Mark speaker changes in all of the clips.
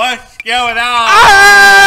Speaker 1: What's going on?
Speaker 2: Hey!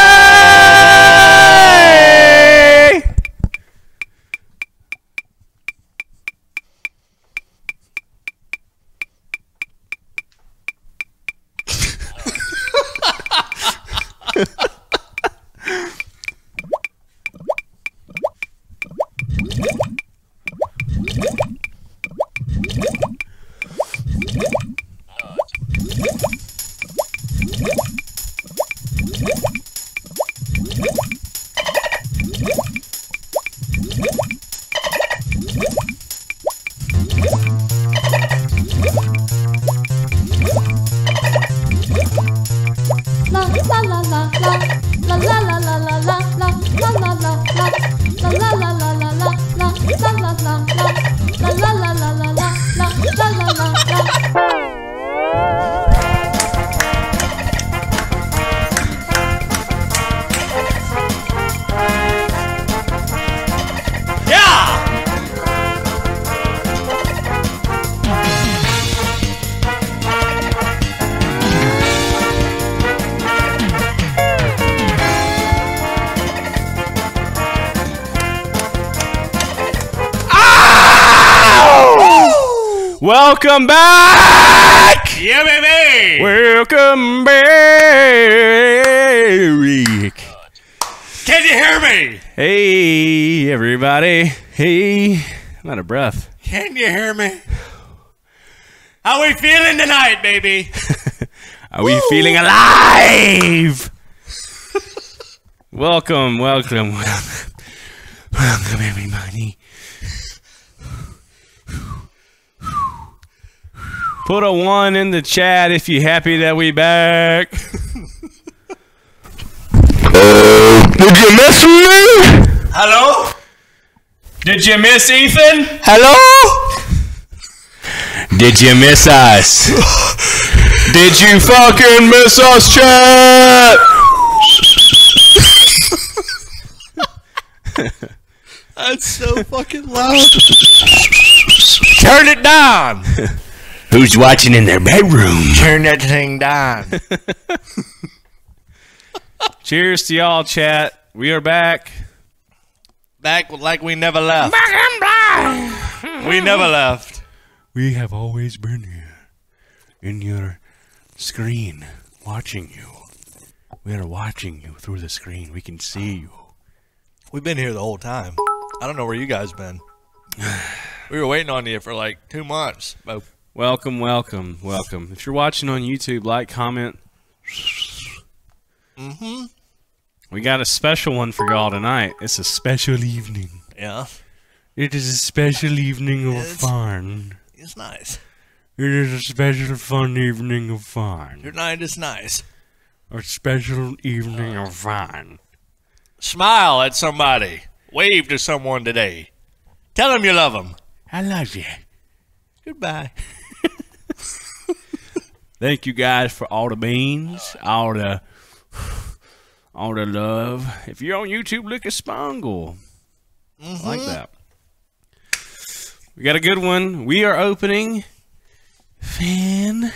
Speaker 2: Welcome back!
Speaker 1: Yeah, baby!
Speaker 2: Welcome back!
Speaker 1: Can you hear me?
Speaker 2: Hey, everybody. Hey, I'm out of breath.
Speaker 1: Can you hear me? How we feeling tonight, baby?
Speaker 2: Are we feeling alive? welcome, welcome, welcome. Welcome, everybody. Put a one in the chat if you happy that we back.
Speaker 3: Uh, did you miss me?
Speaker 1: Hello?
Speaker 2: Did you miss Ethan?
Speaker 3: Hello?
Speaker 2: Did you miss us? Did you fucking miss us, chat?
Speaker 1: That's so fucking loud. Turn it down.
Speaker 2: Who's watching in their bedroom?
Speaker 1: Turn that thing down.
Speaker 2: Cheers to y'all, chat. We are back.
Speaker 1: Back like we never left. We never left.
Speaker 2: We have always been here in your screen, watching you. We are watching you through the screen. We can see you.
Speaker 1: We've been here the whole time. I don't know where you guys been. We were waiting on you for like two months. But
Speaker 2: Welcome, welcome, welcome. If you're watching on YouTube, like, comment.
Speaker 1: Mm-hmm.
Speaker 2: We got a special one for y'all tonight. It's a special evening.
Speaker 1: yeah,
Speaker 2: It is a special evening of
Speaker 1: It's-
Speaker 2: fun.
Speaker 1: it's nice.
Speaker 2: It is a special fun evening of fun.
Speaker 1: Your night is nice.
Speaker 2: A special evening of fun.
Speaker 1: Smile at somebody. Wave to someone today. Tell them you love them.
Speaker 2: I love you.
Speaker 1: Goodbye.
Speaker 2: Thank you guys for all the beans, all the all the love. If you're on YouTube, look at Spongle. Like that. We got a good one. We are opening fan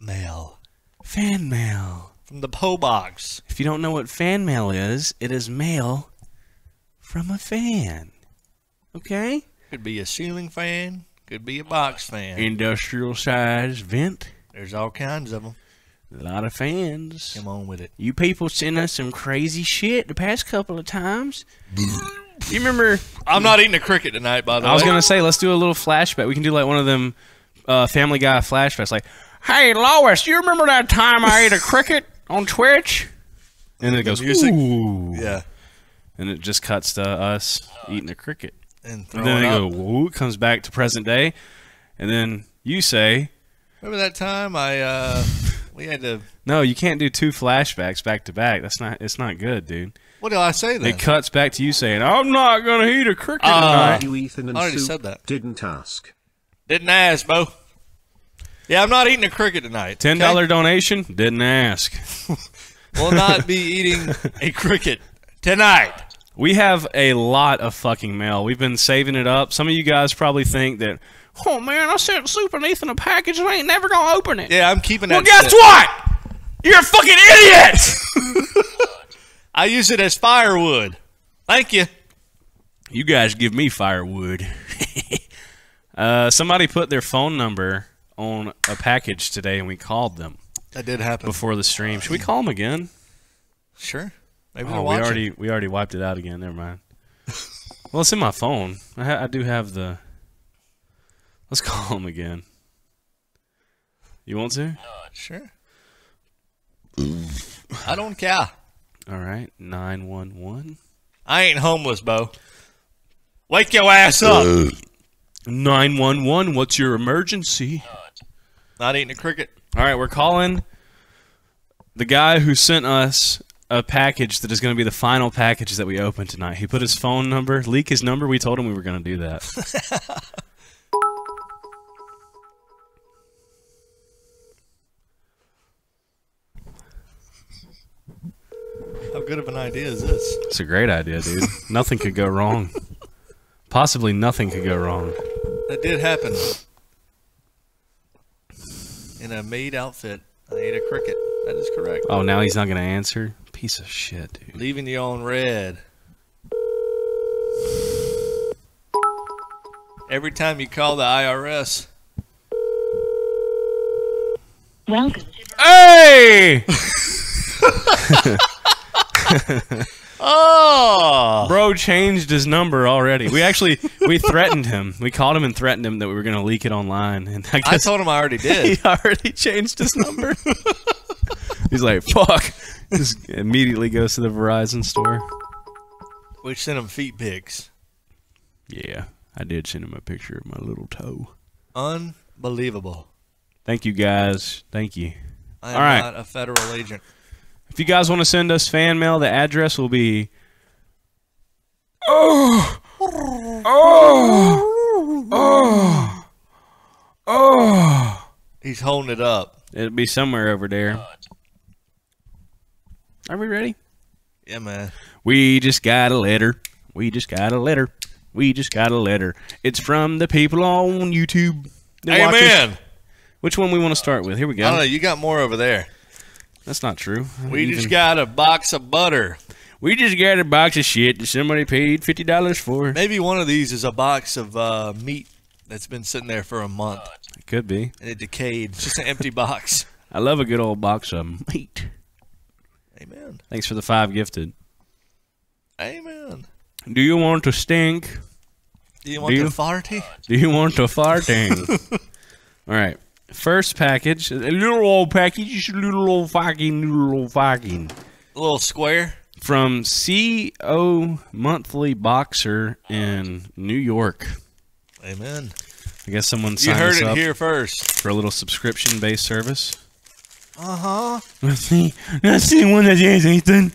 Speaker 1: Mail
Speaker 2: fan mail.
Speaker 1: from the P.O. box.
Speaker 2: If you don't know what fan mail is, it is mail from a fan. Okay?
Speaker 1: Could be a ceiling fan. Could be a box fan.
Speaker 2: Industrial size vent.
Speaker 1: There's all kinds of them.
Speaker 2: A lot of fans.
Speaker 1: Come on with it.
Speaker 2: You people sent us some crazy shit the past couple of times. you remember?
Speaker 1: I'm not eating a cricket tonight, by the
Speaker 2: I
Speaker 1: way.
Speaker 2: I was gonna say let's do a little flashback. We can do like one of them uh, Family Guy flashbacks. Like, hey Lois, you remember that time I ate a cricket on Twitch? And it goes, ooh,
Speaker 1: Yeah.
Speaker 2: and it just cuts to us eating a cricket.
Speaker 1: And
Speaker 2: And then they
Speaker 1: up.
Speaker 2: go, whoa, it comes back to present day, and then you say,
Speaker 1: Remember that time I uh we had to
Speaker 2: no, you can't do two flashbacks back to back. That's not. It's not good, dude.
Speaker 1: what did I say then?
Speaker 2: It cuts back to you saying, "I'm not gonna eat a cricket
Speaker 1: Uh,
Speaker 2: tonight."
Speaker 4: You, Ethan, and
Speaker 1: I already
Speaker 4: Soup
Speaker 1: said that.
Speaker 4: didn't ask.
Speaker 1: Didn't ask, Bo. Yeah, I'm not eating a cricket tonight.
Speaker 2: Ten dollar donation. Didn't ask.
Speaker 1: Will not be eating a cricket tonight.
Speaker 2: We have a lot of fucking mail. We've been saving it up. Some of you guys probably think that, oh man, I sent Soup and Ethan a package and I ain't never gonna open it.
Speaker 1: Yeah, I'm keeping that.
Speaker 2: well, guess
Speaker 1: shit.
Speaker 2: what? You're a fucking idiot!
Speaker 1: I use it as firewood. Thank you.
Speaker 2: You guys give me firewood. uh, somebody put their phone number on a package today, and we called them
Speaker 1: That did happen.
Speaker 2: before the stream. Should we call them again?
Speaker 1: Sure. Maybe
Speaker 2: Oh, we
Speaker 1: watching.
Speaker 2: already we already wiped it out again. Never mind. well, it's in my phone. I, ha- I do have the. Let's call him again. You want to?
Speaker 1: Uh, sure. I don't care.
Speaker 2: All right, nine one one.
Speaker 1: I ain't homeless, Bo. Wake your ass up.
Speaker 2: Nine one one. What's your emergency?
Speaker 1: Not eating a cricket.
Speaker 2: All right, we're calling the guy who sent us a package that is going to be the final package that we open tonight. He put his phone number, leak his number. We told him we were going to do that.
Speaker 1: How good of an idea is this?
Speaker 2: It's a great idea, dude. nothing could go wrong. Possibly nothing could go wrong.
Speaker 1: That did happen. In a maid outfit, I ate a cricket. That is correct.
Speaker 2: Oh, now he's not going to answer? Piece of shit, dude.
Speaker 1: Leaving you on red. Every time you call the IRS,
Speaker 4: Welcome.
Speaker 2: Hey!
Speaker 1: oh,
Speaker 2: Bro changed his number already. We actually we threatened him. We called him and threatened him that we were going to leak it online. And I
Speaker 1: I told him I already did.
Speaker 2: he already changed his number. He's like, "Fuck!" Just immediately goes to the Verizon store.
Speaker 1: we sent him feet pics.
Speaker 2: Yeah, I did send him a picture of my little toe.
Speaker 1: Unbelievable.
Speaker 2: Thank you guys. Thank you.
Speaker 1: I am
Speaker 2: All right.
Speaker 1: not a federal agent.
Speaker 2: If you guys want to send us fan mail, the address will be. Oh, oh, oh, oh.
Speaker 1: He's holding it up.
Speaker 2: It'll be somewhere over there. Are we ready?
Speaker 1: Yeah, man.
Speaker 2: We just got a letter. We just got a letter. We just got a letter. It's from the people on YouTube. watch.
Speaker 1: Amen.
Speaker 2: Which one we want to start with? Here we go.
Speaker 1: I don't know. You got more over there.
Speaker 2: That's not true.
Speaker 1: We
Speaker 2: Even-
Speaker 1: just got a box of butter.
Speaker 2: we just got a box of shit that somebody paid fifty dollars for.
Speaker 1: Maybe one of these is a box of uh, meat that's been sitting there for a month
Speaker 2: It could be.
Speaker 1: and it decayed. It's just an empty box.
Speaker 2: I love a good old box of meat.
Speaker 1: Amen.
Speaker 2: Thanks for the five gifted.
Speaker 1: Amen.
Speaker 2: Do you want to stink?
Speaker 1: Do you want
Speaker 2: Do you?
Speaker 1: farty?
Speaker 2: Do you want to farting? All right. First package, a little old package, a little old fucking, little old fucking.
Speaker 1: A little square.
Speaker 2: From CO Monthly Boxer in New York.
Speaker 1: Amen.
Speaker 2: I guess someone signed
Speaker 1: You
Speaker 2: heard
Speaker 1: it
Speaker 2: up
Speaker 1: here first.
Speaker 2: for a little subscription-based service.
Speaker 1: Uh huh.
Speaker 2: Let's see. Let's see what it is, Ethan.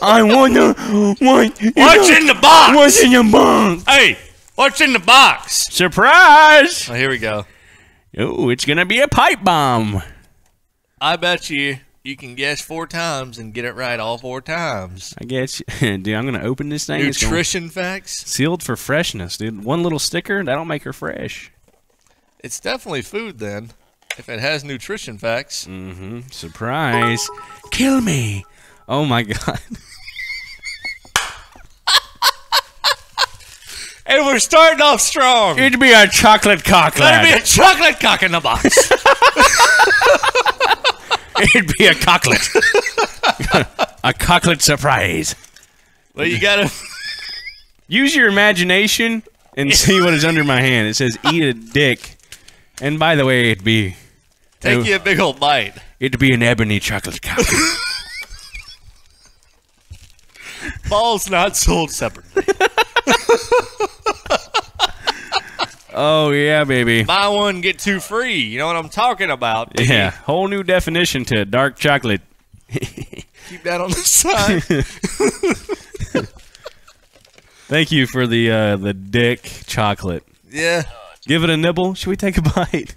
Speaker 2: I wonder what.
Speaker 1: What's in the box?
Speaker 2: What's in your box?
Speaker 1: Hey, what's in the box?
Speaker 2: Surprise!
Speaker 1: Oh, here we go.
Speaker 2: Oh, it's gonna be a pipe bomb.
Speaker 1: I bet you you can guess four times and get it right all four times.
Speaker 2: I guess, dude. I'm gonna open this thing.
Speaker 1: Nutrition facts.
Speaker 2: sealed for freshness, dude. One little sticker that'll make her fresh.
Speaker 1: It's definitely food then. If it has nutrition facts.
Speaker 2: Mm-hmm. Surprise! Kill me! Oh my god!
Speaker 1: And we're starting off strong.
Speaker 2: It'd be a chocolate cock
Speaker 1: Let it be a chocolate cock in the box.
Speaker 2: It'd be a cocklet. a cocklet surprise.
Speaker 1: well, you gotta.
Speaker 2: Use your imagination and see what is under my hand. It says "eat a dick," and by the way, it'd be
Speaker 1: Take you a big old bite.
Speaker 2: it'd be an ebony chocolate cock.
Speaker 1: Balls not sold separately.
Speaker 2: oh yeah, baby.
Speaker 1: Buy one, get two free. You know what I'm talking about. baby.
Speaker 2: Yeah, whole new definition to dark chocolate.
Speaker 1: Keep that on the side.
Speaker 2: Thank you for the uh, the dick chocolate.
Speaker 1: yeah.
Speaker 2: Give it a nibble. Should we take a bite?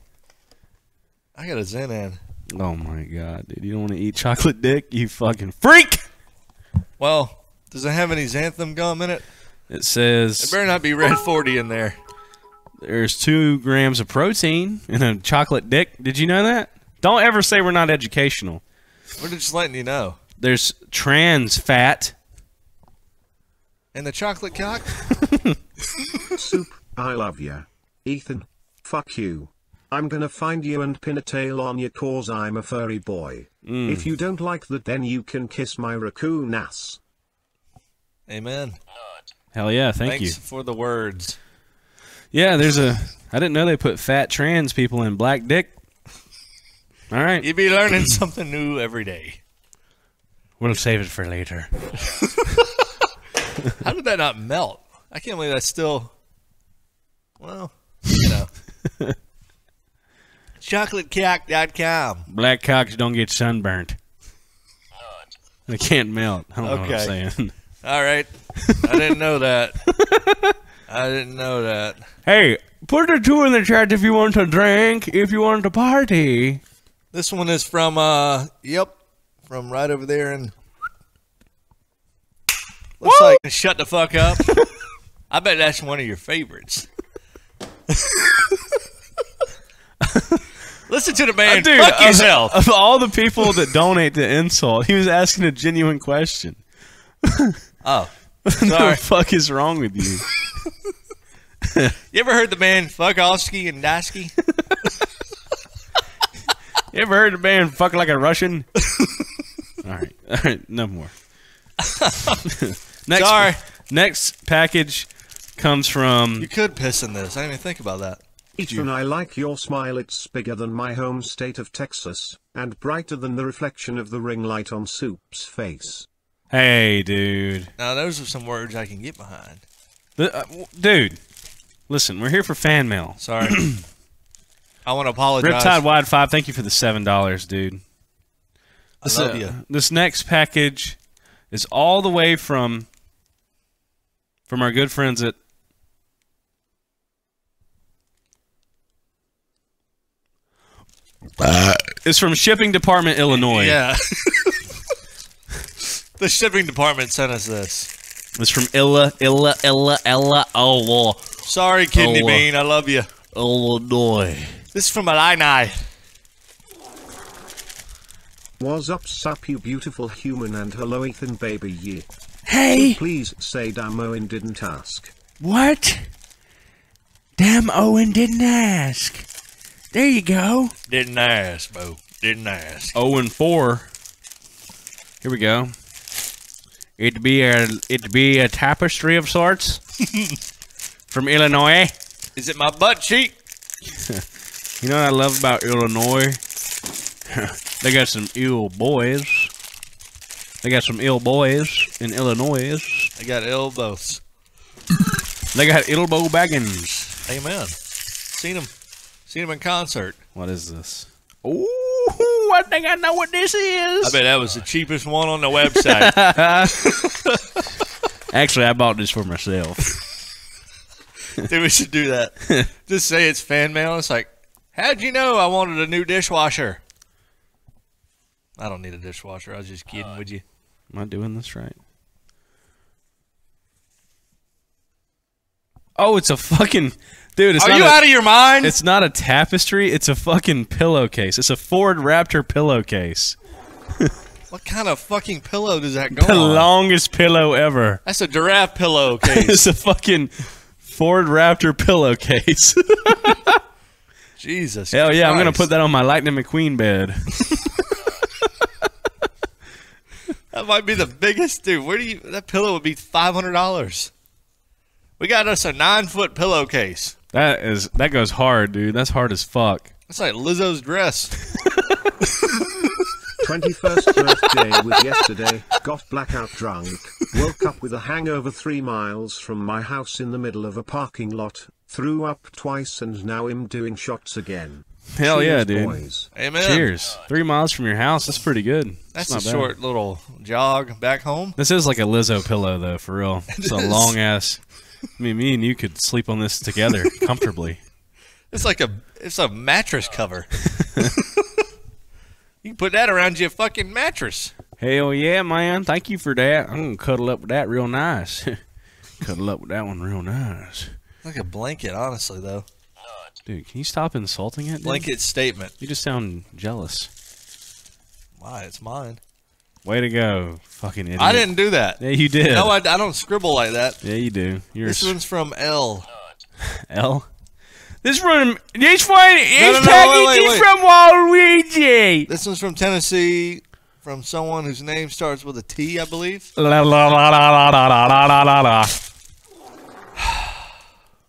Speaker 1: I got a Xanan.
Speaker 2: Oh my god, dude! You don't want to eat chocolate dick, you fucking freak!
Speaker 1: Well, does it have any xanthan gum in it?
Speaker 2: It says.
Speaker 1: It better not be red 40 in there.
Speaker 2: there's two grams of protein in a chocolate dick. Did you know that? Don't ever say we're not educational.
Speaker 1: We're just letting you know.
Speaker 2: There's trans fat.
Speaker 1: And the chocolate cock?
Speaker 4: Soup, I love ya. Ethan, fuck you. I'm gonna find you and pin a tail on you cause I'm a furry boy. Hmm. If you don't like that then you can kiss my raccoon ass.
Speaker 1: Amen.
Speaker 2: Hell yeah, thank
Speaker 1: Thanks
Speaker 2: you.
Speaker 1: for the words.
Speaker 2: Yeah, there's a. I didn't know they put fat trans people in black dick. All right,
Speaker 1: You be learning something new every day.
Speaker 2: we'll save it for later.
Speaker 1: How did that not melt? I can't believe that's still. Well, you know. ChocolateCack.com.
Speaker 2: Black cocks don't get sunburnt. They can't melt. I don't know what
Speaker 1: Okay.
Speaker 2: I'm saying.
Speaker 1: All right. I didn't know that. I didn't know that.
Speaker 2: Hey, put a two in the chat if you want to drink, if you want to party.
Speaker 1: This one is from, uh, yep, from right over there and Looks like shut the fuck up. I bet that's one of your favorites. Listen to the man.
Speaker 2: Dude,
Speaker 1: fuck
Speaker 2: of-
Speaker 1: yourself.
Speaker 2: Of all the people that donate the insult, he was asking a genuine question.
Speaker 1: Oh,
Speaker 2: What
Speaker 1: Sorry.
Speaker 2: the fuck is wrong with you?
Speaker 1: you ever heard the man fuck Oski and Dasky?
Speaker 2: You ever heard a man fuck like a Russian? all right, all right, no more. next,
Speaker 1: Sorry.
Speaker 2: Next package comes from
Speaker 1: You could piss in this. I didn't even think about that.
Speaker 4: Ethan, I like your smile. It's bigger than my home state of Texas, and brighter than the reflection of the ring light on Soup's face.
Speaker 2: Hey, dude.
Speaker 1: Now, those are some words I can get behind.
Speaker 2: The- uh, w- dude, listen, we're here for fan mail.
Speaker 1: Sorry. I want to apologize.
Speaker 2: Riptide Wide Five, thank you for the seven dollars, dude.
Speaker 1: I
Speaker 2: This,
Speaker 1: love
Speaker 2: uh,
Speaker 1: you.
Speaker 2: This next package is all the way from from our good friends at It's from Shipping Department, Illinois.
Speaker 1: Yeah. the shipping department sent us this.
Speaker 2: It's from Illa, Illa, Illa, Illa, Illa,
Speaker 1: Sorry, kidney
Speaker 2: Oh, uh,
Speaker 1: bean. I love you.
Speaker 2: Illinois.
Speaker 1: This is from Illini.
Speaker 4: Was up, sup, you beautiful human, and hello, Ethan, baby, ye.
Speaker 2: Hey,
Speaker 4: Please say damn Owen didn't ask.
Speaker 2: what? Damn, Owen didn't ask. There you go.
Speaker 1: Didn't ask, Bo. Didn't ask.
Speaker 2: Oh and four. Here we go. It'd be a it'd be a tapestry of sorts from Illinois.
Speaker 1: Is it my butt cheek?
Speaker 2: You know what I love about Illinois? they got some ill boys. They got some ill boys in Illinois.
Speaker 1: They got elbows.
Speaker 2: They got elbow baggins.
Speaker 1: Amen. Seen him. Seen him in concert.
Speaker 2: What is this? Ooh, I think I know what this is.
Speaker 1: I bet that was the cheapest one on the website.
Speaker 2: Actually, I bought this for myself.
Speaker 1: Dude, we should do that. Just say it's fan mail. It's like, how'd you know I wanted a new dishwasher? I don't need a dishwasher. I was just kidding uh, would you.
Speaker 2: Am I doing this right? Oh, it's a fucking dude.
Speaker 1: Are you
Speaker 2: a,
Speaker 1: out of your mind?
Speaker 2: It's not a tapestry. It's a fucking pillowcase. It's a Ford Raptor pillowcase.
Speaker 1: what kind of fucking pillow does that go on?
Speaker 2: The
Speaker 1: on?
Speaker 2: longest pillow ever.
Speaker 1: That's a giraffe pillowcase.
Speaker 2: It's a fucking Ford Raptor pillowcase.
Speaker 1: Jesus.
Speaker 2: Hell yeah, I'm gonna put that on my Lightning McQueen bed.
Speaker 1: That might be the biggest, dude. Where do you? That pillow would be five hundred dollars. We got us a nine foot pillowcase.
Speaker 2: That is that goes hard, dude. That's hard as fuck.
Speaker 1: It's like Lizzo's dress.
Speaker 4: 21st birthday was yesterday, got blackout drunk, woke up with a hangover three miles from my house in the middle of a parking lot, threw up twice and now I'm doing shots again.
Speaker 2: Hell yeah,
Speaker 4: Cheers,
Speaker 2: dude.
Speaker 4: Boys.
Speaker 1: Amen.
Speaker 2: Cheers. Three miles from your house. That's pretty good.
Speaker 1: That's
Speaker 2: not
Speaker 1: a
Speaker 2: bad.
Speaker 1: short little jog back home.
Speaker 2: This is like a Lizzo pillow, though, for real. It's a long ass. I mean, me and you could sleep on this together comfortably.
Speaker 1: It's like a it's a mattress cover. you can put that around your fucking mattress.
Speaker 2: Hell yeah, man! Thank you for that. I'm gonna cuddle up with that real nice. cuddle up with that one real nice.
Speaker 1: Like a blanket, honestly though.
Speaker 2: Dude, can you stop insulting it? dude?
Speaker 1: Blanket statement.
Speaker 2: You just sound jealous.
Speaker 1: Why? It's mine.
Speaker 2: Way to go, fucking idiot.
Speaker 1: I didn't do that.
Speaker 2: Yeah, you did.
Speaker 1: No, I, I don't scribble like that.
Speaker 2: yeah, you do. You're
Speaker 1: This one's from L.
Speaker 2: L. This one, this one,
Speaker 1: no,
Speaker 2: this
Speaker 1: no,
Speaker 2: package
Speaker 1: wait, wait,
Speaker 2: is
Speaker 1: wait.
Speaker 2: from Waluigi.
Speaker 1: This one's from Tennessee, from someone whose name starts with a T, I believe.
Speaker 2: La la la la la la la la la la la.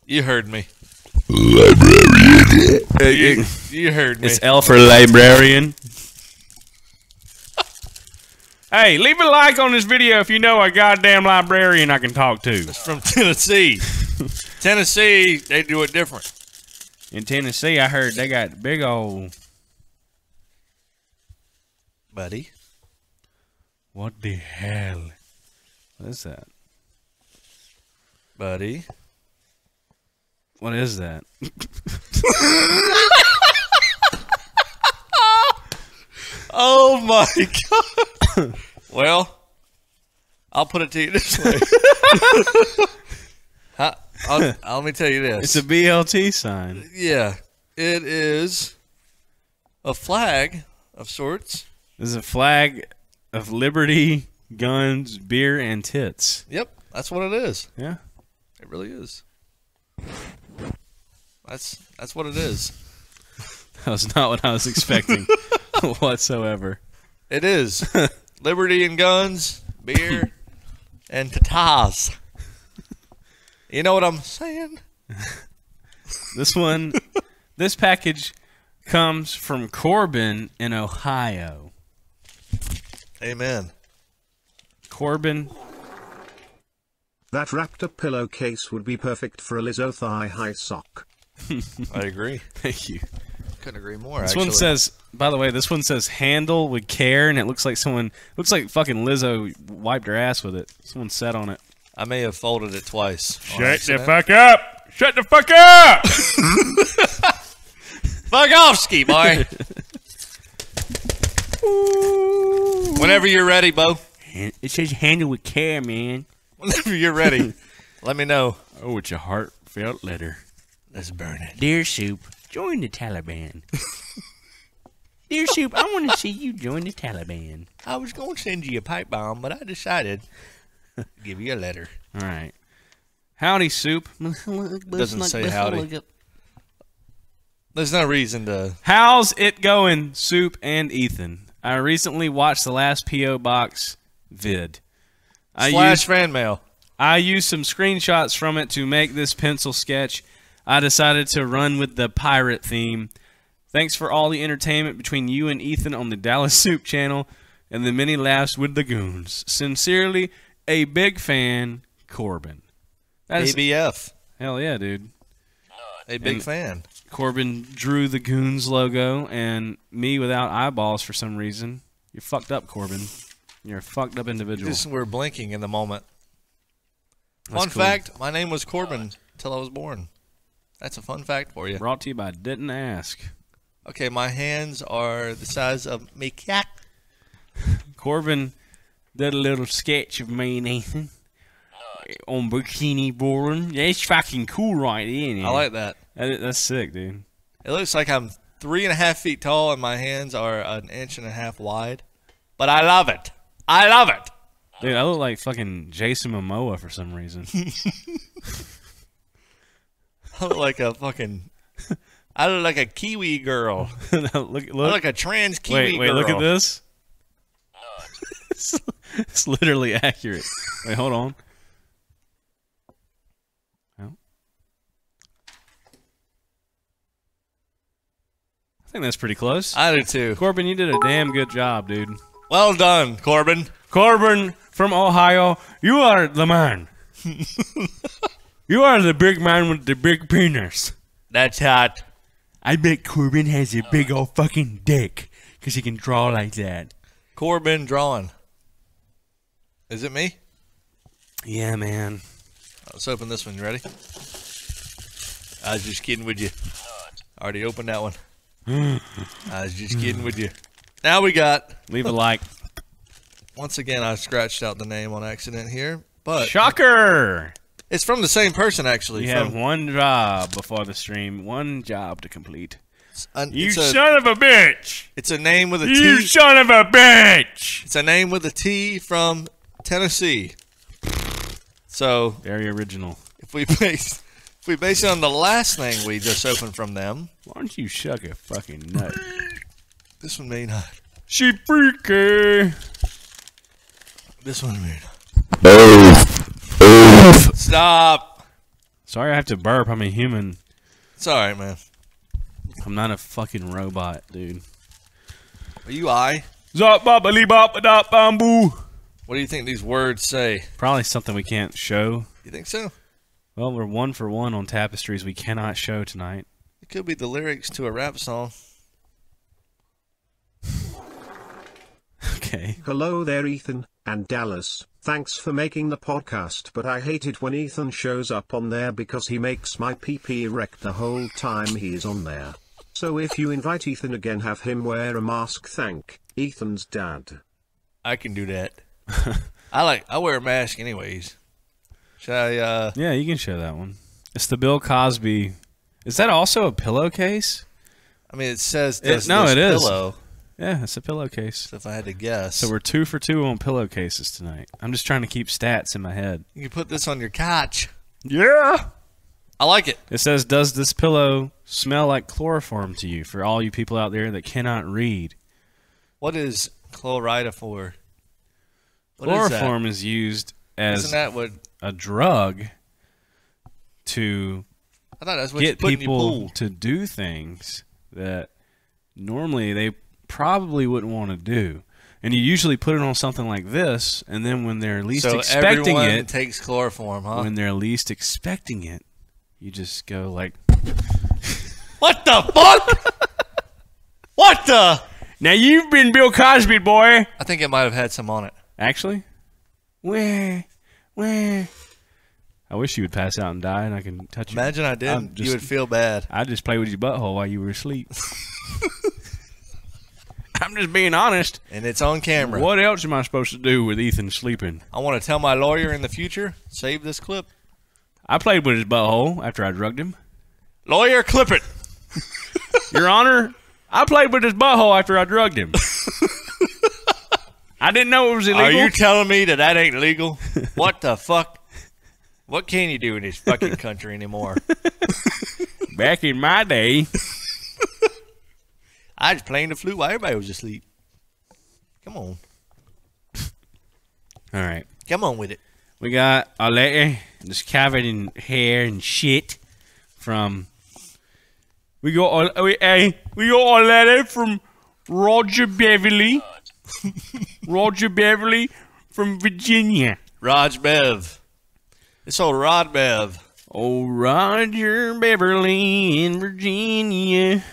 Speaker 1: You heard me.
Speaker 3: Librarian.
Speaker 1: You, you heard me.
Speaker 2: It's L for librarian. Hey, leave a like on this video if you know a goddamn librarian I can talk to.
Speaker 1: It's from Tennessee. Tennessee, they do it different.
Speaker 2: In Tennessee, I heard they got big old.
Speaker 1: Buddy.
Speaker 2: What the hell? What is that?
Speaker 1: Buddy.
Speaker 2: What is that?
Speaker 1: Oh my god. well, I'll put it to you this way. I, I'll, I'll- let me tell you this.
Speaker 2: It's a BLT sign.
Speaker 1: yeah, it is a flag of sorts.
Speaker 2: This is a flag of liberty, guns, beer, and tits.
Speaker 1: Yep, that's what it is.
Speaker 2: Yeah.
Speaker 1: It really is. That's that's what it is.
Speaker 2: That was not what I was expecting whatsoever.
Speaker 1: It is liberty and guns, beer, and tatas. You know what I'm saying?
Speaker 2: This one, this package comes from Corbin in Ohio.
Speaker 1: Amen.
Speaker 2: Corbin,
Speaker 4: That raptor pillowcase would be perfect for a Lizzo thigh high sock.
Speaker 1: I agree.
Speaker 2: thank you.
Speaker 1: Couldn't agree more.
Speaker 2: This
Speaker 1: actually.
Speaker 2: one says, by the way, this one says handle with care, and it looks like someone, looks like fucking Lizzo wiped her ass with it. Someone sat on it.
Speaker 1: I may have folded it twice.
Speaker 2: Shut the fuck up! Shut the fuck up!
Speaker 1: Fuck off, ski boy. Whenever you're ready, Bo.
Speaker 2: it says handle with care, man.
Speaker 1: Whenever you're ready, let me know.
Speaker 2: Oh, it's a heartfelt letter.
Speaker 1: Let's burn it.
Speaker 2: Dear Soup, join the Taliban. Dear Soup, I want to see you join the Taliban.
Speaker 1: I was going to send you a pipe bomb, but I decided to give you a letter.
Speaker 2: All right. Howdy, Soup.
Speaker 1: Doesn't say howdy. There's no reason to.
Speaker 2: How's it going, Soup and Ethan? I recently watched the last P.O. Box vid. I
Speaker 1: Slash
Speaker 2: used,
Speaker 1: fan mail.
Speaker 2: I used some screenshots from it to make this pencil sketch. I decided to run with the pirate theme. Thanks for all the entertainment between you and Ethan on the Dallas Soup channel and the many laughs with the goons. Sincerely, a big fan, Corbin. That's
Speaker 1: ABF.
Speaker 2: hell yeah, dude.
Speaker 1: A big
Speaker 2: And-
Speaker 1: fan.
Speaker 2: Corbin drew the goons logo and me without eyeballs for some reason. You're fucked up, Corbin. You're a fucked up individual.
Speaker 1: Just we're blinking in the moment.
Speaker 2: That's
Speaker 1: fun
Speaker 2: cool.
Speaker 1: fact: my name was Corbin till I was born. That's a fun fact for you.
Speaker 2: Brought to you by Didn't Ask.
Speaker 1: Okay, my hands are the size of me cat.
Speaker 2: Corbin did a little sketch of me and Ethan on Bikini boarding. Yeah, it's fucking cool right there.
Speaker 1: I like that.
Speaker 2: that. That's sick, dude.
Speaker 1: It looks like I'm three and a half feet tall and my hands are an inch and a half wide. But I love it. I love it.
Speaker 2: Dude, I look like fucking Jason Momoa for some reason.
Speaker 1: I look like a fucking. I look like a Kiwi girl.
Speaker 2: look,
Speaker 1: I
Speaker 2: look.
Speaker 1: look like a trans Kiwi
Speaker 2: wait, wait,
Speaker 1: girl.
Speaker 2: look at this. it's, it's literally accurate. Wait, hold on. Well. I think that's pretty close.
Speaker 1: I do too.
Speaker 2: Corbin, you did a damn good job, dude.
Speaker 1: Well done, Corbin.
Speaker 2: Corbin from Ohio, you are the man. you are the big man with the big penis.
Speaker 1: That's hot.
Speaker 2: I bet Corbin has a big old fucking dick because he can draw like that.
Speaker 1: Corbin drawing. Is it me?
Speaker 2: Yeah, man.
Speaker 1: Let's open this one. You ready? I was just kidding with you. Already opened that one. I was just kidding with you. Now we got.
Speaker 2: Leave a like.
Speaker 1: Once again, I scratched out the name on accident here, but
Speaker 2: Shocker!
Speaker 1: It's from the same person, actually.
Speaker 2: You
Speaker 1: from,
Speaker 2: have one job before the stream, one job to complete.
Speaker 1: an-
Speaker 2: You
Speaker 1: a,
Speaker 2: son of a bitch!
Speaker 1: it's a name with a
Speaker 2: You
Speaker 1: T.
Speaker 2: son of a bitch!
Speaker 1: It's a name with a T from Tennessee. So
Speaker 2: Very original.
Speaker 1: if we base if we base it on the last thing we just opened from them,
Speaker 2: Why don't you shuck a fucking nut?
Speaker 1: this one may not.
Speaker 2: she freaky.
Speaker 1: This one may not. Stop.
Speaker 2: Sorry, I have to burp. I'm a human.
Speaker 1: It's all right, man.
Speaker 2: I'm not a fucking robot, dude.
Speaker 1: Are you I?
Speaker 2: Zop boppity bop dop bamboo.
Speaker 1: What do you think these words say?
Speaker 2: Probably something we can't show.
Speaker 1: You think so?
Speaker 2: Well, we're one for one on tapestries we cannot show tonight.
Speaker 1: It could be the lyrics to a rap song.
Speaker 2: Okay.
Speaker 4: Hello there, Ethan, and Dallas. Thanks for making the podcast, but I hate it when Ethan shows up on there because he makes my PP erect the whole time he's on there. So if you invite Ethan again, have him wear a mask. Thank Ethan's dad.
Speaker 1: I can do that. I like I wear a mask anyways. Should I uh
Speaker 2: Yeah, you can show that one. It's the Bill Cosby. Is that also a pillowcase?
Speaker 1: I mean it says
Speaker 2: It-
Speaker 1: this,
Speaker 2: no,
Speaker 1: this
Speaker 2: it is. Yeah, it's a pillowcase.
Speaker 1: So if I had to guess.
Speaker 2: So we're two for two on pillowcases tonight. I'm just trying to keep stats in my head.
Speaker 1: you can put this on your couch.
Speaker 2: Yeah.
Speaker 1: I like it.
Speaker 2: It says, "Does this pillow smell like chloroform to you?" For all you people out there that cannot read,
Speaker 1: What is chlorida for? What
Speaker 2: chloroform is, used as
Speaker 1: Isn't that what
Speaker 2: a drug to
Speaker 1: I thought that's what
Speaker 2: get
Speaker 1: you put in your
Speaker 2: people to do things that normally they probably wouldn't want to do. And you usually put it on something like this, and then when they're least
Speaker 1: So
Speaker 2: expecting
Speaker 1: everyone
Speaker 2: it,
Speaker 1: takes chloroform, huh?
Speaker 2: when they're least expecting it, you just go like,
Speaker 1: what the fuck? what the?
Speaker 2: "Now you've been Bill Cosby, boy."
Speaker 1: I think it might have had some on it.
Speaker 2: Actually, where, where? I wish you would pass out and die, and I can touch you.
Speaker 1: Imagine I didn't.
Speaker 2: just-
Speaker 1: you would feel bad.
Speaker 2: I'd just play with your butthole while you were asleep. I'm just being honest.
Speaker 1: And it's on camera.
Speaker 2: What else am I supposed to do with Ethan sleeping?
Speaker 1: I want to tell my lawyer in the future, save this clip.
Speaker 2: I played with his butthole after I drugged him.
Speaker 1: Lawyer, clip it.
Speaker 2: Your Honor, I played with his butthole after I drugged him. I didn't know it was illegal.
Speaker 1: Are you telling me that that ain't legal? what the fuck? What can you do in this fucking country anymore?
Speaker 2: Back in my day,
Speaker 1: I was playing the flute while everybody was asleep. Come on.
Speaker 2: all right.
Speaker 1: Come on with it.
Speaker 2: We got a letter that's covered in hair and shit from. We got a we, hey, we got a letter from Roger Beverly. Roger Beverly from Virginia.
Speaker 1: Raj Bev. It's old Rod Bev.
Speaker 2: Oh, Roger Beverly in Virginia.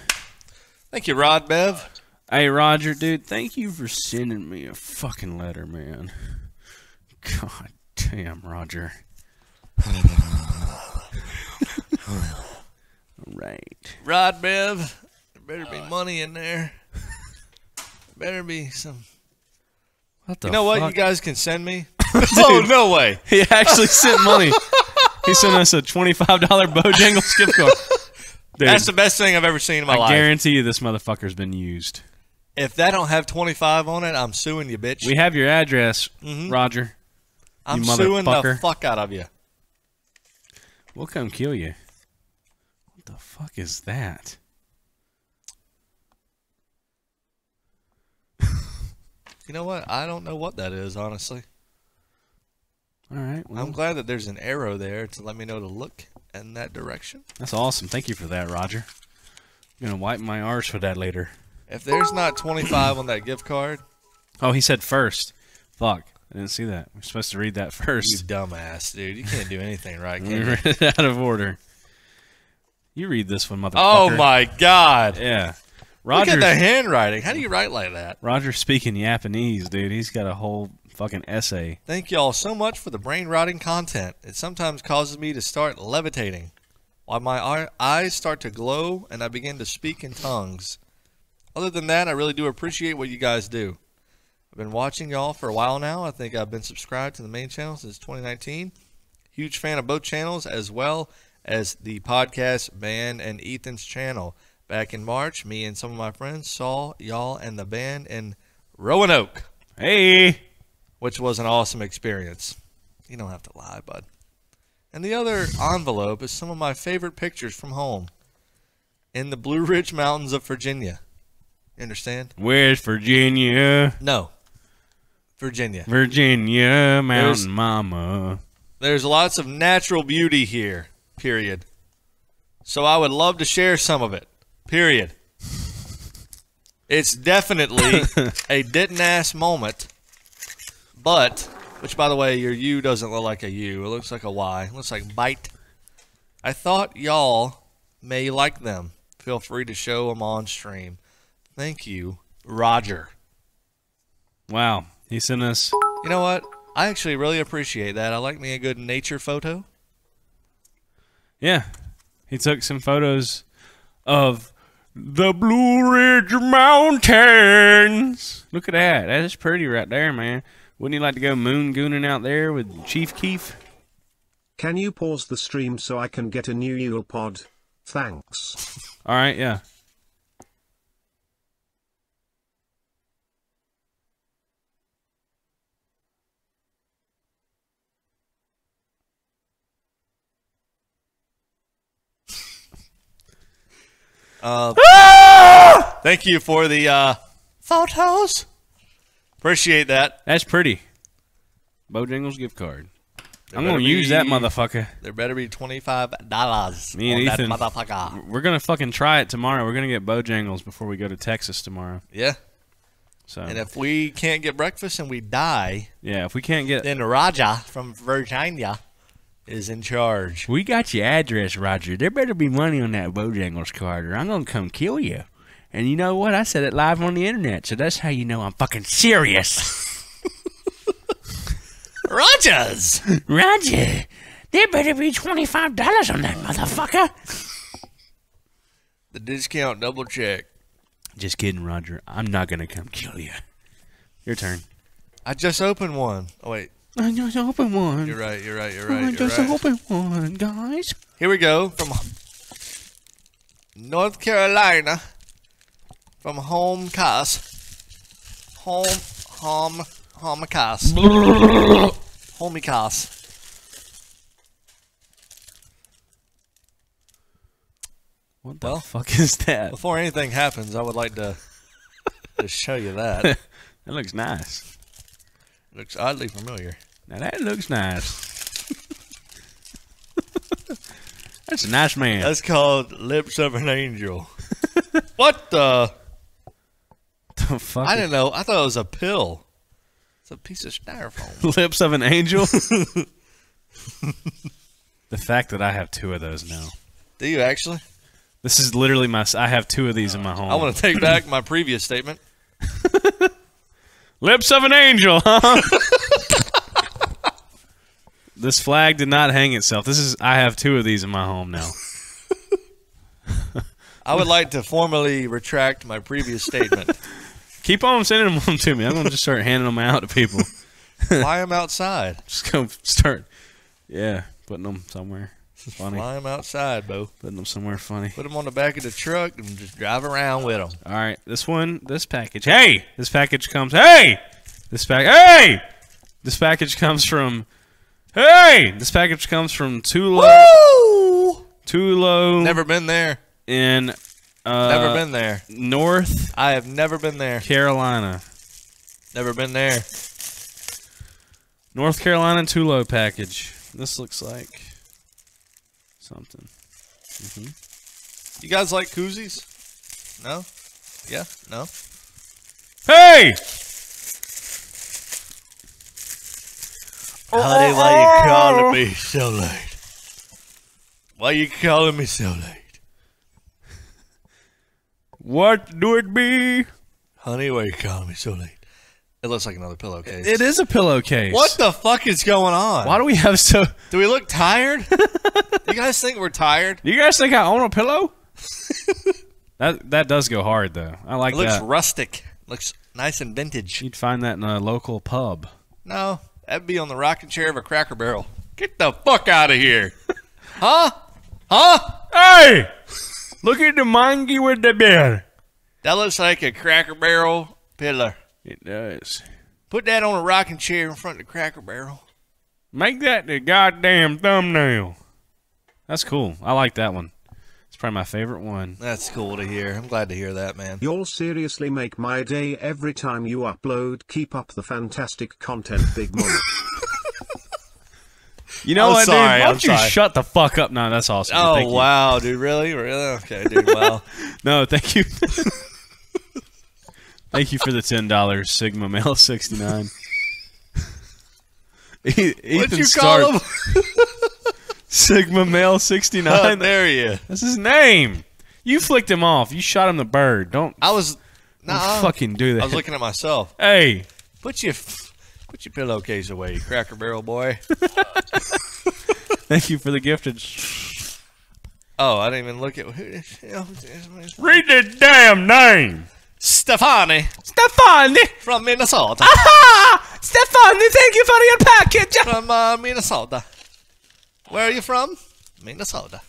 Speaker 1: Thank you, Rod Bev.
Speaker 2: Hey, Roger, dude, thank you for sending me a fucking letter, man. God damn, Roger. All right.
Speaker 1: Rod Bev. There better be money in there. There better be some.
Speaker 2: What the
Speaker 1: You know what? You guys can send me. oh no way!
Speaker 2: He actually sent money. He sent us a twenty-five dollar Bojangles gift card. Dude,
Speaker 1: That's the best thing I've ever seen in my
Speaker 2: I
Speaker 1: life.
Speaker 2: I guarantee you, this motherfucker's been used.
Speaker 1: If that don't have twenty five on it, I'm suing you, bitch.
Speaker 2: We have your address,
Speaker 1: Mhm.
Speaker 2: Roger.
Speaker 1: I'm suing the fuck out of you.
Speaker 2: We'll come kill you. What the fuck is that?
Speaker 1: You know what? I don't know what that is, honestly.
Speaker 2: All right. Well,
Speaker 1: I'm glad that there's an arrow there to let me know to look in that direction.
Speaker 2: that's awesome. Thank you for that, Roger. I'm gonna wipe my arse with that later.
Speaker 1: If there's not 25 on that gift card,
Speaker 2: Oh, he said first. Fuck. I didn't see that. We're supposed to read that first.
Speaker 1: you dumbass, dude. You can't do anything right, can you?
Speaker 2: read it out of order. You read this one, motherfucker.
Speaker 1: Oh my god.
Speaker 2: Yeah.
Speaker 1: Look
Speaker 2: Roger.
Speaker 1: at the handwriting. How do you write like that?
Speaker 2: Roger speaking Japanese, dude. He's got a whole fucking essay.
Speaker 1: Thank y'all so much for the brain rotting content. It sometimes causes me to start levitating, while my eyes start to glow and I begin to speak in tongues. Other than that, I really do appreciate what you guys do. I've been watching y'all for a while now. I think I've been subscribed to the main channel since 2019. Huge fan of both channels as well as the podcast band and Ethan's channel. Back in March, me and some of my friends saw y'all and the band in Roanoke,
Speaker 2: Hey.
Speaker 1: Which was an awesome experience. You don't have to lie, bud. And the other envelope is some of my favorite pictures from home in the Blue Ridge Mountains of Virginia. You understand?
Speaker 2: Where's Virginia?
Speaker 1: No. Virginia.
Speaker 2: Virginia, Mountain
Speaker 1: There's-
Speaker 2: Mama.
Speaker 1: There's lots of natural beauty here, period. So I would love to share some of it, period. It's definitely a didn't ass moment, but, which by the way, your U doesn't look like a U. It looks like a Y. It looks like bite. I thought y'all may like them. Feel free to show them on stream. Thank you, Roger.
Speaker 2: Wow. He sent us.
Speaker 1: You know what? I actually really appreciate that. I like me a good nature photo.
Speaker 2: Yeah. He took some photos of the Blue Ridge Mountains. Look at that. That is pretty right there, man. Wouldn't you like to go moon gooning out there with Chief Keef?
Speaker 4: Can you pause the stream so I can get a new Juul pod? Thanks.
Speaker 2: All right, yeah.
Speaker 1: Uh, thank you for the uh, photos. Appreciate that.
Speaker 2: That's pretty. Bojangles gift card. I'm gonna use that motherfucker.
Speaker 1: There better be twenty five dollars
Speaker 2: Me and
Speaker 1: on
Speaker 2: Ethan.
Speaker 1: that motherfucker.
Speaker 2: We're gonna fucking try it tomorrow. We're gonna get Bojangles before we go to Texas tomorrow.
Speaker 1: Yeah,
Speaker 2: So
Speaker 1: and if we can't get breakfast and we die,
Speaker 2: yeah, if we can't get,
Speaker 1: then Raja from Virginia is in charge.
Speaker 2: we got your address, Roger. There better be money on that Bojangles card, or I'm gonna come kill you. And you know what? I said it live on the internet, so that's how you know I'm fucking serious.
Speaker 1: Rogers.
Speaker 2: Roger, there better be twenty five dollars on that motherfucker.
Speaker 1: The discount double check.
Speaker 2: Just kidding, Roger. I'm not gonna come kill you. Your turn.
Speaker 1: I just opened one. Oh wait,
Speaker 2: I just opened one.
Speaker 1: you're right. You're right. You're
Speaker 2: I
Speaker 1: right. You're
Speaker 2: just
Speaker 1: right.
Speaker 2: open one, guys.
Speaker 1: Here we go from North Carolina, from Home Cast. Home, home, home. Homie cast.
Speaker 2: What the
Speaker 1: Well,
Speaker 2: fuck is that?
Speaker 1: Before anything happens, I would like to just show you that.
Speaker 2: That looks nice.
Speaker 1: Looks oddly familiar.
Speaker 2: Now that looks nice. That's a nice man.
Speaker 1: That's called Lips of an Angel. what the?
Speaker 2: the fuck?
Speaker 1: I didn't know. I thought it was a pill. It's a piece of styrofoam.
Speaker 2: Lips of an angel. the fact that I have two of those now.
Speaker 1: Do you actually?
Speaker 2: This is literally my. I have two of these in my home.
Speaker 1: I want to take back my previous statement.
Speaker 2: Lips of an angel, huh? this flag did not hang itself. This is. I have two of these in my home now.
Speaker 1: I would like to formally retract my previous statement.
Speaker 2: Keep on sending them to me. I'm gonna just start handing them out to people.
Speaker 1: Fly them outside.
Speaker 2: Just go start. Yeah, putting them somewhere funny.
Speaker 1: Fly them outside, Bo.
Speaker 2: Putting them somewhere funny.
Speaker 1: Put them on the back of the truck and just drive around with them.
Speaker 2: All right, this one, this package. Hey, this package comes. Hey, this pack. Hey, this package comes from. Hey, this package comes from Tulo.
Speaker 1: Woo!
Speaker 2: Tulo
Speaker 1: Never been there.
Speaker 2: in uh,
Speaker 1: Never been there.
Speaker 2: North
Speaker 1: I have never been there.
Speaker 2: Carolina.
Speaker 1: Never been there.
Speaker 2: North Carolina Tulo package. This looks like something.
Speaker 1: You guys like koozies? No? Yeah? No?
Speaker 2: Hey,
Speaker 1: Honey, why you calling me so late? Why you calling me so late?
Speaker 2: What do it be?
Speaker 1: Honey, why you calling me so late? It looks like another pillowcase.
Speaker 2: It is a pillowcase.
Speaker 1: What the fuck is going on?
Speaker 2: Why do we have so?
Speaker 1: Do we look tired? you guys think we're tired?
Speaker 2: You guys think I own a pillow? that that does go hard though. I like
Speaker 1: It looks
Speaker 2: that.
Speaker 1: rustic. Looks nice and vintage.
Speaker 2: You'd find that in a local pub.
Speaker 1: No, that'd be on the rocking chair of a Cracker Barrel. Get the fuck out of here. huh? Huh?
Speaker 2: Hey! Look at the monkey with the bear.
Speaker 1: That looks like a Cracker Barrel pillar.
Speaker 2: It does.
Speaker 1: Put that on a rocking chair in front of the Cracker Barrel.
Speaker 2: Make that the goddamn thumbnail. That's cool. I like that one. It's probably my favorite one.
Speaker 1: That's cool to hear. I'm glad to hear that, man.
Speaker 4: You'll seriously make my day every time you upload. Keep up the fantastic content, Big Mama.
Speaker 2: You know
Speaker 1: I'm
Speaker 2: what,
Speaker 1: sorry,
Speaker 2: dude? Why
Speaker 1: I'm
Speaker 2: don't you
Speaker 1: sorry.
Speaker 2: shut the fuck up? No, that's awesome.
Speaker 1: Oh
Speaker 2: Thank you.
Speaker 1: wow, dude! Really? Really? Okay, dude. Well,
Speaker 2: No, thank you. thank you for the ten dollars, Sigma Male sixty nine.
Speaker 1: what'd you call him?
Speaker 2: Sigma Male sixty nine.
Speaker 1: there you.
Speaker 2: That's his name. You flicked him off. You shot him the bird. Don't,
Speaker 1: I was.
Speaker 2: don't fucking do that.
Speaker 1: I was looking at myself.
Speaker 2: hey,
Speaker 1: Put your, put your pillowcase away, you Cracker Barrel boy.
Speaker 2: thank you for the gifted.
Speaker 1: Oh, I didn't even look at who.
Speaker 2: Read the damn name.
Speaker 1: Stefani
Speaker 2: Stefani.
Speaker 1: from Minnesota.
Speaker 2: Ah, Stefani, thank you for your package.
Speaker 1: from uh, Minnesota. Where are you from? Minnesota.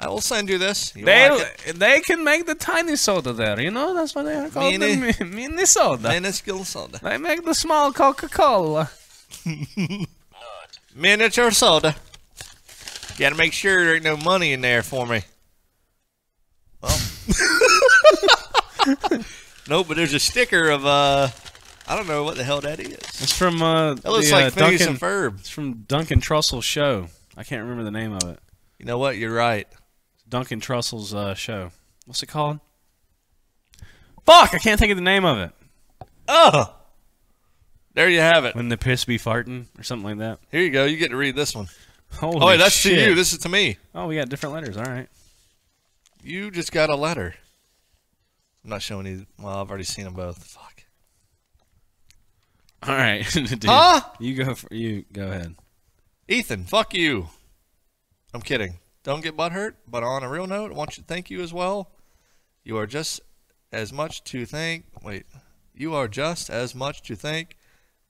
Speaker 1: I will send you this. You
Speaker 2: They
Speaker 1: like
Speaker 2: they can make the tiny soda there. You know that's what they are called.
Speaker 1: Mini-
Speaker 2: the mi- mini soda.
Speaker 1: Minuscule soda.
Speaker 2: They make the small Coca Cola.
Speaker 1: Miniature soda. You gotta make sure there ain't no money in there for me. Well. no, but there's a sticker of, uh, I don't know what the hell that is.
Speaker 2: It's from uh,
Speaker 1: That looks
Speaker 2: the, uh,
Speaker 1: like Phineas
Speaker 2: Duncan.
Speaker 1: and Ferb.
Speaker 2: It's from Duncan Trussell's show. I can't remember the name of it.
Speaker 1: You know what? You're right.
Speaker 2: Duncan Trussell's uh, show. What's it called? Fuck! I can't think of the name of it.
Speaker 1: Oh! There you have it.
Speaker 2: When the piss be farting or something like that.
Speaker 1: Here you go. You get to read this one.
Speaker 2: Holy
Speaker 1: Oh, wait, that's
Speaker 2: shit.
Speaker 1: to you. This is to me.
Speaker 2: Oh, we got different letters. All right.
Speaker 1: You just got a letter. I'm not showing you. Well, I've already seen them both. Fuck.
Speaker 2: All right. Dude,
Speaker 1: Huh?
Speaker 2: You go. For, you go ahead.
Speaker 1: Ethan, fuck you. I'm kidding. Don't get butthurt, but on a real note, I want you to thank you as well. You are just as much to thank. Wait. You are just as much to thank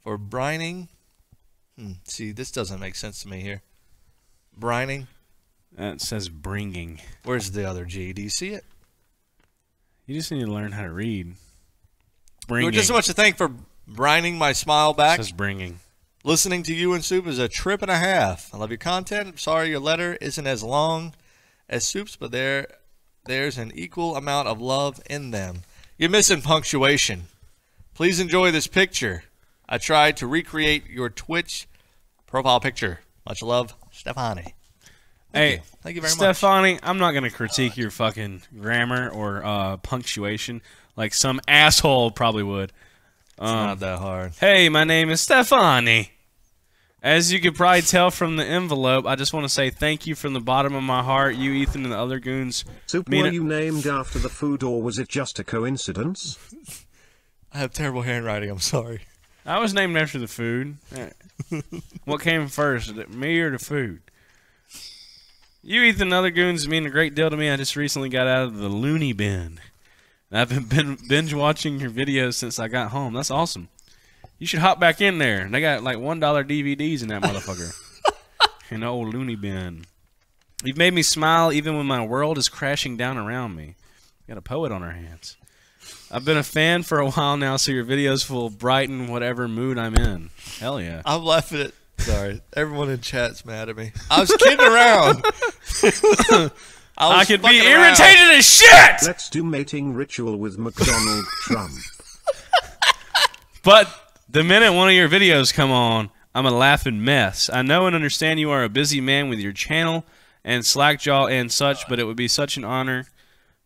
Speaker 1: for brining. Hmm, see, this doesn't make sense to me here. Brining.
Speaker 2: That says bringing.
Speaker 1: Where's the other G? Do you see it?
Speaker 2: You just need to learn how to read. Bringing.
Speaker 1: are just as much to thank for brining my smile
Speaker 2: It
Speaker 1: back.
Speaker 2: says bringing.
Speaker 1: Listening to you and Soup is a trip and a half. I love your content. I'm sorry your letter isn't as long as Soup's, but there there's an equal amount of love in them. You're missing punctuation. Please enjoy this picture. I tried to recreate your Twitch profile picture. Much love, Stefani.
Speaker 2: Hey,
Speaker 1: you. Thank you very much.
Speaker 2: Stefani, I'm not gonna critique your fucking grammar or uh, punctuation like some asshole probably would.
Speaker 1: It's not that hard.
Speaker 2: Hey, my name is Stefani. As you could probably tell from the envelope, I just want to say thank you from the bottom of my heart. You, Ethan, and the other goons.
Speaker 4: Soup,
Speaker 2: Mean
Speaker 4: were
Speaker 2: it-
Speaker 4: you named after the food or was it just a coincidence?
Speaker 1: I have terrible handwriting. I'm sorry.
Speaker 2: I was named after the food. what came first, me or the food? You, Ethan, and other goons mean a great deal to me. I just recently got out of the loony bin. And I've been binge watching your videos since I got home. That's awesome. You should hop back in there. They got like one dollar DVDs in that motherfucker. in the old loony bin. You've made me smile even when my world is crashing down around me. Got a poet on our hands. I've been a fan for a while now, so your videos will brighten whatever mood I'm in. Hell yeah.
Speaker 1: I'm laughing at. Sorry, everyone in chat's mad at me. I was kidding around. I,
Speaker 2: I could be
Speaker 1: fucking around.
Speaker 2: irritated as shit!
Speaker 4: Let's do mating ritual with McDonald Trump.
Speaker 2: But the minute one of your videos come on, I'm a laughing mess. I know and understand you are a busy man with your channel and Slackjaw and such, but it would be such an honor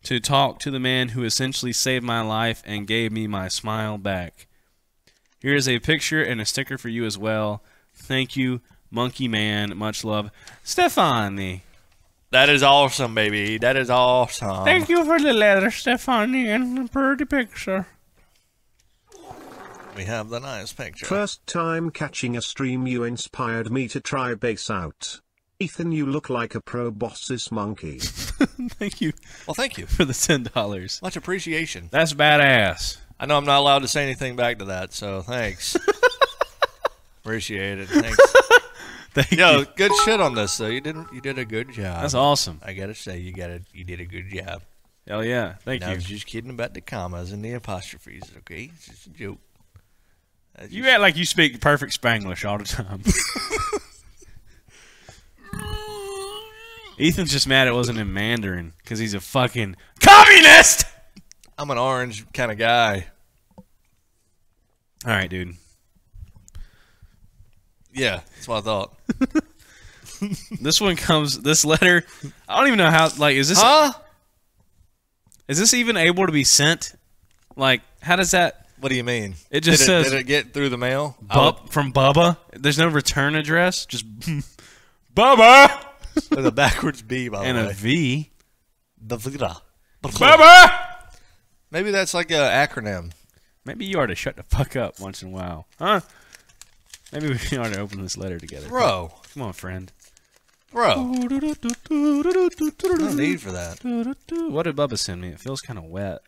Speaker 2: to talk to the man who essentially saved my life and gave me my smile back. Here is a picture and a sticker for you as well. Thank you, Monkey Man. Much love, Stefani.
Speaker 1: That is awesome, baby. That is awesome.
Speaker 2: Thank you for the letter, Stefani, and the pretty picture.
Speaker 1: We have the nice picture.
Speaker 4: First time catching a stream you inspired me to try bass out. Ethan you look like a pro bosses monkey.
Speaker 2: Thank you
Speaker 1: Well, thank you.
Speaker 2: for the ten dollars.
Speaker 1: Much appreciation.
Speaker 2: That's badass.
Speaker 1: I know I'm not allowed to say anything back to that, so thanks. Appreciate it. Thanks.
Speaker 2: Thank
Speaker 1: Yo,
Speaker 2: you.
Speaker 1: good shit on this though. You did you did a good job.
Speaker 2: That's awesome.
Speaker 1: I gotta say you got it. You did a good job.
Speaker 2: Hell yeah. Thank
Speaker 1: And I was just kidding about the commas and the apostrophes. Okay, it's just a joke.
Speaker 2: You act like you speak perfect Spanglish all the time. Ethan's just mad it wasn't in Mandarin because he's a fucking communist.
Speaker 1: I'm an orange kind of guy.
Speaker 2: All right, dude.
Speaker 1: Yeah, that's what I thought.
Speaker 2: This one comes. This letter. I don't even know how. Like, is this
Speaker 1: Huh?
Speaker 2: is this even able to be sent? Like, how does that?
Speaker 1: What do you mean?
Speaker 2: It just
Speaker 1: did
Speaker 2: says-
Speaker 1: It, did it get through the mail? Would-
Speaker 2: Bub, from Bubba. There's no return address. Just Bubba
Speaker 1: with a backwards B, by
Speaker 2: and
Speaker 1: the
Speaker 2: a
Speaker 1: way.
Speaker 2: V.
Speaker 1: The Vita.
Speaker 2: Bubba.
Speaker 1: Maybe that's like a acronym.
Speaker 2: Maybe you ought to shut the fuck up once in a while, huh? Maybe we ought to open this letter together.
Speaker 1: Bro,
Speaker 2: Come on, friend.
Speaker 1: bro. No need for that.
Speaker 2: What did Bubba send me? It feels kind of wet.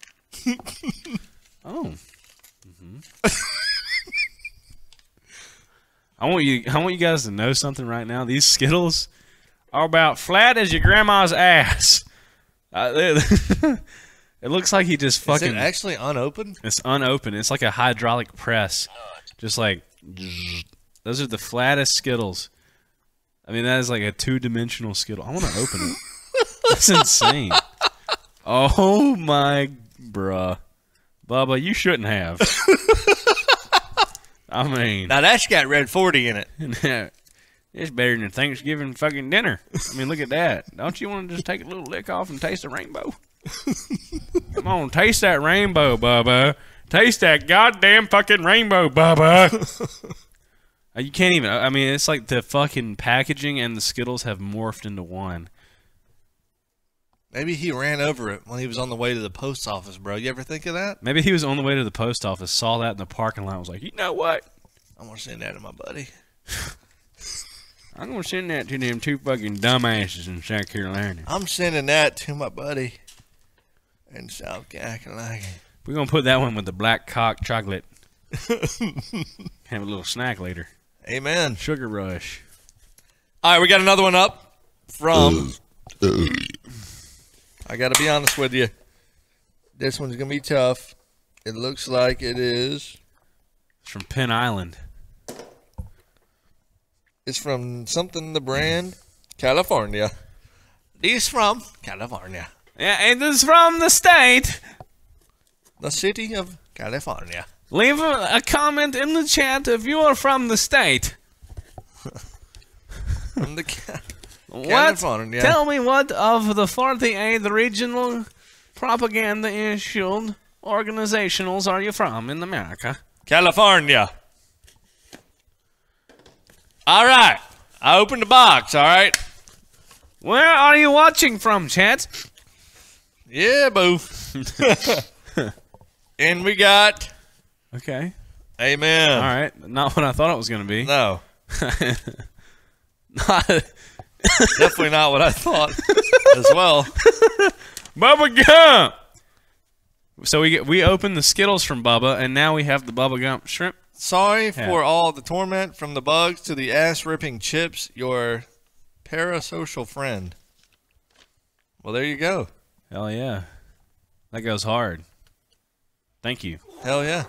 Speaker 2: oh. Hmm I want you. I want you guys to know something right now. These Skittles are about flat as your grandma's ass. Uh, it, it looks like he just fucking.
Speaker 1: Is it actually unopened?
Speaker 2: It's unopened. It's like a hydraulic press. Just like those are the flattest Skittles. I mean, that is like a two-dimensional Skittle. I want to open it. That's insane. Oh my, bruh, Bubba, you shouldn't have. I mean,
Speaker 1: Now that's got red 40 in it.
Speaker 2: it's better than Thanksgiving fucking dinner. I mean, look at that. Don't you want to just take a little lick off and taste the rainbow? Come on, taste that rainbow, Bubba. Taste that goddamn fucking rainbow, Bubba. Uh, you can't even. I mean, it's like the fucking packaging and the Skittles have morphed into one.
Speaker 1: Maybe he ran over it when he was on the way to the post office, bro. You ever think of that?
Speaker 2: Maybe he was on the way to the post office, saw that in the parking lot, was like, you know what?
Speaker 1: I'm gonna send that to my buddy.
Speaker 2: I'm gonna send that to them two fucking dumbasses in South Carolina.
Speaker 1: I'm sending that to my buddy in South Carolina.
Speaker 2: We're gonna put that one with the black cock chocolate. Have a little snack later.
Speaker 1: Amen.
Speaker 2: Sugar rush.
Speaker 1: All right, we got another one up from. Uh, uh, I got to be honest with you. This one's gonna be tough. It looks like it is.
Speaker 2: It's from Penn Island.
Speaker 1: It's from something the brand California. This from California,
Speaker 2: Yeah, it is from the state.
Speaker 1: the city of California.
Speaker 2: Leave a, a comment in the chat if you are from the state.
Speaker 1: From the
Speaker 2: What?
Speaker 1: California.
Speaker 2: Tell me what of the 48 regional propaganda issued organizationals are you from in America?
Speaker 1: California. All right, I opened the box. All right.
Speaker 2: Where are you watching from, chat?
Speaker 1: Yeah, boo. and we got.
Speaker 2: Okay.
Speaker 1: Amen.
Speaker 2: All right. Not what I thought it was going to be.
Speaker 1: No,
Speaker 2: Not
Speaker 1: definitely not what I thought as well.
Speaker 2: Bubba Gump. So we get, we opened the Skittles from Bubba, and now we have the Bubba Gump shrimp.
Speaker 1: Sorry
Speaker 2: Yeah.
Speaker 1: for all the torment from the bugs to the ass ripping chips, your parasocial friend. Well, there you go.
Speaker 2: Hell yeah, that goes hard. Thank you.
Speaker 1: Hell yeah.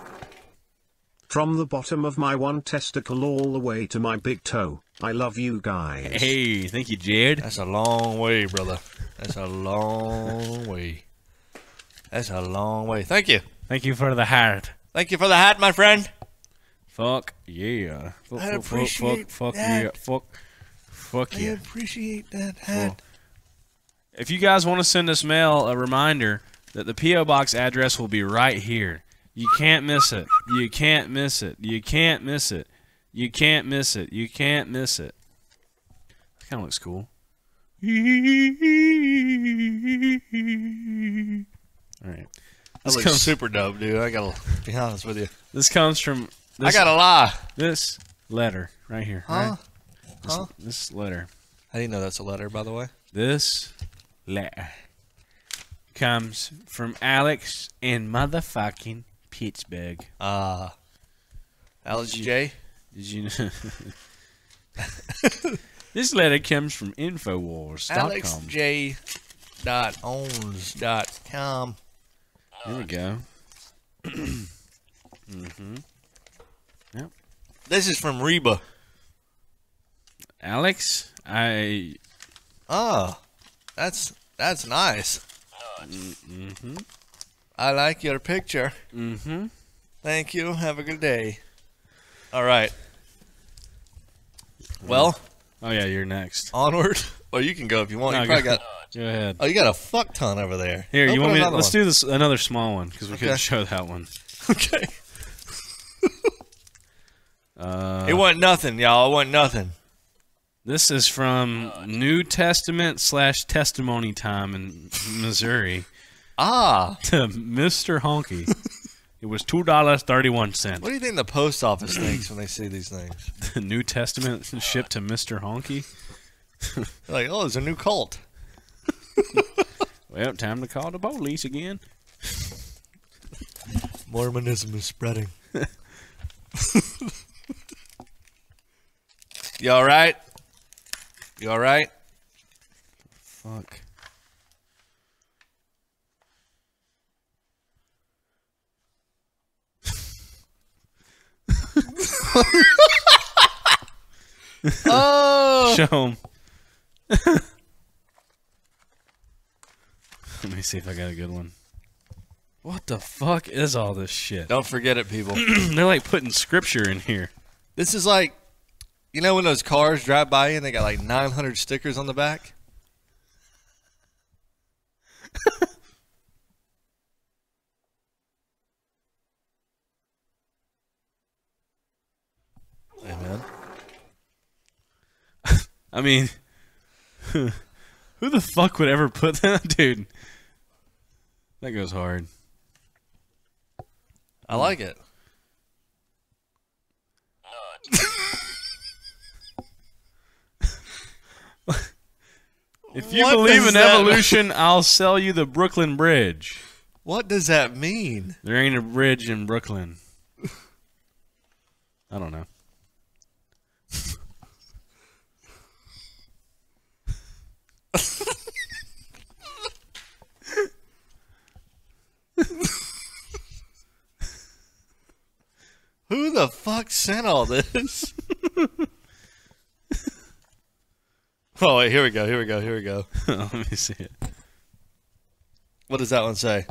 Speaker 4: From the bottom of my one testicle all the way to my big toe. I love you guys.
Speaker 2: Hey, thank you, Jared.
Speaker 1: That's a long way, brother. That's a long way. That's a long way. Thank you.
Speaker 2: Thank you for the heart.
Speaker 1: Thank you for the hat, my friend.
Speaker 2: Fuck yeah. Fuck,
Speaker 1: I
Speaker 2: fuck,
Speaker 1: appreciate
Speaker 2: fuck, fuck, fuck
Speaker 1: that.
Speaker 2: yeah. Fuck, fuck
Speaker 1: I
Speaker 2: yeah.
Speaker 1: appreciate that hat.
Speaker 2: If you guys want to send us mail, a reminder that the PO box address will be right here. You can't miss it. You can't miss it. You can't miss it. You can't miss it. You can't miss it. Kind of looks cool. All right.
Speaker 1: That
Speaker 2: This
Speaker 1: looks
Speaker 2: comes,
Speaker 1: super dope, dude. I gotta be honest with you.
Speaker 2: this comes from this,
Speaker 1: I gotta lie.
Speaker 2: this letter right here.
Speaker 1: Huh?
Speaker 2: right? This,
Speaker 1: Huh?
Speaker 2: this letter.
Speaker 1: I didn't know that's a letter, by the way.
Speaker 2: This letter comes from Alex in motherfucking Pittsburgh.
Speaker 1: Uh, Alex J.
Speaker 2: Did you know? This letter comes from Infowars.com.
Speaker 1: Alex J. Dot owns dot com.
Speaker 2: Here we go.
Speaker 1: This is from Reba.
Speaker 2: Alex, I
Speaker 1: Oh, that's that's nice.
Speaker 2: mm-hmm.
Speaker 1: I like your picture.
Speaker 2: Mm-hmm.
Speaker 1: Thank you. Have a good day. All right. Well,
Speaker 2: Oh yeah, you're next.
Speaker 1: onward. Or you can go if you want.
Speaker 2: No,
Speaker 1: you probably
Speaker 2: go-
Speaker 1: got.
Speaker 2: Go ahead.
Speaker 1: Oh, you got a fuck ton over there.
Speaker 2: Here, you want me? To, let's
Speaker 1: one.
Speaker 2: do this another small one because we couldn't show that one.
Speaker 1: Okay.
Speaker 2: Uh,
Speaker 1: It wasn't nothing, y'all. It wasn't nothing.
Speaker 2: This is from New Testament slash Testimony Time in Missouri
Speaker 1: Ah,
Speaker 2: to Mr. Honky. It was two dollars thirty one cents.
Speaker 1: what do you think the post office thinks when they see these things?
Speaker 2: The New Testament shipped to Mr. Honky.
Speaker 1: Like, oh, there's a new cult.
Speaker 2: Well, time to call the police again.
Speaker 1: Mormonism is spreading. you all right? You all right?
Speaker 2: Fuck.
Speaker 1: Oh,
Speaker 2: Show 'em. Let me see if I got a good one. What the fuck is all this shit?
Speaker 1: don't forget it, people.
Speaker 2: They're like putting scripture in here.
Speaker 1: This is like, you know, when those cars drive by and they got like 900 stickers on the back. hey man,
Speaker 2: I mean, who the fuck would ever put that, dude? That goes hard.
Speaker 1: I hmm. like it.
Speaker 2: If you
Speaker 1: What
Speaker 2: believe in evolution, I'll sell you the Brooklyn Bridge.
Speaker 1: What does that mean?
Speaker 2: There ain't a bridge in Brooklyn. I don't know.
Speaker 1: Who the fuck sent all this? oh wait, here we go. Here we go. Here we go.
Speaker 2: Let me see it.
Speaker 1: What does that one say?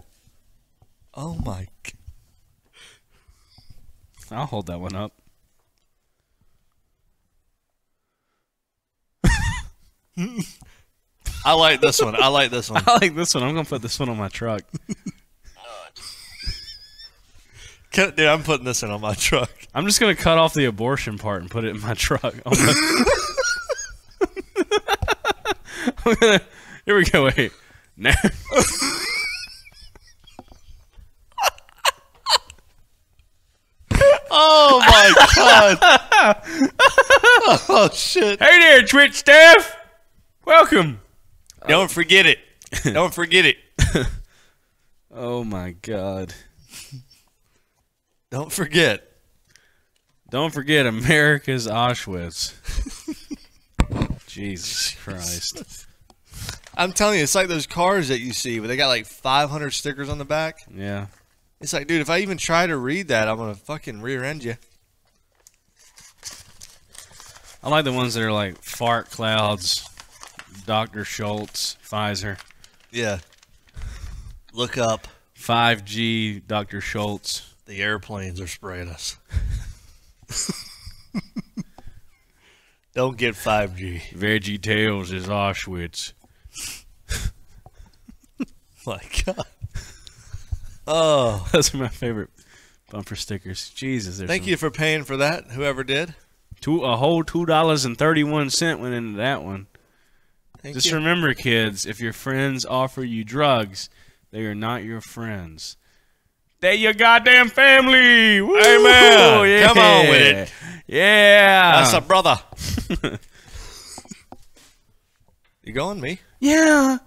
Speaker 1: Oh my!
Speaker 2: I'll hold that one up.
Speaker 1: I like this one. I like this one.
Speaker 2: I like this one. I'm gonna put this one on my truck.
Speaker 1: Can- Dude, I'm putting this one on my truck.
Speaker 2: I'm just gonna cut off the abortion part and put it in my truck. I'm gonna- I'm gonna- here we go. Wait. Now,
Speaker 1: Oh my god! oh shit!
Speaker 2: hey there, Twitch staff. Welcome.
Speaker 1: Don't forget it. Don't forget it.
Speaker 2: Oh my God.
Speaker 1: Don't forget.
Speaker 2: Don't forget America's Auschwitz. Jesus Christ.
Speaker 1: I'm telling you, it's like those cars that you see where they got like 500 stickers on the back.
Speaker 2: Yeah.
Speaker 1: It's like, dude, if I even try to read that, I'm gonna fucking rear end you.
Speaker 2: I like the ones that are like fart clouds, Dr. Schultz, Pfizer,
Speaker 1: Yeah. Look up.
Speaker 2: 5G, Dr. Schultz.
Speaker 1: The airplanes are spraying us. Don't get 5G.
Speaker 2: Veggie Tales is Auschwitz.
Speaker 1: My God. Oh,
Speaker 2: Those are my favorite bumper stickers. Jesus,
Speaker 1: thank
Speaker 2: some-
Speaker 1: you for paying for that, whoever did.
Speaker 2: Two, a whole two dollars and thirty one cent went into that one.
Speaker 1: Thank
Speaker 2: Just
Speaker 1: you.
Speaker 2: remember, kids, if your friends offer you drugs, they are not your friends. They your goddamn family. Woo!
Speaker 1: Amen. Come on with it.
Speaker 2: Yeah.
Speaker 1: That's a brother. you going me?
Speaker 2: yeah.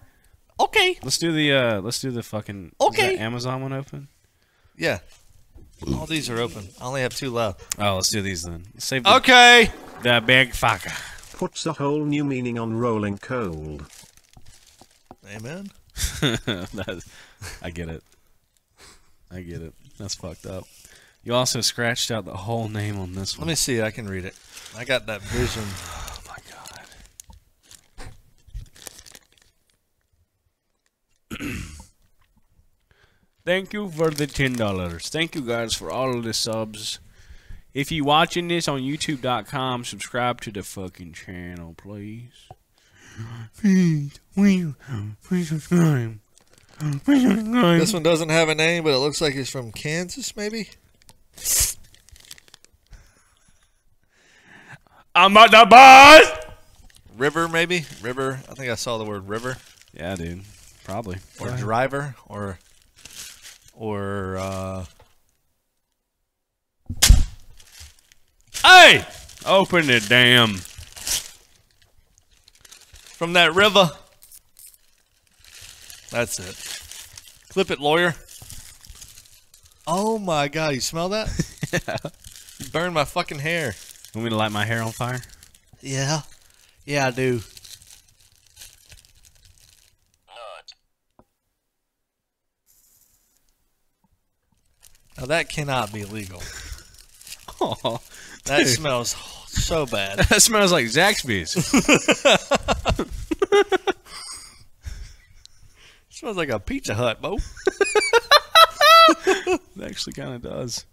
Speaker 1: Okay.
Speaker 2: Let's do the uh let's do the fucking is
Speaker 1: Okay.
Speaker 2: that Amazon one open.
Speaker 1: Yeah. All these are open. I only have two left.
Speaker 2: Oh, let's do these then. Save the,
Speaker 1: Okay.
Speaker 2: The big fucker.
Speaker 4: Puts a whole new meaning on rolling cold.
Speaker 1: Amen.
Speaker 2: That's, I get it. I get it. That's fucked up. You also scratched out the whole name on this one.
Speaker 1: Let me see. I can read it. I got that vision.
Speaker 2: oh my god. Thank you for the ten dollars. Thank you guys for all of the subs. If you're watching this on YouTube.com, subscribe to the fucking channel, please. Please, please, please subscribe. Please subscribe.
Speaker 1: This one doesn't have a name, but it looks like it's from Kansas, maybe.
Speaker 2: I'm at the boss!
Speaker 1: River, maybe. River. I think I saw the word river
Speaker 2: Yeah, dude. Probably.
Speaker 1: or driver or or uh,
Speaker 2: Hey! Open the damn.
Speaker 1: from that river. That's it. Clip it, lawyer. Oh my god, you smell that? yeah. You burned my fucking hair.
Speaker 2: Want me to light my hair on fire?
Speaker 1: Yeah. Yeah, I do. Now that cannot be legal.
Speaker 2: Oh,
Speaker 1: That
Speaker 2: Dude.
Speaker 1: smells so bad.
Speaker 2: that smells like Zaxby's.
Speaker 1: smells like a Pizza Hut, Bo.
Speaker 2: it actually kind of does.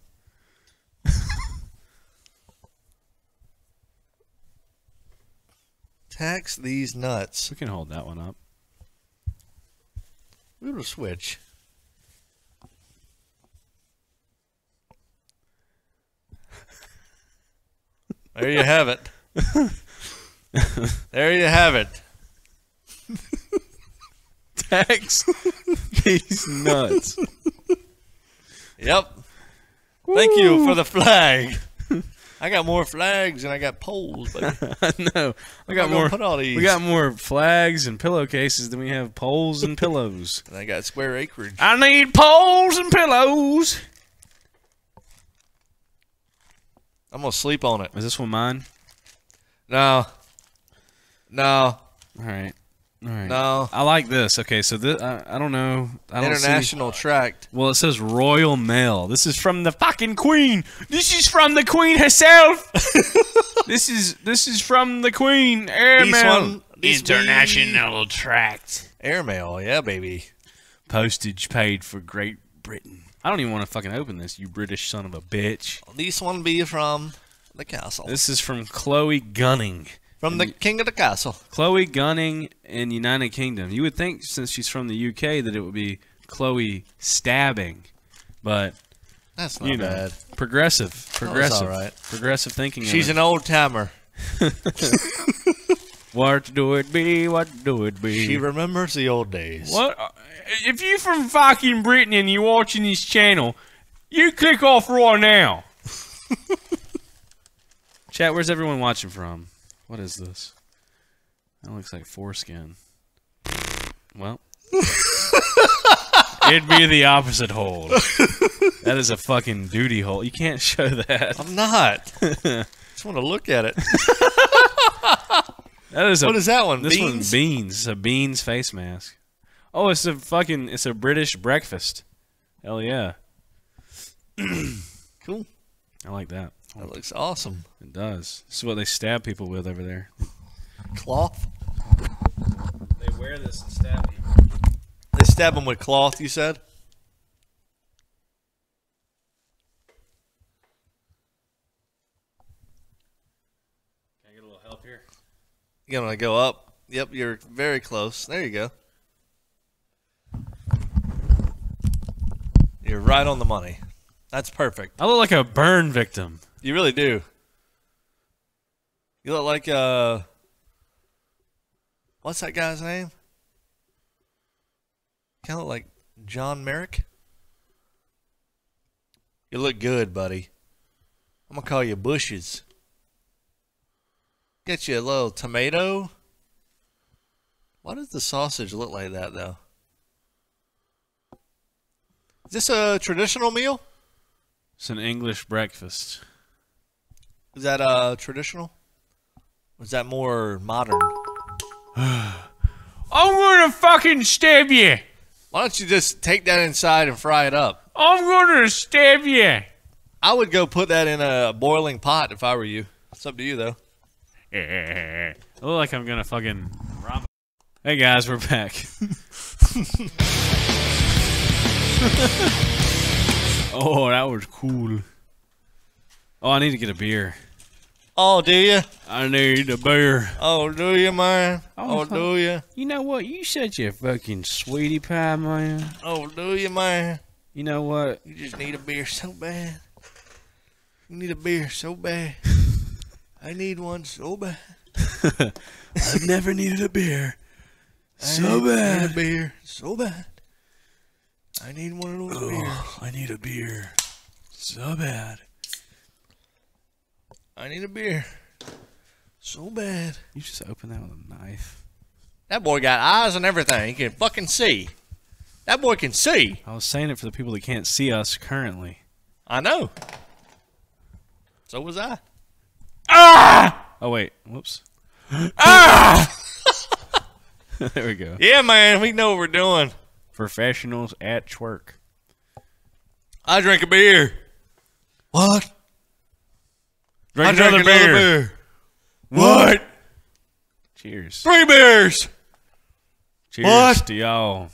Speaker 1: Tax these nuts.
Speaker 2: We can hold that one up.
Speaker 1: We will switch. There you have it. there you have it.
Speaker 2: Tax these nuts.
Speaker 1: Yep. Thank you for the flag. I got more flags than I got poles, baby.
Speaker 2: no, I got more.
Speaker 1: Put all these.
Speaker 2: We got more flags and pillowcases than we have poles and pillows.
Speaker 1: And I got square acreage.
Speaker 2: I need poles and pillows.
Speaker 1: I'm gonna sleep on it.
Speaker 2: Is this one mine?
Speaker 1: No. No.
Speaker 2: All right. All right.
Speaker 1: No.
Speaker 2: I like this. Okay, so this I, I don't know. I don't see-
Speaker 1: International tract.
Speaker 2: Well, it says Royal Mail. This is from the fucking Queen. This is from the Queen herself. this is this is from the Queen. Airmail.
Speaker 1: This one- this
Speaker 2: International tract.
Speaker 1: Airmail, yeah, baby.
Speaker 2: Postage paid for Great Britain. I don't even want to fucking open this, you British son of a bitch.
Speaker 1: This one be from the castle.
Speaker 2: This is from Chloe Gunning.
Speaker 1: From the king of the castle.
Speaker 2: Chloe Gunning in United Kingdom. You would think since she's from the UK that it would be Chloe Stabbing, but
Speaker 1: That's not
Speaker 2: you know,
Speaker 1: bad.
Speaker 2: progressive, progressive,
Speaker 1: alright.
Speaker 2: progressive thinking.
Speaker 1: She's an old timer.
Speaker 2: What do it be? What do it be?
Speaker 1: She remembers the old days.
Speaker 2: what? uh, If you're from fucking Britain and you're watching this channel, you click off right now. Chat, where's everyone watching from? What is this? That looks like foreskin. Well, it'd be the opposite hold. That is a fucking duty hole. You can't show that.
Speaker 1: I'm not. Just want to look at it.
Speaker 2: That is a
Speaker 1: What is that one?
Speaker 2: This
Speaker 1: Beans?
Speaker 2: one's beans. It's a beans face mask. Oh, it's a fucking. It's a British breakfast. Hell yeah,
Speaker 1: Cool.
Speaker 2: I like that.
Speaker 1: That looks awesome.
Speaker 2: It does. This is what they stab people with over there.
Speaker 1: Cloth.
Speaker 2: They wear this and stab people.
Speaker 1: They stab him with cloth. You said.
Speaker 2: Can I get a little help here?
Speaker 1: You gonna go up? Yep, you're very close. There you go. You're right on the money. That's perfect.
Speaker 2: I look like a burn victim.
Speaker 1: You really do. You look like uh what's that guy's name? Kind of like John Merrick. You look good, buddy. I'm gonna call you Bushes. Get you a little tomato. Why does the sausage look like that though? Is this a traditional meal?
Speaker 2: It's an English breakfast.
Speaker 1: Is that uh traditional? Is that more modern?
Speaker 2: I'm gonna fucking stab you.
Speaker 1: Why don't you just take that inside and fry it up?
Speaker 2: I'm gonna stab you.
Speaker 1: I would go put that in a boiling pot if I were you. It's up to you though.
Speaker 2: I look like I'm gonna fucking rob. Hey guys, we're back. oh, that was cool. Oh, I need to get a beer.
Speaker 1: Oh, do you?
Speaker 2: I need a beer.
Speaker 1: Oh, do you, man?
Speaker 2: Oh,
Speaker 1: Oh, do you?
Speaker 2: You know what? You such a fucking sweetie pie, man.
Speaker 1: Oh, do you, man?
Speaker 2: You know what?
Speaker 1: You just need a beer so bad. You need a beer so bad. I need one so bad.
Speaker 2: I've never needed a beer so bad.
Speaker 1: I need a beer so bad. I need one of those beers.
Speaker 2: Oh, I need a beer so bad.
Speaker 1: I need a beer so bad.
Speaker 2: You just open that with a knife.
Speaker 1: That boy got eyes and everything. He can fucking see. That boy can see.
Speaker 2: I was saying it for the people that can't see us currently.
Speaker 1: I know. So was I.
Speaker 2: Oh wait, whoops. Ah! there we go.
Speaker 1: Yeah, man, we know what we're doing.
Speaker 2: Professionals at twerk.
Speaker 1: I drink a beer. What?
Speaker 2: Drink
Speaker 1: I drank another beer.
Speaker 2: What? Cheers.
Speaker 1: Three beers.
Speaker 2: Cheers
Speaker 1: What?
Speaker 2: to y'all.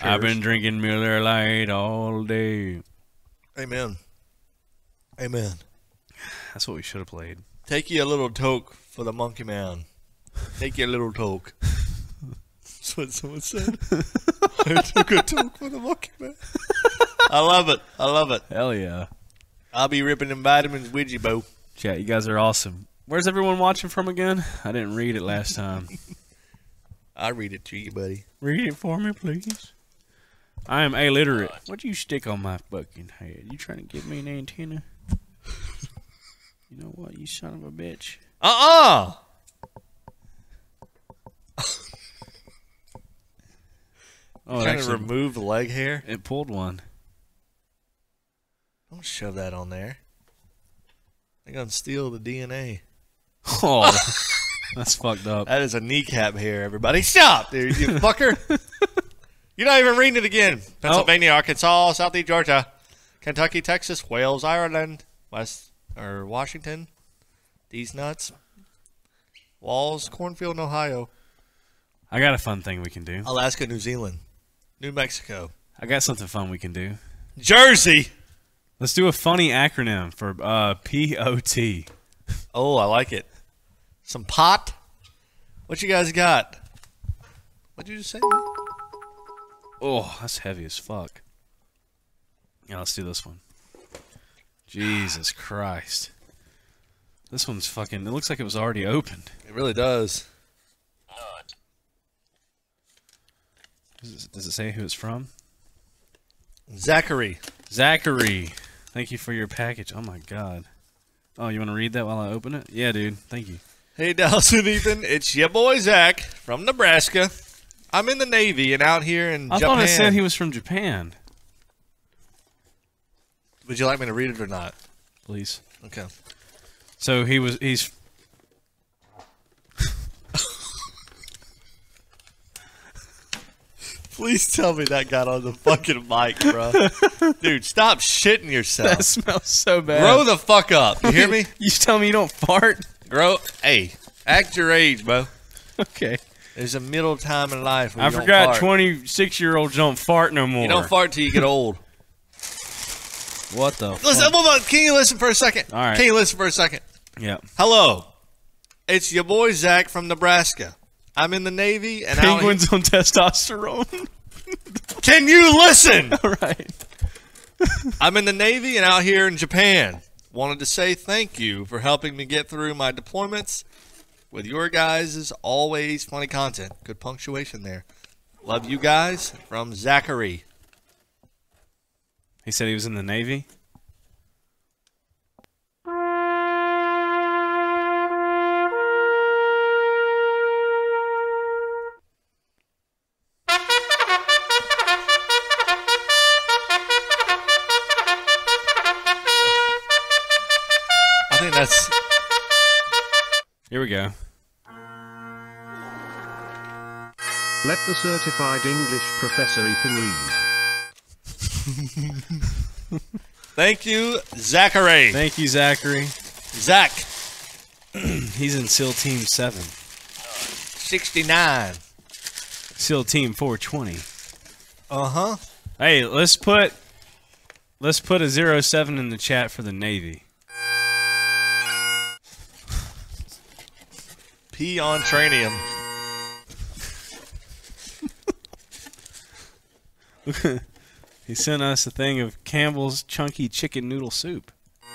Speaker 2: I've been drinking Miller Lite all day.
Speaker 1: Amen. Amen.
Speaker 2: That's what we should have played.
Speaker 1: Take you a little toke for the monkey man. Take you a little toke. That's what someone said. I took a toke for the monkey man. I love it. I love it.
Speaker 2: Hell yeah.
Speaker 1: I'll be ripping them vitamins with you, Bo.
Speaker 2: Chat, you guys are awesome. Where's everyone watching from again? I didn't read it last time.
Speaker 1: I read it to you, buddy.
Speaker 2: read it for me, please. I am illiterate. What'd you stick on my fucking head? You trying to give me an antenna? You know what, you son of a bitch.
Speaker 1: Uh-uh.
Speaker 2: Oh, it,
Speaker 1: Trying to
Speaker 2: actually,
Speaker 1: remove the leg hair.
Speaker 2: it pulled one.
Speaker 1: Don't shove that on there. They're gonna steal the DNA.
Speaker 2: Oh, that's fucked up.
Speaker 1: That is a kneecap hair, everybody. Stop, dude, you fucker. You're not even reading it again. Oh. Pennsylvania, Arkansas, Southeast Georgia, Kentucky, Texas, Wales, Ireland, West or Washington. These nuts. Walls, Cornfield, Ohio,
Speaker 2: I got a fun thing we can do.
Speaker 1: Alaska, New Zealand, New Mexico,
Speaker 2: I got something fun we can do.
Speaker 1: Jersey.
Speaker 2: Let's do a funny acronym for uh, POT.
Speaker 1: Oh, I like it. Some pot. What you guys got? What'd you just say?
Speaker 2: Oh, that's heavy as fuck. Yeah, let's do this one. Jesus Christ. This one's fucking. It looks like it was already opened.
Speaker 1: It really does.
Speaker 2: Does it, does it say who it's from?
Speaker 1: Zachary.
Speaker 2: Zachary. Thank you for your package. Oh my god. Oh, you want to read that while I open it? Yeah, dude. Thank you.
Speaker 1: Hey, Dallas and Ethan. It's your boy Zach from Nebraska. I'm in the Navy and out here in
Speaker 2: I
Speaker 1: Japan.
Speaker 2: thought it said he was from Japan.
Speaker 1: Would you like me to read it or not?
Speaker 2: Please.
Speaker 1: Okay.
Speaker 2: So he was. He's.
Speaker 1: Please tell me that got on the fucking mic, bro. Dude, stop shitting yourself.
Speaker 2: That smells so bad.
Speaker 1: Grow the fuck up. You hear me?
Speaker 2: You tell me you don't fart?
Speaker 1: Grow. Hey, act your age, bro.
Speaker 2: Okay.
Speaker 1: There's a middle time in life. Where
Speaker 2: I forgot 26 year olds don't fart no more.
Speaker 1: You don't fart till you get old.
Speaker 2: What the
Speaker 1: Listen, hold on. Can you listen for a second?
Speaker 2: All right.
Speaker 1: Can you listen for a second?
Speaker 2: Yeah.
Speaker 1: Hello. It's your boy Zach from Nebraska. I'm in the Navy and
Speaker 2: Penguins on testosterone.
Speaker 1: Can you listen?
Speaker 2: All right.
Speaker 1: I'm in the Navy and out here in Japan. Wanted to say thank you for helping me get through my deployments with your guys' always funny content. Good punctuation there. Love you guys from Zachary.
Speaker 2: He said he was in the Navy.
Speaker 1: I think that's
Speaker 2: Here we go.
Speaker 4: Let the certified English professor Ethan read.
Speaker 1: Thank you, Zachary.
Speaker 2: Thank you, Zachary.
Speaker 1: Zach,
Speaker 2: He's in SEAL Team 7.
Speaker 1: 69.
Speaker 2: SEAL Team 420.
Speaker 1: Uh huh.
Speaker 2: Hey, let's put let's put a zero seven in the chat for the Navy.
Speaker 1: P on tranium.
Speaker 2: He sent us a thing of Campbell's chunky chicken noodle soup.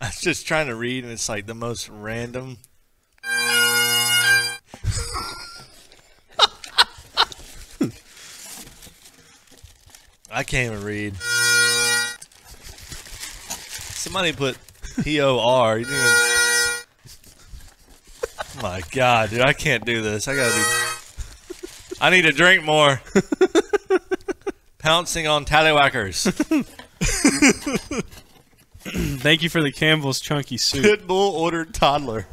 Speaker 1: I was just trying to read, and it's like the most random. I can't even read. Somebody put P O R. My God, dude, I can't do this. I gotta be. I need to drink more. Pouncing on tallywhackers.
Speaker 2: Thank you for the Campbell's chunky soup.
Speaker 1: Pitbull ordered toddler.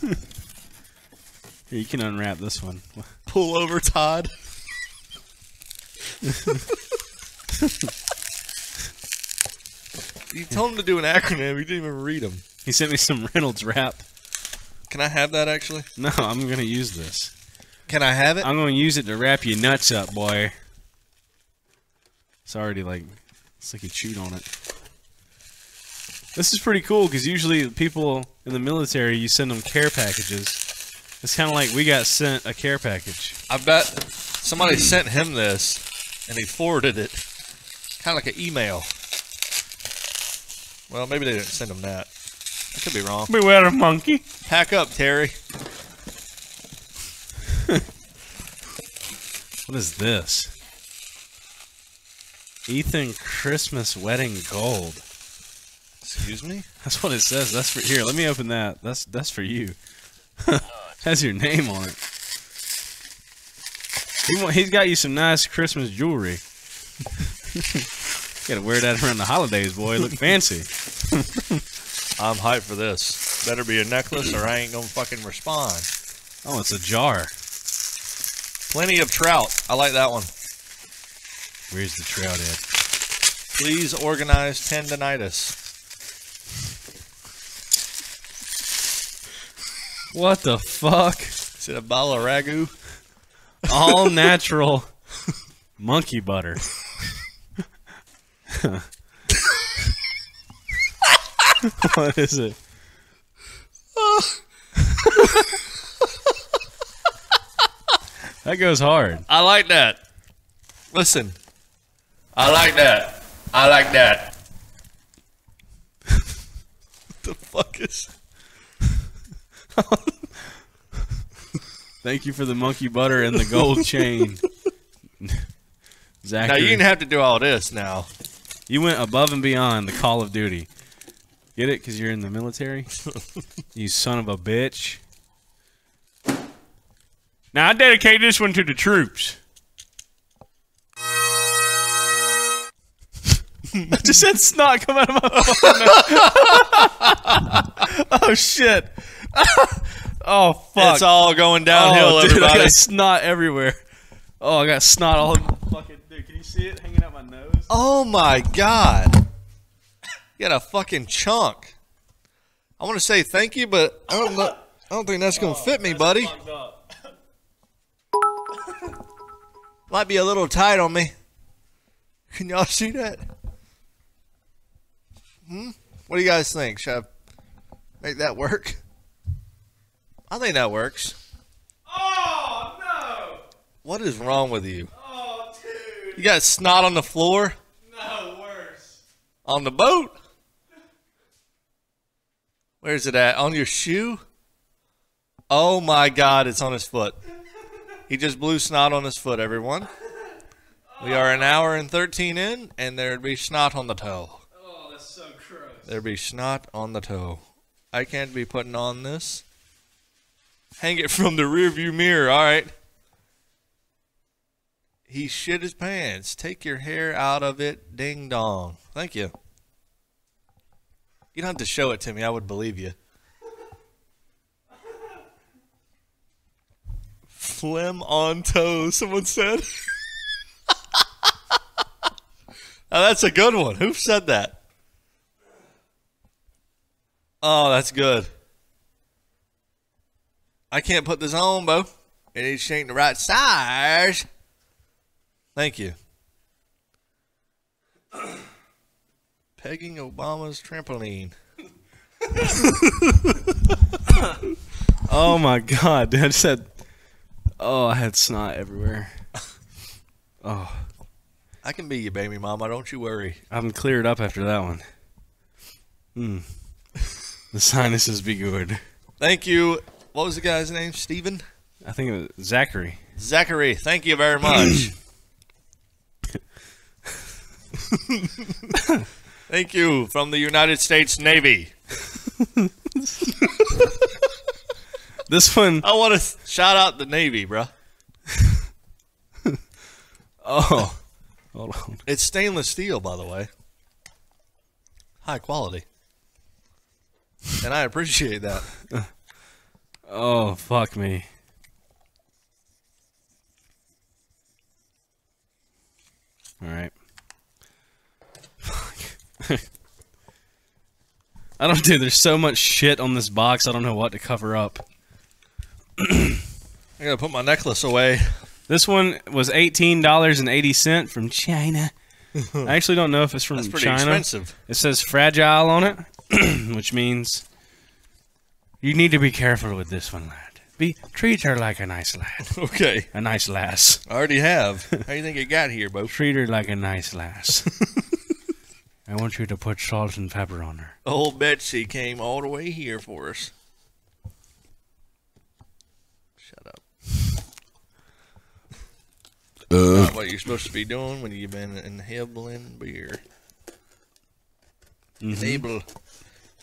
Speaker 2: Here, you can unwrap this one.
Speaker 1: Pull over Todd. you told him to do an acronym. You didn't even read them.
Speaker 2: He sent me some Reynolds wrap.
Speaker 1: Can I have that actually?
Speaker 2: No, I'm gonna use this.
Speaker 1: Can I have it?
Speaker 2: I'm gonna use it to wrap your nuts up, boy. It's already like it's like you chewed on it. This is pretty cool because usually people in the military you send them care packages. It's kind of like we got sent a care package.
Speaker 1: I bet somebody sent him this and he forwarded it. Kind of like an email. Well, maybe they didn't send him that. I could be wrong.
Speaker 2: Beware of monkey.
Speaker 1: Pack up, Terry.
Speaker 2: What is this? Ethan Christmas wedding gold.
Speaker 1: Excuse me?
Speaker 2: That's what it says. That's for here. Let me open that. That's that's for you. Has your name on it. He he's got you some nice Christmas jewelry. Gotta wear that around the holidays, boy. Look fancy.
Speaker 1: I'm hyped for this. Better be a necklace or I ain't gonna fucking respond.
Speaker 2: Oh, it's a jar.
Speaker 1: Plenty of trout. I like that one.
Speaker 2: Where's the trout at?
Speaker 1: Please organize tendonitis.
Speaker 2: What the fuck?
Speaker 1: Is it a bottle of ragu?
Speaker 2: All natural monkey butter. what is it? that goes hard.
Speaker 1: I like that. Listen. I like that. I like that. what the fuck is
Speaker 2: Thank you for the monkey butter and the gold chain.
Speaker 1: Now
Speaker 2: Zachary,
Speaker 1: you
Speaker 2: you,
Speaker 1: didn't have to do all this now.
Speaker 2: You went above and beyond the Call of Duty. Get it? Because you're in the military? you son of a bitch. Now I dedicate this one to the troops. I just had snot come out of my phone. oh shit! oh fuck!
Speaker 1: It's all going downhill,
Speaker 2: oh, dude, I
Speaker 1: everybody.
Speaker 2: got snot everywhere. Oh, I got snot all over my fucking. Dude, can you see it hanging out my nose?
Speaker 1: Oh my god. You got a fucking chunk. I want to say thank you, but I don't know. I don't think that's gonna oh, fit me, buddy. Might be a little tight on me. Can y'all see that? Hmm? What do you guys think? Should I make that work? I think that works.
Speaker 2: Oh no!
Speaker 1: What is wrong with you?
Speaker 2: Oh dude!
Speaker 1: You got snot on the floor?
Speaker 2: No worse.
Speaker 1: On the boat? Where's it at? On your shoe? Oh my god, it's on his foot. He just blew snot on his foot, everyone. We are an hour and 13 in, and there'd be snot on the toe.
Speaker 2: Oh, that's so gross.
Speaker 1: There'd be snot on the toe. I can't be putting on this. Hang it from the rearview mirror, alright? He shit his pants. Take your hair out of it. Ding dong. Thank you. You don't have to show it to me. I would believe you. Phlegm on toes, someone said. oh, that's a good one. Who said that? Oh, that's good. I can't put this on, Bo. It needs to the right size. Thank you. Pegging Obama's trampoline.
Speaker 2: Oh my god, dude. I just. Oh, I had snot everywhere. Oh,
Speaker 1: I can be your baby mama, don't you worry.
Speaker 2: I'm cleared up after that one. Hmm. The sinuses be good.
Speaker 1: Thank you. What was the guy's name? Steven?
Speaker 2: I think it was Zachary.
Speaker 1: Zachary, thank you very much. thank you from the United States Navy.
Speaker 2: This one,
Speaker 1: I want to shout out the Navy, bruh.
Speaker 2: oh, hold on.
Speaker 1: It's stainless steel, by the way. High quality. And I appreciate that.
Speaker 2: Oh, fuck me. All right. I don't do. There's so much shit on this box. I don't know what to cover up.
Speaker 1: I gotta put my necklace away.
Speaker 2: This one was eighteen dollars and eighty cent from China. I actually don't know if it's from
Speaker 1: That's pretty
Speaker 2: China.
Speaker 1: expensive.
Speaker 2: It says fragile on it, which means you need to be careful with this one, lad. Be treat her like a nice lad,
Speaker 1: Okay.
Speaker 2: a nice lass.
Speaker 1: I already have. How you think it got here, Bo?
Speaker 2: Treat her like a nice lass. I want you to put salt and pepper on her.
Speaker 1: Old Betsy came all the way here for us. Shut up. Not uh, what you're supposed to be doing when you've been enabling beer. Mm-hmm. Enable,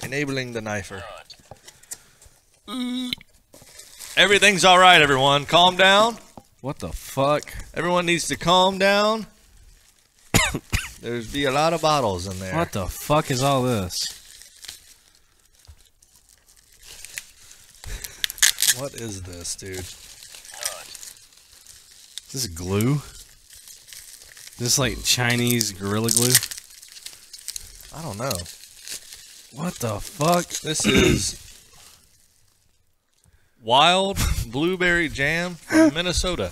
Speaker 1: enabling the knifer. Everything's all right, everyone. Calm down.
Speaker 2: What the fuck?
Speaker 1: Everyone needs to calm down. There's be a lot of bottles in there.
Speaker 2: What the fuck is all this?
Speaker 1: What is this, dude?
Speaker 2: Is this glue? Is this like Chinese gorilla glue?
Speaker 1: I don't know.
Speaker 2: What the fuck?
Speaker 1: This is wild blueberry jam from Minnesota.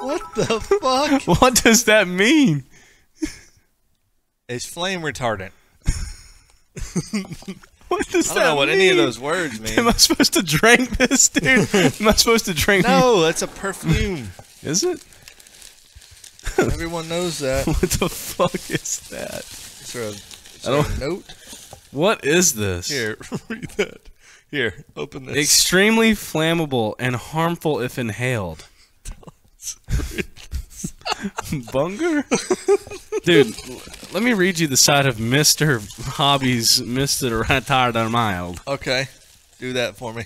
Speaker 1: what the fuck?
Speaker 2: What does that mean?
Speaker 1: It's flame retardant.
Speaker 2: What does
Speaker 1: I don't know what any of those words mean. Am.
Speaker 2: I supposed to drink this, dude? Am I supposed to drink?
Speaker 1: No, that's a perfume.
Speaker 2: Is it?
Speaker 1: Everyone knows that.
Speaker 2: What the fuck is that?
Speaker 1: Is there a, is
Speaker 2: I
Speaker 1: there a
Speaker 2: don't-
Speaker 1: note?
Speaker 2: What is this?
Speaker 1: Here, read that. Here, open this.
Speaker 2: Extremely flammable and harmful if inhaled. Bunger? Dude, let me read you the side of Mr. Hobby's Mr. Retarder Mild.
Speaker 1: okay, do that for me.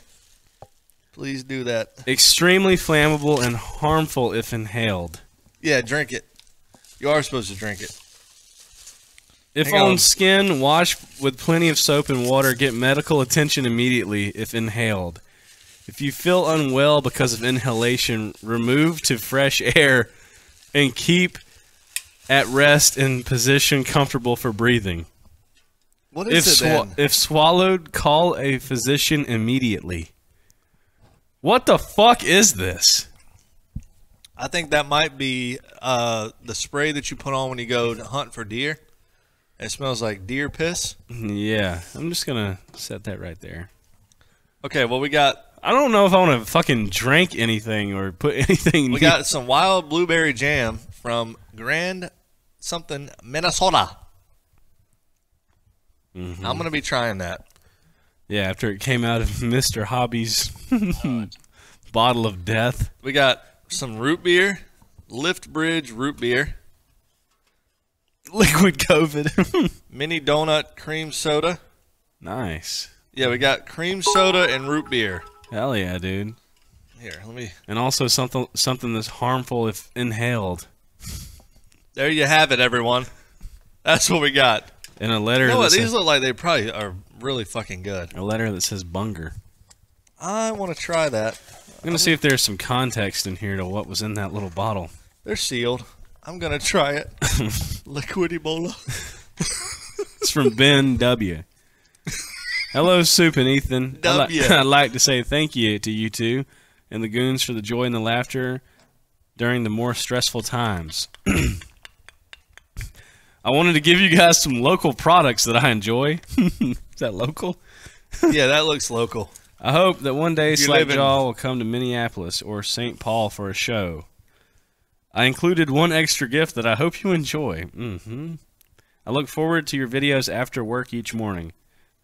Speaker 1: Please do that.
Speaker 2: Extremely flammable and harmful if inhaled.
Speaker 1: Yeah, drink it. You are supposed to drink it.
Speaker 2: If
Speaker 1: Hang
Speaker 2: on
Speaker 1: on.
Speaker 2: skin, wash with plenty of soap and water. Get medical attention immediately if inhaled. If you feel unwell because of inhalation, remove to fresh air and keep at rest in position comfortable for breathing.
Speaker 1: What
Speaker 2: If,
Speaker 1: is it
Speaker 2: swa-
Speaker 1: then?
Speaker 2: if swallowed, call a physician immediately. What the fuck is this?
Speaker 1: I think that might be uh, the spray that you put on when you go to hunt for deer. It smells like deer piss.
Speaker 2: Yeah, I'm just gonna set that right there.
Speaker 1: Okay, well we got
Speaker 2: I don't know if I want to fucking drink anything or put anything.
Speaker 1: we got some wild blueberry jam from Grand something Minnesota.
Speaker 2: Mm-hmm.
Speaker 1: I'm gonna be trying that.
Speaker 2: Yeah, after it came out of Mr. Hobby's bottle of death.
Speaker 1: We got some root beer, Lift Bridge root beer,
Speaker 2: Liquid COVID.
Speaker 1: mini donut cream soda.
Speaker 2: nice.
Speaker 1: Yeah, we got cream soda and root beer.
Speaker 2: Hell yeah, dude.
Speaker 1: Here, let me.
Speaker 2: And also something something that's harmful if inhaled.
Speaker 1: There you have it, everyone. That's what we got.
Speaker 2: And a letter
Speaker 1: You know
Speaker 2: that
Speaker 1: what? These
Speaker 2: says,
Speaker 1: look like they probably are really fucking good.
Speaker 2: a letter that says Bunger.
Speaker 1: I want to try that.
Speaker 2: I'm gonna see if there's some context in here to what was in that little bottle.
Speaker 1: They're sealed. I'm gonna try it. Liquid Ebola.
Speaker 2: It's from Ben W. Hello, Soup and Ethan. I'd, li-
Speaker 1: W.
Speaker 2: I'd like to say thank you to you two and the goons for the joy and the laughter during the more stressful times. I wanted to give you guys some local products that I enjoy. Is that local?
Speaker 1: yeah, that looks local.
Speaker 2: I hope that one day Slackjaw will come to Minneapolis or St. Paul for a show. I included one extra gift that I hope you enjoy. hmm I look forward to your videos after work each morning.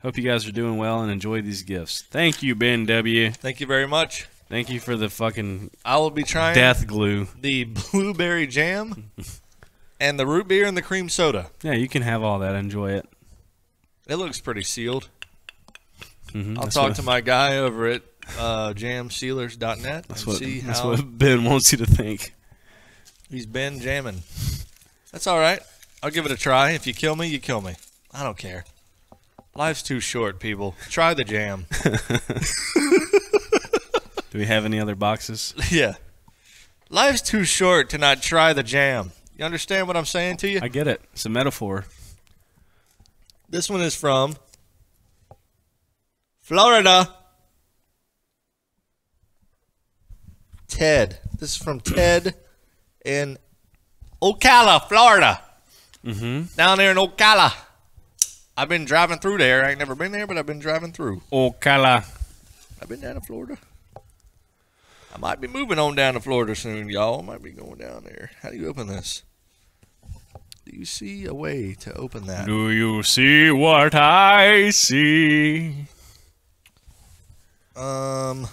Speaker 2: Hope you guys are doing well and enjoy these gifts. Thank you, Ben W.
Speaker 1: Thank you very much.
Speaker 2: Thank you for the fucking
Speaker 1: I will be trying
Speaker 2: death glue.
Speaker 1: the blueberry jam and the root beer and the cream soda.
Speaker 2: Yeah, you can have all that. Enjoy it.
Speaker 1: It looks pretty sealed.
Speaker 2: hmm
Speaker 1: I'll talk to my guy over at uh, jamsealers.net and
Speaker 2: That's what,
Speaker 1: see
Speaker 2: that's
Speaker 1: how
Speaker 2: what Ben wants you to think.
Speaker 1: he's been jamming. That's all right. I'll give it a try. If you kill me, you kill me. I don't care. Life's too short, people. Try the jam.
Speaker 2: Do we have any other boxes?
Speaker 1: yeah. Life's too short to not try the jam. You understand what I'm saying to you?
Speaker 2: I get it. It's a metaphor.
Speaker 1: This one is from Florida. Ted. This is from Ted in Ocala, Florida.
Speaker 2: Mm-hmm.
Speaker 1: Down there in Ocala. I've been driving through there. I ain't never been there, but I've been driving through.
Speaker 2: Ocala.
Speaker 1: I've been down to Florida. I might be moving on down to Florida soon, y'all. I might be going down there. How do you open this? Do you see a way to open that?
Speaker 2: Do you see what I see?
Speaker 1: Um,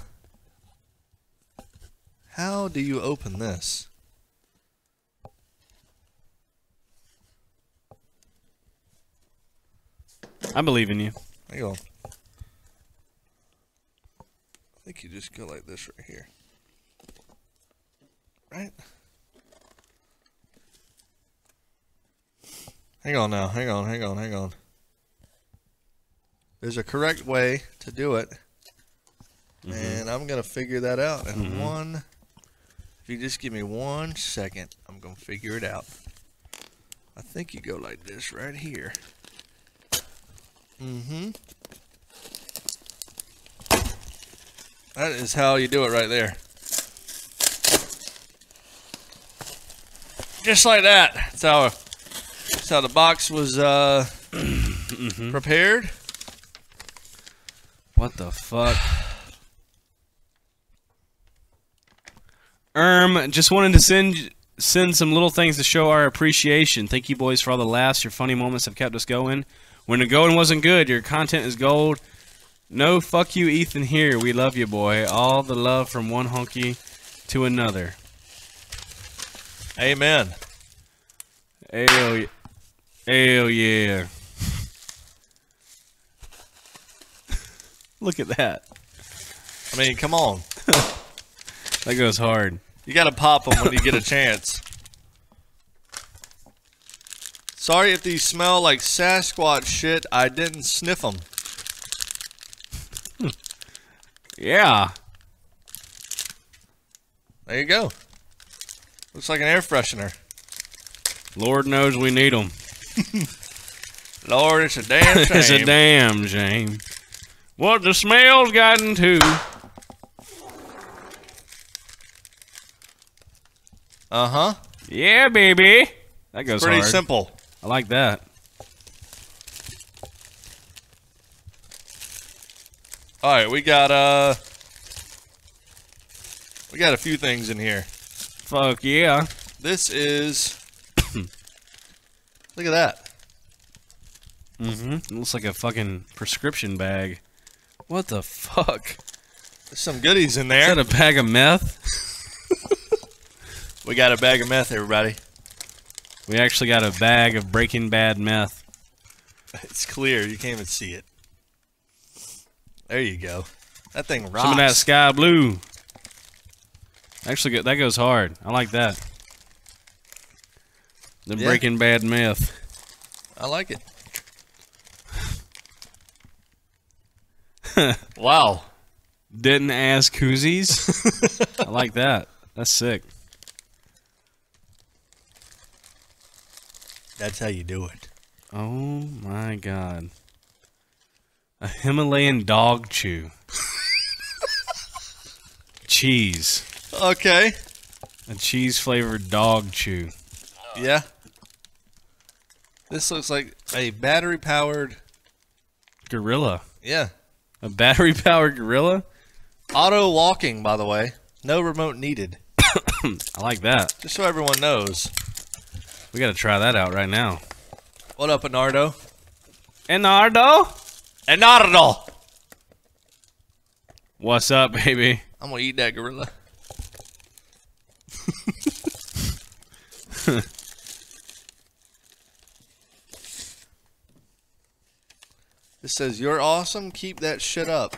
Speaker 1: how do you open this?
Speaker 2: I believe in you.
Speaker 1: Hang on. I think you just go like this right here. Right? Hang on now. Hang on, hang on, hang on. There's a correct way to do it. Mm-hmm. And I'm going to figure that out in mm-hmm. one. If you just give me one second, I'm going to figure it out. I think you go like this right here. Mm-hmm. That is how you do it right there. Just like that. That's how, that's how the box was uh, prepared.
Speaker 2: What the fuck? Erm, just wanted to send send some little things to show our appreciation. Thank you, boys, for all the laughs. Your funny moments have kept us going. When the going wasn't good, your content is gold. No, fuck you, Ethan. Here, we love you, boy. All the love from one honky to another.
Speaker 1: Amen.
Speaker 2: Hell. Hell yeah. Look at that.
Speaker 1: I mean, come on.
Speaker 2: That goes hard.
Speaker 1: You got to pop them when you get a chance. Sorry if these smell like Sasquatch shit. I didn't sniff them.
Speaker 2: Yeah.
Speaker 1: There you go. Looks like an air freshener.
Speaker 2: Lord knows we need them.
Speaker 1: Lord, it's a damn shame.
Speaker 2: it's a damn shame. What the smell's gotten to.
Speaker 1: Uh huh.
Speaker 2: Yeah, baby. That goes
Speaker 1: Pretty
Speaker 2: hard.
Speaker 1: simple.
Speaker 2: I like that.
Speaker 1: All right, we got uh, we got a few things in here.
Speaker 2: Fuck yeah.
Speaker 1: This is. look at that.
Speaker 2: Mm-hmm. It looks like a fucking prescription bag. What the fuck?
Speaker 1: There's some goodies in
Speaker 2: Is
Speaker 1: there.
Speaker 2: that a bag of meth?
Speaker 1: we got a bag of meth, everybody.
Speaker 2: We actually got a bag of Breaking Bad meth.
Speaker 1: It's clear. You can't even see it. There you go. That thing rocks.
Speaker 2: Some of that sky blue. Actually, that goes hard. I like that. The
Speaker 1: Yeah.
Speaker 2: Breaking Bad myth.
Speaker 1: I like it. wow.
Speaker 2: Didn't ask koozies. I like that. That's sick.
Speaker 1: That's how you do it.
Speaker 2: Oh my god. A Himalayan dog chew. cheese.
Speaker 1: Okay.
Speaker 2: A cheese flavored dog chew.
Speaker 1: Yeah. This looks like a battery powered.
Speaker 2: Gorilla.
Speaker 1: Yeah.
Speaker 2: A battery powered gorilla?
Speaker 1: Auto walking, by the way. No remote needed.
Speaker 2: I like that.
Speaker 1: Just so everyone knows.
Speaker 2: We gotta try that out right now.
Speaker 1: What up, Anardo?
Speaker 2: Enardo?
Speaker 1: Anardo!
Speaker 2: What's up, baby?
Speaker 1: I'm gonna eat that gorilla. it says, You're awesome. Keep that shit up.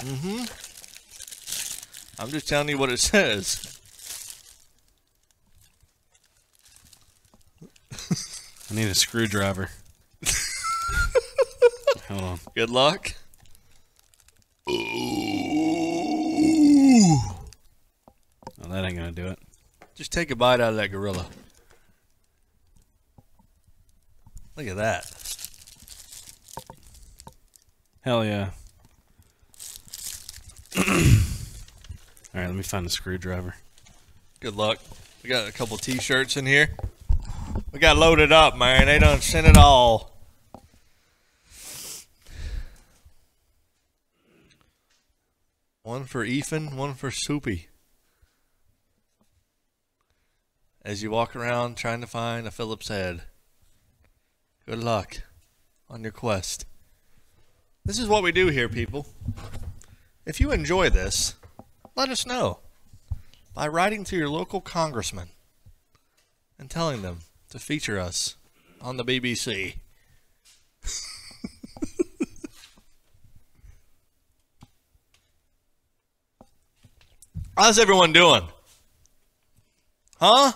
Speaker 1: Mm hmm. I'm just telling you what it says.
Speaker 2: I need a screwdriver. Hold on.
Speaker 1: Good luck.
Speaker 2: Oh, that ain't gonna do it.
Speaker 1: Just take a bite out of that gorilla. Look at that.
Speaker 2: Hell yeah. Alright, let me find a screwdriver.
Speaker 1: Good luck. We got a couple t-shirts in here. We got loaded up, man. They done sent it all. One for Ethan, one for Soupy. As you walk around trying to find a Phillips head. Good luck on your quest. This is what we do here, people. If you enjoy this, let us know by writing to your local congressman and telling them to feature us on the BBC. How's everyone doing? Huh?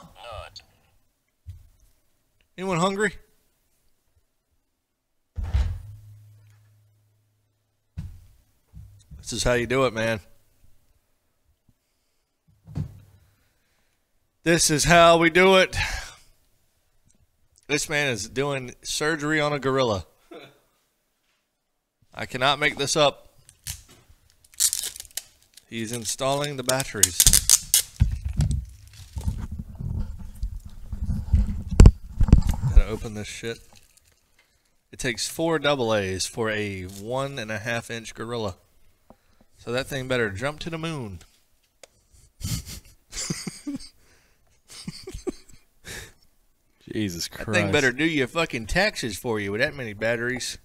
Speaker 1: Anyone hungry? This is how you do it, man. This is how we do it. This man is doing surgery on a gorilla. I cannot make this up. He's installing the batteries. Gotta open this shit. It takes four double A's for a one and a half inch gorilla. So that thing better jump to the moon.
Speaker 2: Jesus Christ.
Speaker 1: That thing better do your fucking taxes for you with that many batteries.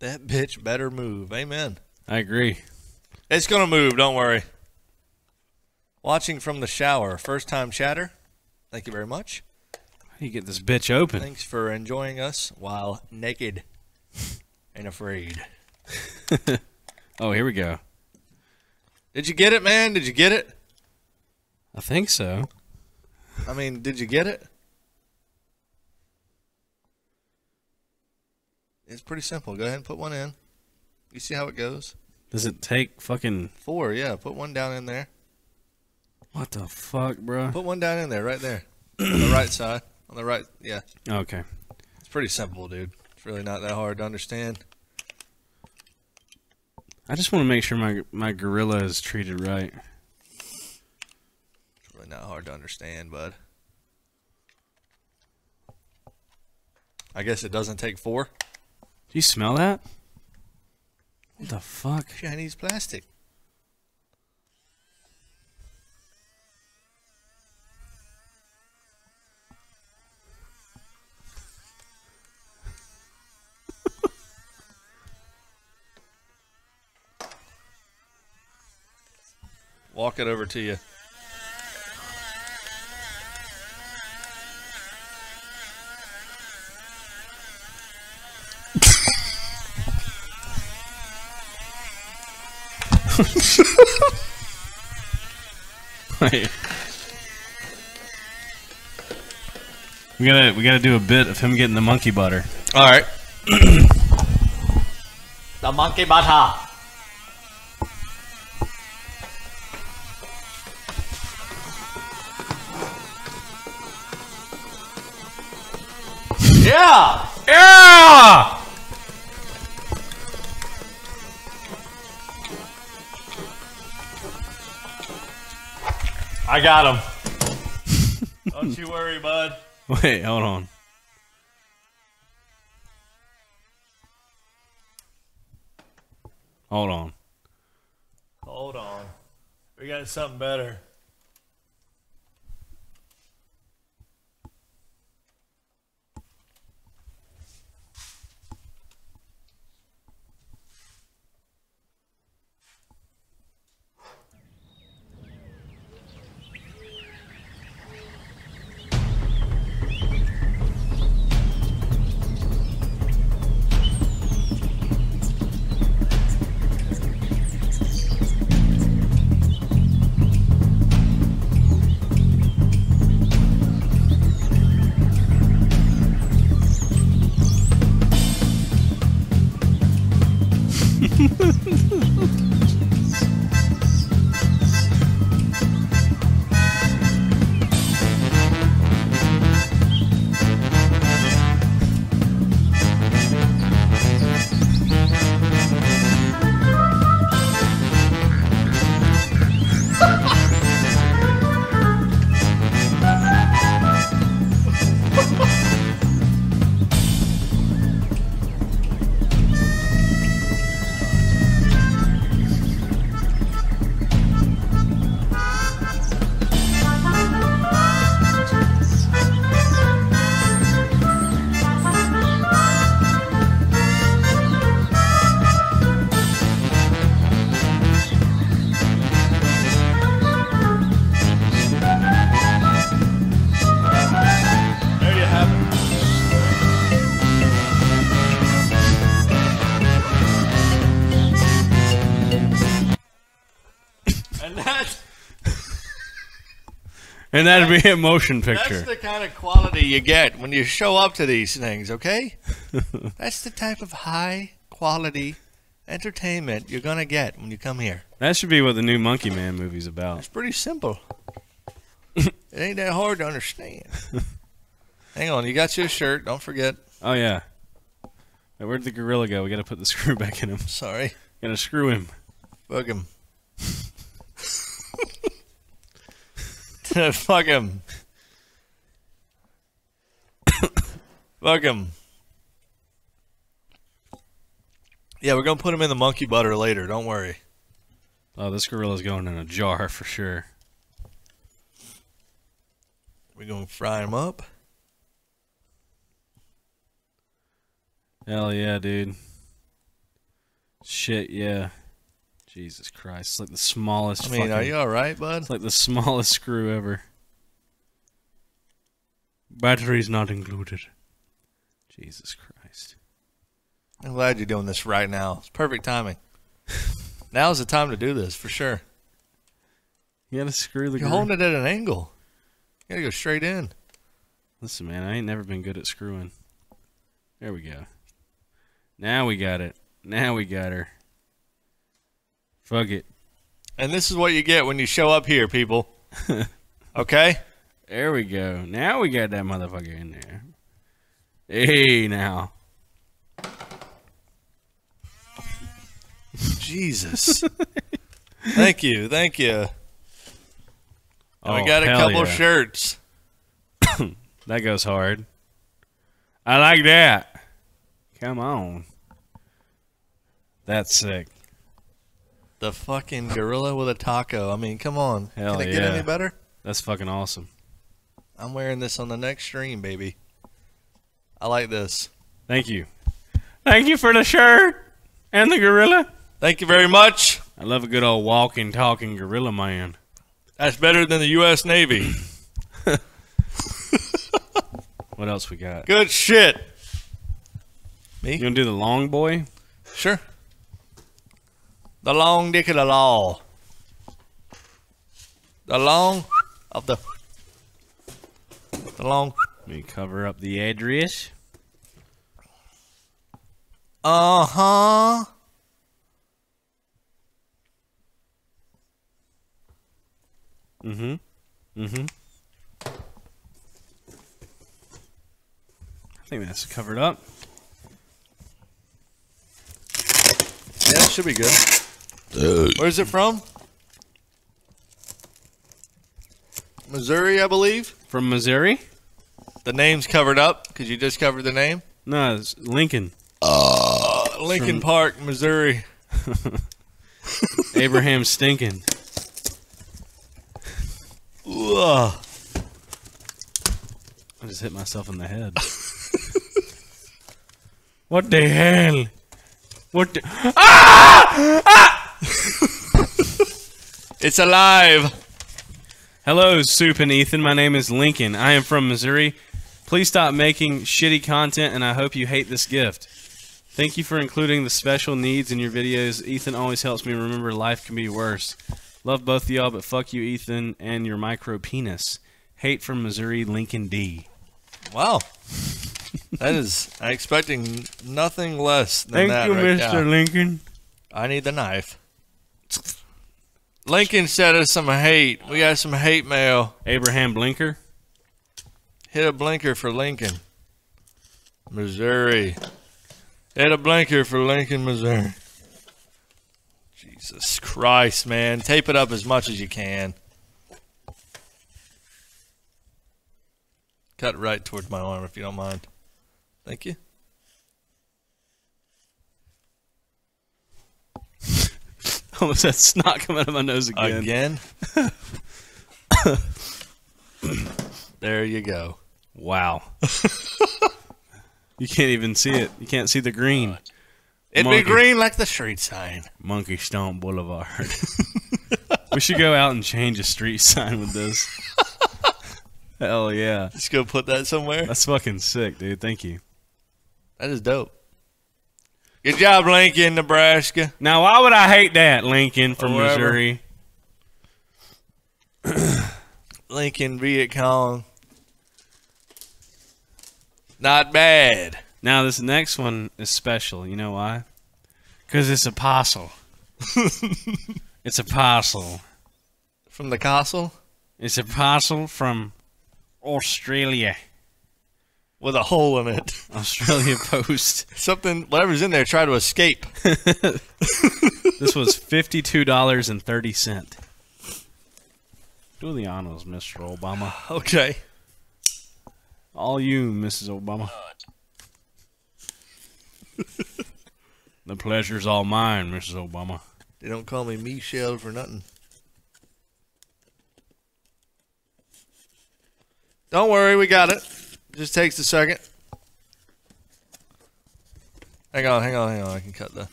Speaker 1: That bitch better move. Amen.
Speaker 2: I agree.
Speaker 1: It's gonna move, don't worry. Watching from the shower. First time chatter. Thank you very much.
Speaker 2: How do you get this bitch open?
Speaker 1: Thanks for enjoying us while naked and afraid.
Speaker 2: Oh, here we go.
Speaker 1: Did you get it, man? Did you get it?
Speaker 2: I think so.
Speaker 1: I mean, did you get it? It's pretty simple. Go ahead and put one in. You see how it goes?
Speaker 2: Does it take fucking
Speaker 1: Four, yeah. Put one down in there.
Speaker 2: what the fuck, bro?
Speaker 1: Put one down in there, right there. on the right side. On the right, yeah.
Speaker 2: Okay.
Speaker 1: It's pretty simple, dude. It's really not that hard to understand.
Speaker 2: I just want to make sure my my gorilla is treated right.
Speaker 1: It's really not hard to understand, bud. I guess it doesn't take four.
Speaker 2: Do you smell that? What the fuck?
Speaker 1: Chinese plastic. walk it over to you.
Speaker 2: We gotta we gotta do a bit of him getting the monkey butter.
Speaker 1: All right. the monkey butter. Yeah.
Speaker 2: Yeah!
Speaker 1: I got him. Don't you worry, bud.
Speaker 2: Wait, hold on. Hold on.
Speaker 1: Hold on. We got something better. And
Speaker 2: that'd be a motion picture.
Speaker 1: that's the kind of quality you get when you show up to these things, okay? that's the type of high quality entertainment you're gonna get when you come here.
Speaker 2: That should be what the new Monkey Man movie's about.
Speaker 1: It's pretty simple. it ain't that hard to understand. Hang on, you got your shirt. Don't forget.
Speaker 2: Oh yeah. Where'd the gorilla go? We gotta put the screw back in him.
Speaker 1: Sorry,
Speaker 2: Gonna screw him.
Speaker 1: fuck him. fuck him. fuck him. Yeah, we're gonna put him in the monkey butter later. Don't worry.
Speaker 2: Oh, this gorilla's going in a jar for sure.
Speaker 1: We're gonna fry him up.
Speaker 2: Hell yeah, dude. Shit, yeah. Jesus Christ. It's like the smallest
Speaker 1: I mean,
Speaker 2: fucking,
Speaker 1: are you all right, bud?
Speaker 2: It's like the smallest screw ever. Batteries not included. Jesus Christ.
Speaker 1: I'm glad you're doing this right now. It's perfect timing. Now's the time to do this for sure.
Speaker 2: You gotta screw the
Speaker 1: You're holding it at an angle. You gotta go straight in.
Speaker 2: Listen, man, I ain't never been good at screwing. There we go. Now we got it. Now we got her. Fuck it.
Speaker 1: And this is what you get when you show up here, people. okay?
Speaker 2: There we go. Now we got that motherfucker in there. Hey, now.
Speaker 1: Jesus. thank you. Thank you. And we
Speaker 2: Oh,
Speaker 1: got a couple
Speaker 2: yeah.
Speaker 1: shirts.
Speaker 2: That goes hard. I like that. Come on. That's sick.
Speaker 1: The fucking gorilla with a taco. I mean, come on.
Speaker 2: Hell
Speaker 1: Can it get any better?
Speaker 2: That's fucking awesome.
Speaker 1: I'm wearing this on the next stream, baby. I like this.
Speaker 2: Thank you. Thank you for the shirt and the gorilla.
Speaker 1: Thank you very much.
Speaker 2: I love a good old walking, talking gorilla man.
Speaker 1: That's better than the U.S. Navy.
Speaker 2: What else we got?
Speaker 1: Good shit. Me?
Speaker 2: You gonna do the long boy?
Speaker 1: Sure. The long dick of the law. The long of the. The long.
Speaker 2: We cover up the address.
Speaker 1: Uh huh.
Speaker 2: Mm-hmm. Mm-hmm. I think that's covered up.
Speaker 1: Yeah, it should be good. Uh, Where's it from? Missouri, I believe.
Speaker 2: From Missouri?
Speaker 1: The name's covered up because you just covered the name.
Speaker 2: No, it's Lincoln.
Speaker 1: Uh, uh Lincoln Park, Missouri.
Speaker 2: Abraham Stinkin.
Speaker 1: Ugh.
Speaker 2: I just hit myself in the head. what the hell? What the? Ah! Ah!
Speaker 1: It's alive.
Speaker 2: Hello, Soup and Ethan. My name is Lincoln. I am from Missouri. Please stop making shitty content, and I hope you hate this gift. Thank you for including the special needs in your videos. Ethan always helps me remember life can be worse. Love both of y'all, but fuck you, Ethan, and your micro penis. Hate from Missouri, Lincoln D.
Speaker 1: Wow. that is. I'm expecting nothing less than
Speaker 2: Thank
Speaker 1: that.
Speaker 2: you,
Speaker 1: right
Speaker 2: Mr.
Speaker 1: now.
Speaker 2: Lincoln.
Speaker 1: I need the knife. Lincoln sent us some hate. We got some hate mail.
Speaker 2: Abraham Blinker.
Speaker 1: Hit a blinker for Lincoln. Missouri. Hit a blinker for Lincoln, Missouri. Jesus Christ, man. Tape it up as much as you can. Cut right towards my arm if you don't mind. Thank you.
Speaker 2: Almost had snot come out of my nose again.
Speaker 1: Again. there you go.
Speaker 2: Wow. you can't even see it. You can't see the green.
Speaker 1: It'd
Speaker 2: Monkey.
Speaker 1: be green like the street sign.
Speaker 2: Monkey Stone Boulevard. we should go out and change a street sign with this. Hell yeah.
Speaker 1: Let's go put that somewhere.
Speaker 2: That's fucking sick, dude. Thank you.
Speaker 1: That is dope. Good job, Lincoln, Nebraska.
Speaker 2: Now, why would I hate that, Lincoln from Missouri?
Speaker 1: Lincoln, Viet Cong. Not bad.
Speaker 2: Now, this next one is special. You know why? Because it's a parcel. it's a parcel.
Speaker 1: From the castle
Speaker 2: It's a parcel from Australia.
Speaker 1: With a hole in it.
Speaker 2: Australia Post.
Speaker 1: Something, whatever's in there, try to escape.
Speaker 2: This was fifty-two dollars and thirty cent. Do the honors, Mr. Obama.
Speaker 1: Okay.
Speaker 2: All you, Mrs. Obama. the pleasure's all mine, Mrs. Obama.
Speaker 1: They don't call me Michelle for nothing. Don't worry, we got it. Just takes a second. Hang on, hang on, hang on. I can cut the.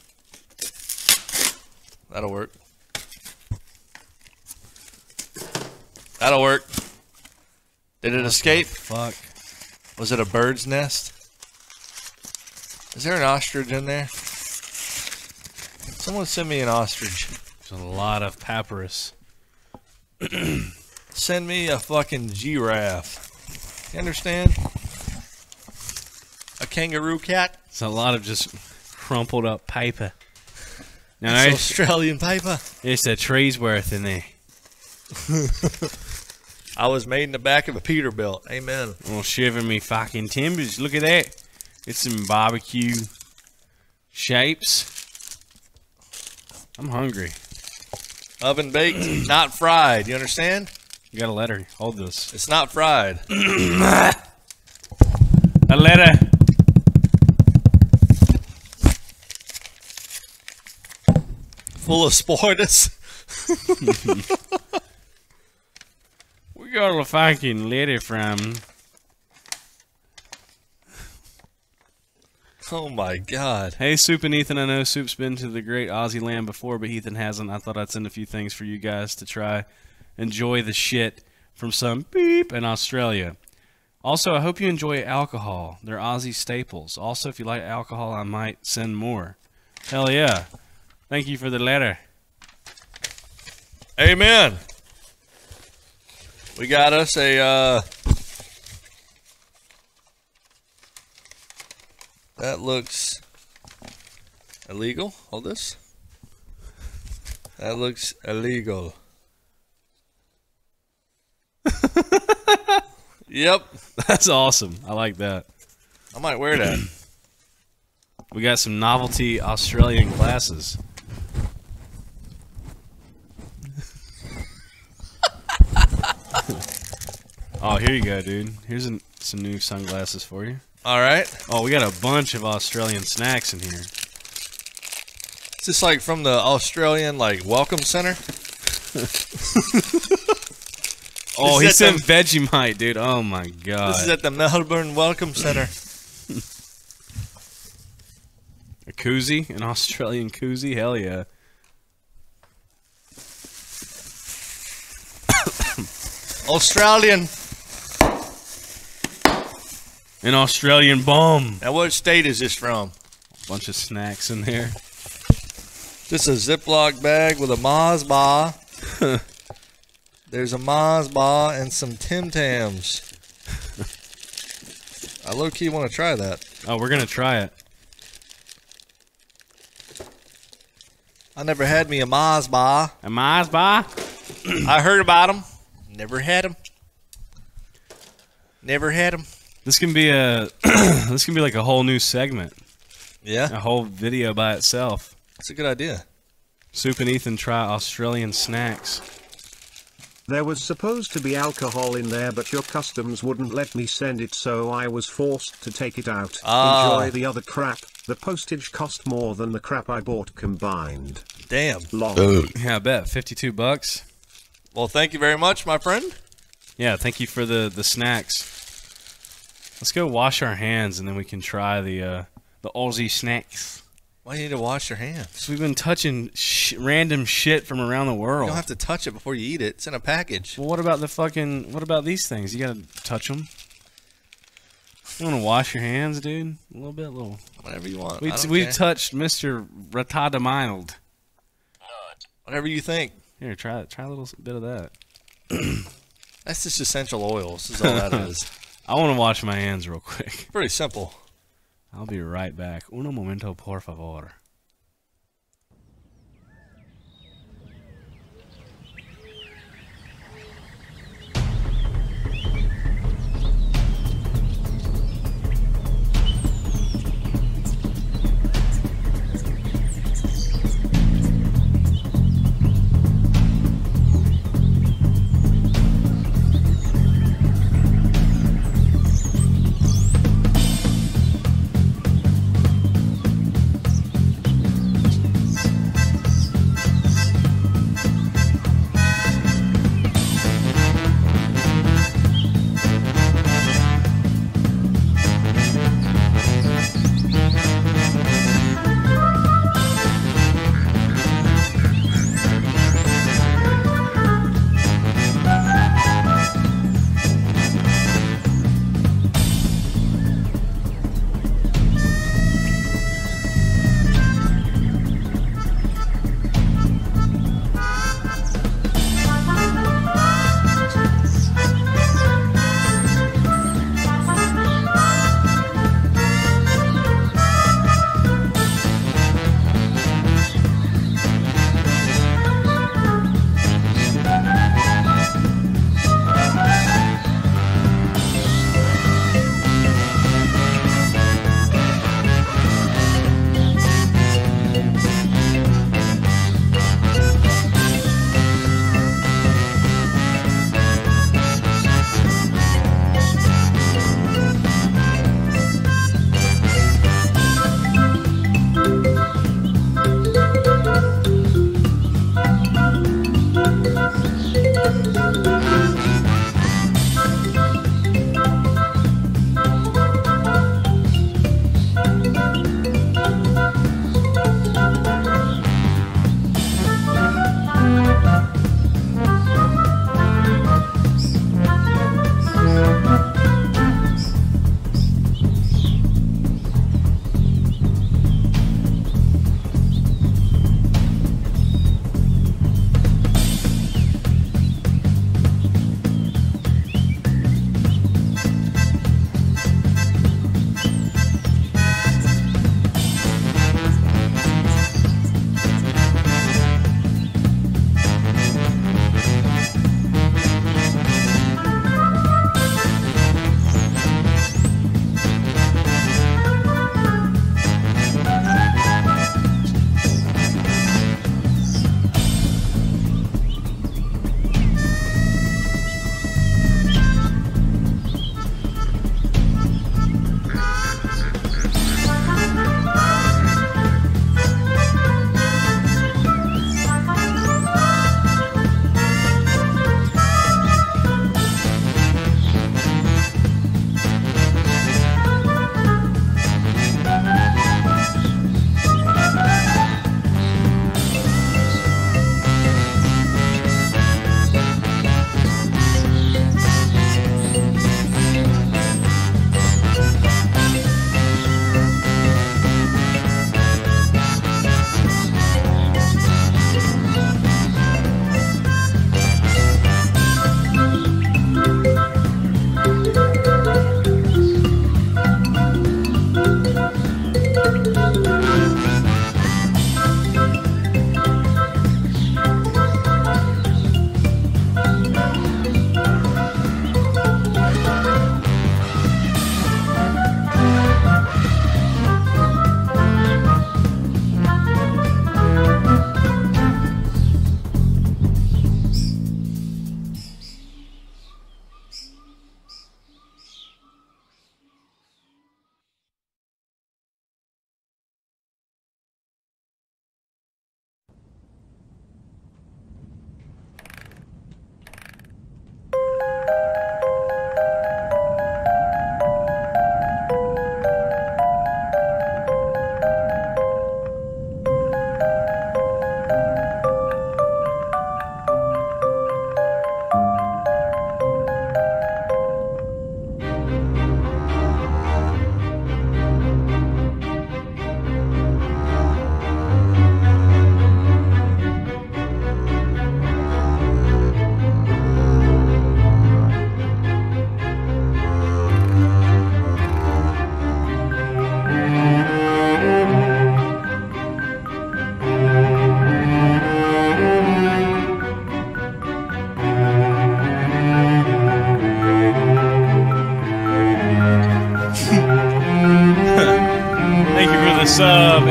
Speaker 1: That'll work. That'll work. Did it escape?
Speaker 2: Fuck.
Speaker 1: Was it a bird's nest? Is there an ostrich in there? Someone send me an ostrich.
Speaker 2: There's a lot of papyrus.
Speaker 1: Send me a fucking giraffe. You understand? A kangaroo cat?
Speaker 2: It's a lot of just crumpled up paper. Now
Speaker 1: It's Australian paper.
Speaker 2: It's a tree's worth in there.
Speaker 1: I was made in the back of a Peterbilt. Amen.
Speaker 2: Well, shiver me fucking timbers. Look at that. It's some barbecue shapes. I'm hungry.
Speaker 1: Oven baked, not fried. You understand?
Speaker 2: You got a letter. Hold this.
Speaker 1: It's not fried.
Speaker 2: A letter.
Speaker 1: Full of sportus.
Speaker 2: We got a fucking letter from.
Speaker 1: Oh my god.
Speaker 2: Hey, Soup and Ethan. I know Soup's been to the great Aussie land before, but Ethan hasn't. I thought I'd send a few things for you guys to try. Enjoy the shit from some beep in Australia. Also, I hope you enjoy alcohol. They're Aussie staples. Also, if you like alcohol, I might send more. Hell yeah. Thank you for the letter.
Speaker 1: Amen. We got us a uh That looks illegal. Hold this. That looks illegal. yep.
Speaker 2: That's awesome. I like that.
Speaker 1: I might wear that.
Speaker 2: We got some novelty Australian glasses. Oh, here you go, dude. Here's an, some new sunglasses for you.
Speaker 1: All right.
Speaker 2: Oh, we got a bunch of Australian snacks in here.
Speaker 1: Is this like from the Australian like welcome center?
Speaker 2: Oh, he
Speaker 1: the-
Speaker 2: Vegemite, dude. Oh my god.
Speaker 1: This is at the Melbourne Welcome Center.
Speaker 2: a koozie, an Australian koozie. Hell yeah.
Speaker 1: Australian.
Speaker 2: An Australian bomb.
Speaker 1: Now what state is this from?
Speaker 2: A bunch of snacks in there.
Speaker 1: This is a Ziploc bag with a Mars bar. There's a Mars bar and some Tim Tams. I low key want to try that.
Speaker 2: Oh, we're gonna try it.
Speaker 1: I never had me a Mars bar.
Speaker 2: A Mars bar?
Speaker 1: I heard about them. Never had them. Never had them.
Speaker 2: This can be a this can be like a whole new segment,
Speaker 1: Yeah,
Speaker 2: a whole video by itself.
Speaker 1: that's a good idea.
Speaker 2: Soup and Ethan try Australian snacks.
Speaker 4: There was supposed to be alcohol in there, but your customs wouldn't let me send it, so I was forced to take it out.
Speaker 1: Ah.
Speaker 4: Enjoy the other crap. The postage cost more than the crap I bought combined.
Speaker 1: Damn.
Speaker 4: Long.
Speaker 3: Oh,
Speaker 2: Yeah, I bet fifty-two bucks.
Speaker 1: Well, thank you very much, my friend.
Speaker 2: Yeah, thank you for the the snacks. Let's go wash our hands and then we can try the uh, the Aussie snacks.
Speaker 1: Why do you need to wash your hands?
Speaker 2: We've been touching sh- random shit from around the world.
Speaker 1: You don't have to touch it before you eat it. It's in a package.
Speaker 2: Well, what about the fucking? What about these things? You gotta touch them. You want to wash your hands, dude? A little bit, a little.
Speaker 1: Whatever you want.
Speaker 2: We we touched Mister Retarder Mild.
Speaker 1: Whatever you think.
Speaker 2: Here, try. Try a little bit of that.
Speaker 1: That's just essential oils. Is all that is.
Speaker 2: I want to wash my hands real quick.
Speaker 1: Pretty simple.
Speaker 2: I'll be right back. Uno momento, por favor.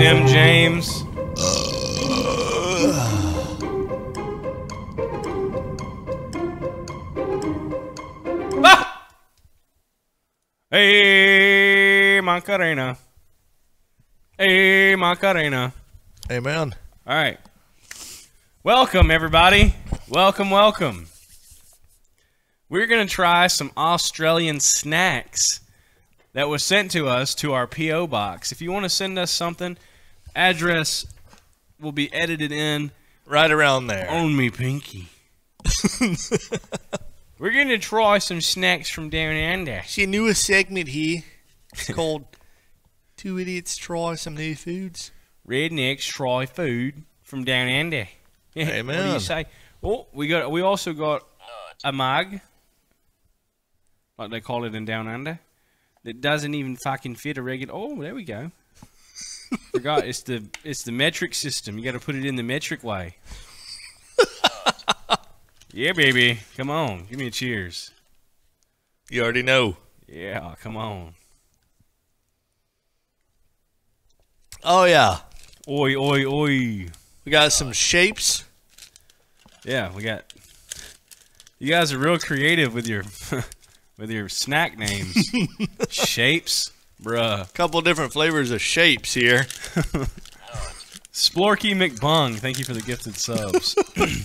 Speaker 2: Sub, M. James. Ah! Hey, Macarena. Hey, Macarena.
Speaker 1: Amen.
Speaker 2: All right. Welcome, everybody. Welcome, welcome. We're going to try some Australian snacks that was sent to us to our P.O. box. If you want to send us something, address will be edited in
Speaker 1: Right around there.
Speaker 2: Own me pinky. We're going to try some snacks from down under.
Speaker 1: See a newest segment here. It's called Two Idiots Try Some New Foods.
Speaker 2: Rednecks try food from down under. Yeah, What do you say? Oh, we got. We also got a mug, like they call it in down under, that doesn't even fucking fit a regular. Oh, there we go. Forgot it's the it's the metric system. You got to put it in the metric way. yeah, baby. Come on, give me a cheers.
Speaker 1: You already know.
Speaker 2: Yeah, come on.
Speaker 1: Oh, yeah.
Speaker 2: Oi, oi, oi.
Speaker 1: We got some shapes.
Speaker 2: Yeah, we got. You guys are real creative with your with your snack names, shapes, bruh.
Speaker 1: couple different flavors of shapes here.
Speaker 2: Splorky McBung, thank you for the gifted subs.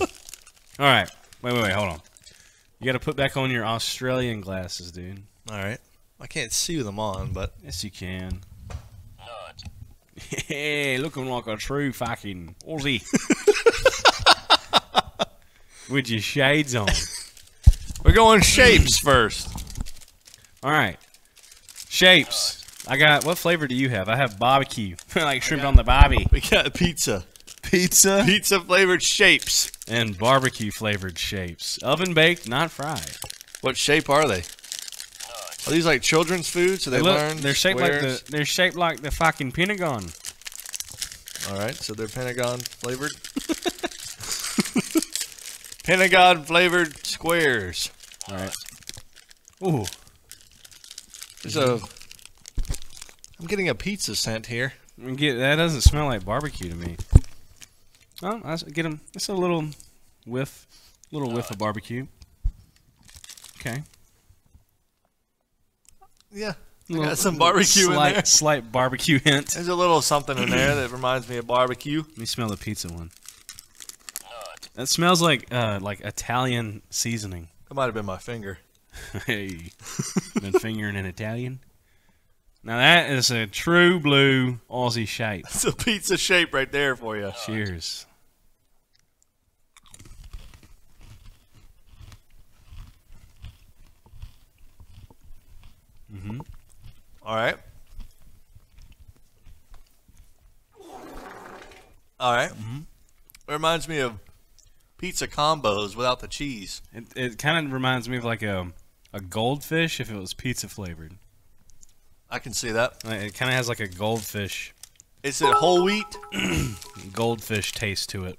Speaker 2: All right, wait, wait, wait, hold on. You got to put back on your Australian glasses, dude.
Speaker 1: All right. I can't see them on, but
Speaker 2: Yes, you can. Hey, looking like a true fucking Aussie. With your shades on.
Speaker 1: we're going shapes first.
Speaker 2: All right. Shapes. I got. What flavor do you have? I have barbecue, like shrimp on the barbie,
Speaker 1: We got pizza.
Speaker 2: pizza,
Speaker 1: Pizza flavored shapes.
Speaker 2: and barbecue flavored shapes. Oven baked, not fried.
Speaker 1: What shape are they? Are these like children's food? So they,
Speaker 2: They look,
Speaker 1: learn.
Speaker 2: they're shaped like the. They're shaped like the fucking Pentagon.
Speaker 1: All right, so they're Pentagon flavored. Pentagon flavored squares.
Speaker 2: All right. Ooh.
Speaker 1: There's a. I'm getting a pizza scent here.
Speaker 2: Get, that doesn't smell like barbecue to me. Oh, I get them. It's a little whiff, little whiff of barbecue. Okay.
Speaker 1: Yeah, I
Speaker 2: Little-
Speaker 1: got some barbecue in
Speaker 2: slight,
Speaker 1: there.
Speaker 2: Slight barbecue hint.
Speaker 1: There's a little something in there that reminds me of barbecue.
Speaker 2: Let me smell the pizza one. That smells like uh, like Italian seasoning.
Speaker 1: That might have been my finger.
Speaker 2: hey, been fingering in Italian. Now that is a true blue Aussie shape.
Speaker 1: It's a pizza shape right there for you.
Speaker 2: Cheers. Mhm.
Speaker 1: All right. All right. Mhm. It reminds me of pizza combos without the cheese.
Speaker 2: It, it kind of reminds me of like a a goldfish if it was pizza flavored.
Speaker 1: I can see that.
Speaker 2: Uh, it kind of has like a goldfish
Speaker 1: Is it whole wheat?
Speaker 2: goldfish taste to it.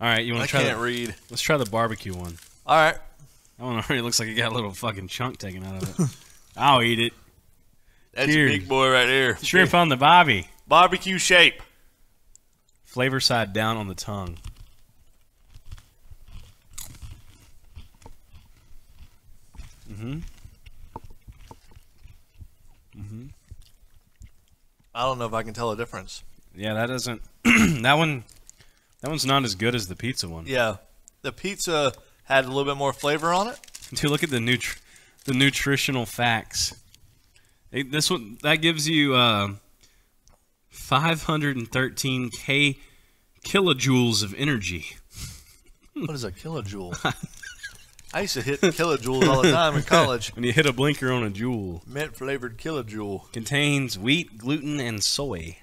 Speaker 2: All right, you want to try?
Speaker 1: I can't
Speaker 2: The,
Speaker 1: read.
Speaker 2: let's try the barbecue one.
Speaker 1: All right.
Speaker 2: That one already looks like it got a little fucking chunk taken out of it. I'll eat it.
Speaker 1: That's
Speaker 2: Cheers.
Speaker 1: a big boy right there.
Speaker 2: Shrimp on the bobby.
Speaker 1: Barbecue shape.
Speaker 2: Flavor side down on the tongue. Mm-hmm.
Speaker 1: I don't know if I can tell a difference.
Speaker 2: Yeah, that doesn't. that one. That one's not as good as the pizza one.
Speaker 1: Yeah. The pizza had a little bit more flavor on it.
Speaker 2: Dude, look at the nutri- the nutritional facts. It- this one that gives you uh, 513 k kilojoules of energy.
Speaker 1: What is a kilojoule? I used to hit kilojoules all the time in college.
Speaker 2: When you hit a blinker on a Juul,
Speaker 1: Mint flavored kilojoule.
Speaker 2: contains wheat, gluten, and soy.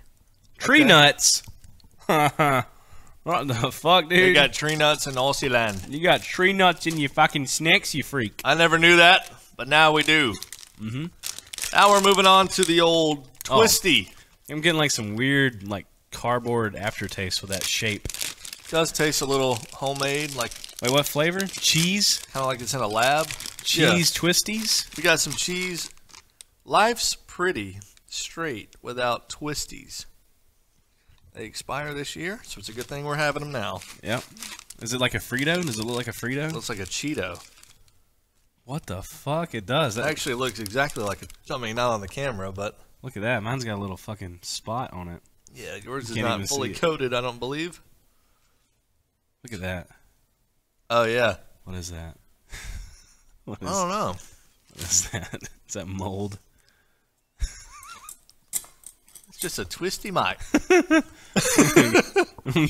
Speaker 2: Tree
Speaker 1: Okay.
Speaker 2: nuts. what the fuck, dude?
Speaker 1: You got tree nuts in Aussie land.
Speaker 2: you got tree nuts in your fucking snacks, you freak.
Speaker 1: I never knew that, but now we do. Mm-hmm. Now we're moving on to the old
Speaker 2: Oh.
Speaker 1: twisty.
Speaker 2: I'm getting like some weird, like cardboard aftertaste with that shape.
Speaker 1: Does taste a little homemade, like
Speaker 2: Wait, what flavor? Cheese?
Speaker 1: kind of like it's in a lab.
Speaker 2: Cheese twisties?
Speaker 1: We got some cheese. Life's pretty. straight without twisties. They expire this year, so it's a good thing we're having them now.
Speaker 2: Yep. Is it like a Frito? Does it look like a Frito?
Speaker 1: Looks like a Cheeto.
Speaker 2: What the fuck? It does.
Speaker 1: It actually looks exactly like a. I mean, not on the camera, but
Speaker 2: look at that. Mine's got a little fucking spot on it.
Speaker 1: yeah, yours is
Speaker 2: can't
Speaker 1: fully coated. I don't believe.
Speaker 2: Look at that.
Speaker 1: Oh yeah,
Speaker 2: What is that? what
Speaker 1: I don't know.
Speaker 2: what is that? Is that mold?
Speaker 1: It's just a twisty mic.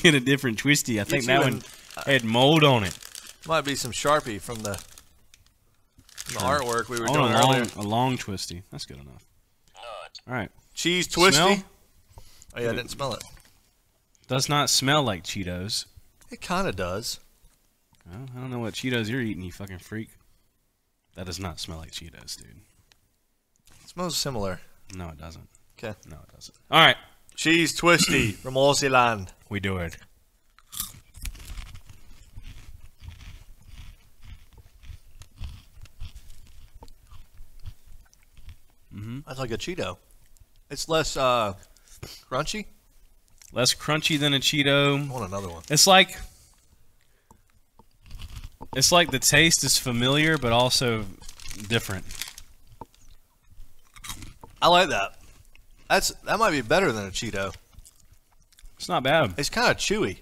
Speaker 2: Get a different twisty. I think that
Speaker 1: an-
Speaker 2: one had mold on it.
Speaker 1: Might be some Sharpie from the, from the artwork we were doing
Speaker 2: a long,
Speaker 1: earlier.
Speaker 2: a long twisty. That's good enough. All right.
Speaker 1: Cheese twisty.
Speaker 2: Smell?
Speaker 1: Oh yeah, I didn't smell it.
Speaker 2: Does not smell like Cheetos.
Speaker 1: It kind of does.
Speaker 2: Well, I don't know what Cheetos you're eating, you fucking freak. That does not smell like Cheetos, dude.
Speaker 1: It smells similar.
Speaker 2: No, it doesn't.
Speaker 1: Okay.
Speaker 2: No, it doesn't. All right.
Speaker 1: Cheese twisty from Aussie land.
Speaker 2: We do it. Mm-hmm.
Speaker 1: That's like a Cheeto. It's less uh, crunchy.
Speaker 2: Less crunchy than a Cheeto.
Speaker 1: I want another one.
Speaker 2: It's like it's like the taste is familiar but also different.
Speaker 1: I like that. That's that might be better than a Cheeto.
Speaker 2: It's not bad.
Speaker 1: It's kind of chewy.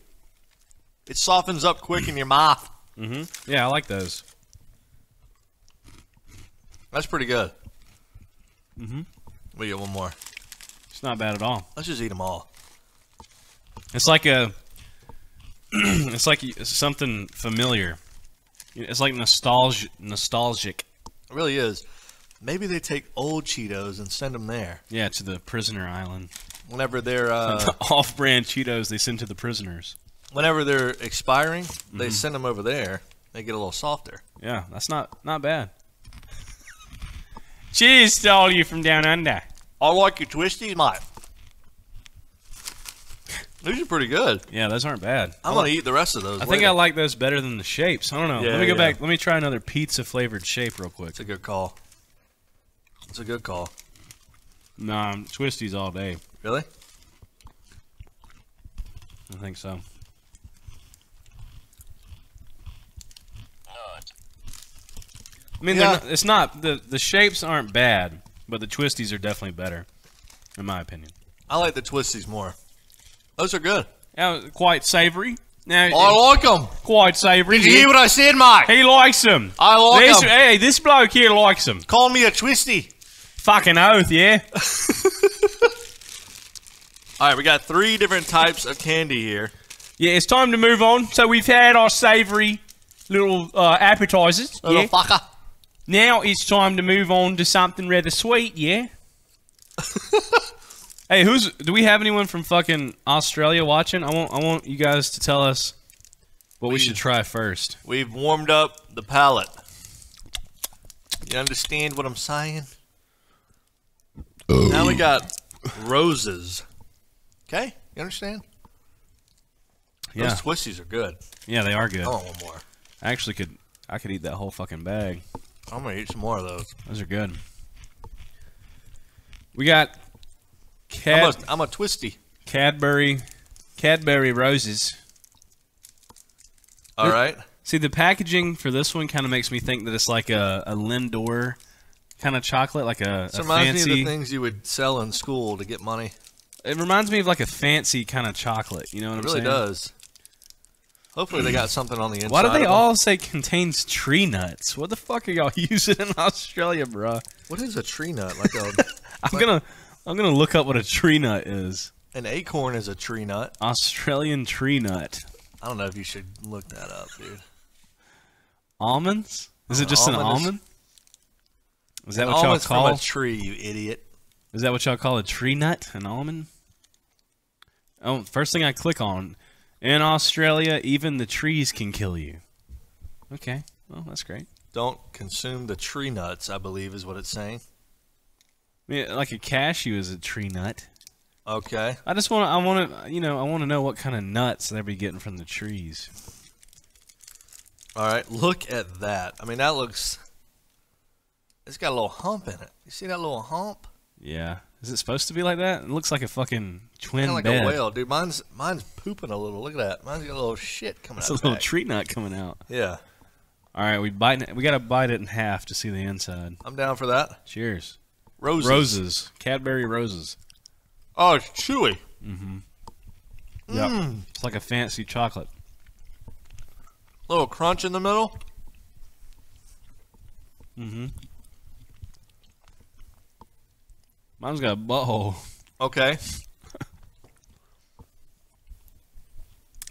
Speaker 1: It softens up quick in your mouth.
Speaker 2: Mm-hmm. Yeah, I like those.
Speaker 1: That's pretty good.
Speaker 2: Mm-hmm.
Speaker 1: We get one more.
Speaker 2: It's not bad at all.
Speaker 1: Let's just eat them all.
Speaker 2: It's like a it's like something familiar. It's like nostalgia nostalgic.
Speaker 1: It really is. Maybe they take old Cheetos and send them there.
Speaker 2: Yeah, to the prisoner island.
Speaker 1: Whenever they're uh,
Speaker 2: off-brand Cheetos they send to the prisoners.
Speaker 1: whenever they're expiring, they
Speaker 2: Mm-hmm.
Speaker 1: send them over there. They get a little softer.
Speaker 2: Yeah, that's not not bad. Cheers to all you from down under.
Speaker 1: I like your twisties, mate. These are pretty good.
Speaker 2: Yeah, those aren't bad.
Speaker 1: I'm gonna eat the rest of those.
Speaker 2: I think. I like those better than the shapes. I don't know.
Speaker 1: Yeah,
Speaker 2: let me go
Speaker 1: yeah.
Speaker 2: back. Let me try another pizza flavored shape real quick.
Speaker 1: It's a good call. It's a good call.
Speaker 2: Nah, twisties all day.
Speaker 1: Really?
Speaker 2: I think so. I mean,
Speaker 1: Yeah.
Speaker 2: not, it's not the the shapes aren't bad, but the twisties are definitely better, in my opinion.
Speaker 1: I like the twisties more. Those are good.
Speaker 2: Yeah, quite savory. Now,
Speaker 1: I like them.
Speaker 2: quite savory.
Speaker 1: Did you hear what I said, mate?
Speaker 2: He likes them.
Speaker 1: I like
Speaker 2: This,
Speaker 1: them.
Speaker 2: hey, this bloke here likes them.
Speaker 1: Call me a twisty.
Speaker 2: Fucking oath, yeah.
Speaker 1: All right, we got three different types of candy here.
Speaker 2: Yeah, it's time to move on. So we've had our savory little uh, appetizers.
Speaker 1: Little
Speaker 2: Yeah.
Speaker 1: fucker.
Speaker 2: Now it's time to move on to something rather sweet. Yeah. hey, who's? Do we have anyone from fucking Australia watching? I want. I want you guys to tell us what we
Speaker 1: Please.
Speaker 2: should try first.
Speaker 1: We've warmed up the palate. You understand what I'm saying? Now we got roses. Okay, you understand?
Speaker 2: Yeah.
Speaker 1: Those twisties are good.
Speaker 2: Yeah, they are good.
Speaker 1: I want one more.
Speaker 2: I actually could. I could eat that whole fucking bag.
Speaker 1: I'm gonna eat some more of those.
Speaker 2: Those are good. We got
Speaker 1: I'm a, I'm a twisty.
Speaker 2: Cadbury, Cadbury roses.
Speaker 1: All
Speaker 2: It-
Speaker 1: right.
Speaker 2: See, the packaging for this one kind of makes me think that it's like a, a Lindor kind of chocolate, like a,
Speaker 1: This
Speaker 2: a
Speaker 1: reminds
Speaker 2: fancy.
Speaker 1: me of the things you would sell in school to get money.
Speaker 2: It reminds me of like a fancy kind of chocolate. You know what
Speaker 1: It
Speaker 2: I'm saying?
Speaker 1: really does. Hopefully they got something on the inside.
Speaker 2: Why do they all say contains tree nuts? What the fuck are y'all using in Australia, bruh?
Speaker 1: What is a tree nut? Like a
Speaker 2: I'm gonna I'm gonna look up what a tree nut is.
Speaker 1: an acorn is a tree nut.
Speaker 2: Australian tree nut.
Speaker 1: I don't know if you should look that up, dude.
Speaker 2: Almonds? Is it
Speaker 1: An
Speaker 2: just an
Speaker 1: almond is-
Speaker 2: almond? Is that what y'all call?
Speaker 1: from a tree, you idiot.
Speaker 2: Is that what y'all call a tree nut? An almond? Oh, first thing I click on. In Australia, even the trees can kill you. Okay, well that's great.
Speaker 1: Don't consume the tree nuts. I believe is what it's saying.
Speaker 2: Mean, like a cashew is a tree nut.
Speaker 1: Okay.
Speaker 2: I just want to, I want to, you know, I want to know what kind of nuts they be getting from the trees.
Speaker 1: All right. Look at that. I mean, that looks. It's got a little hump in it. You see that little hump?
Speaker 2: Yeah. Is it supposed to be like that? It looks like a fucking twin
Speaker 1: Kind of like
Speaker 2: bed.
Speaker 1: a whale, dude. Mine's mine's pooping a little. Look at that. Mine's got a little shit coming
Speaker 2: It's
Speaker 1: out.
Speaker 2: a little tree nut coming out.
Speaker 1: Yeah,
Speaker 2: All right, we bite. it- We gotta bite it in half to see the inside.
Speaker 1: I'm down for that.
Speaker 2: Cheers.
Speaker 1: Roses.
Speaker 2: Roses. Cadbury roses.
Speaker 1: Oh, it's chewy. Mm-hmm.
Speaker 2: Yep.
Speaker 1: Mm.
Speaker 2: It's like a fancy chocolate.
Speaker 1: Little crunch in the middle.
Speaker 2: Mm-hmm. Mine's got a butthole.
Speaker 1: Okay.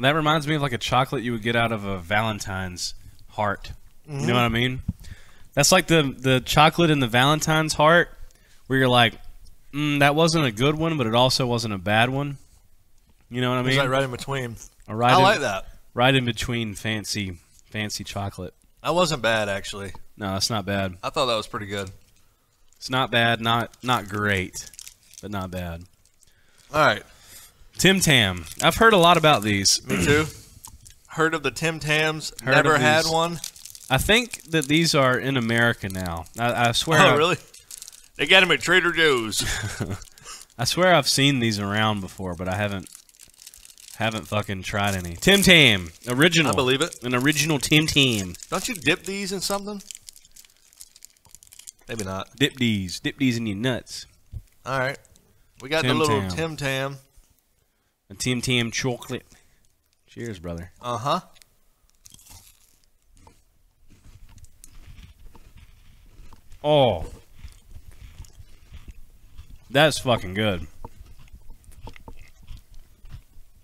Speaker 2: That reminds me of like a chocolate you would get out of a Valentine's heart. You know what I mean? That's like the the chocolate in the Valentine's heart, where you're like, mm, that wasn't a good one, but it also wasn't a bad one. You know what I
Speaker 1: It's
Speaker 2: mean?
Speaker 1: like right in between.
Speaker 2: A right
Speaker 1: I
Speaker 2: in,
Speaker 1: like that.
Speaker 2: right in between fancy fancy chocolate.
Speaker 1: That wasn't bad actually.
Speaker 2: No, that's not bad.
Speaker 1: I thought that was pretty good.
Speaker 2: It's not bad, not not great, but not bad.
Speaker 1: All right,
Speaker 2: Tim Tam. I've heard a lot about these.
Speaker 1: me too. Heard of the Tim Tams?
Speaker 2: Heard
Speaker 1: Never had one.
Speaker 2: I think that these are in America now. I, I swear.
Speaker 1: Oh,
Speaker 2: I've-
Speaker 1: really? They got them at Trader Joe's.
Speaker 2: I swear I've seen these around before, but I haven't haven't fucking tried any. Tim Tam, original.
Speaker 1: I believe it.
Speaker 2: An original Tim Tam.
Speaker 1: Don't you dip these in something? Maybe not.
Speaker 2: Dip these, dip these in your nuts.
Speaker 1: All right. We got
Speaker 2: Tim
Speaker 1: the little
Speaker 2: Tam.
Speaker 1: Tim Tam.
Speaker 2: A Tim Tam chocolate. Cheers, brother.
Speaker 1: Uh huh.
Speaker 2: Oh, that's fucking good.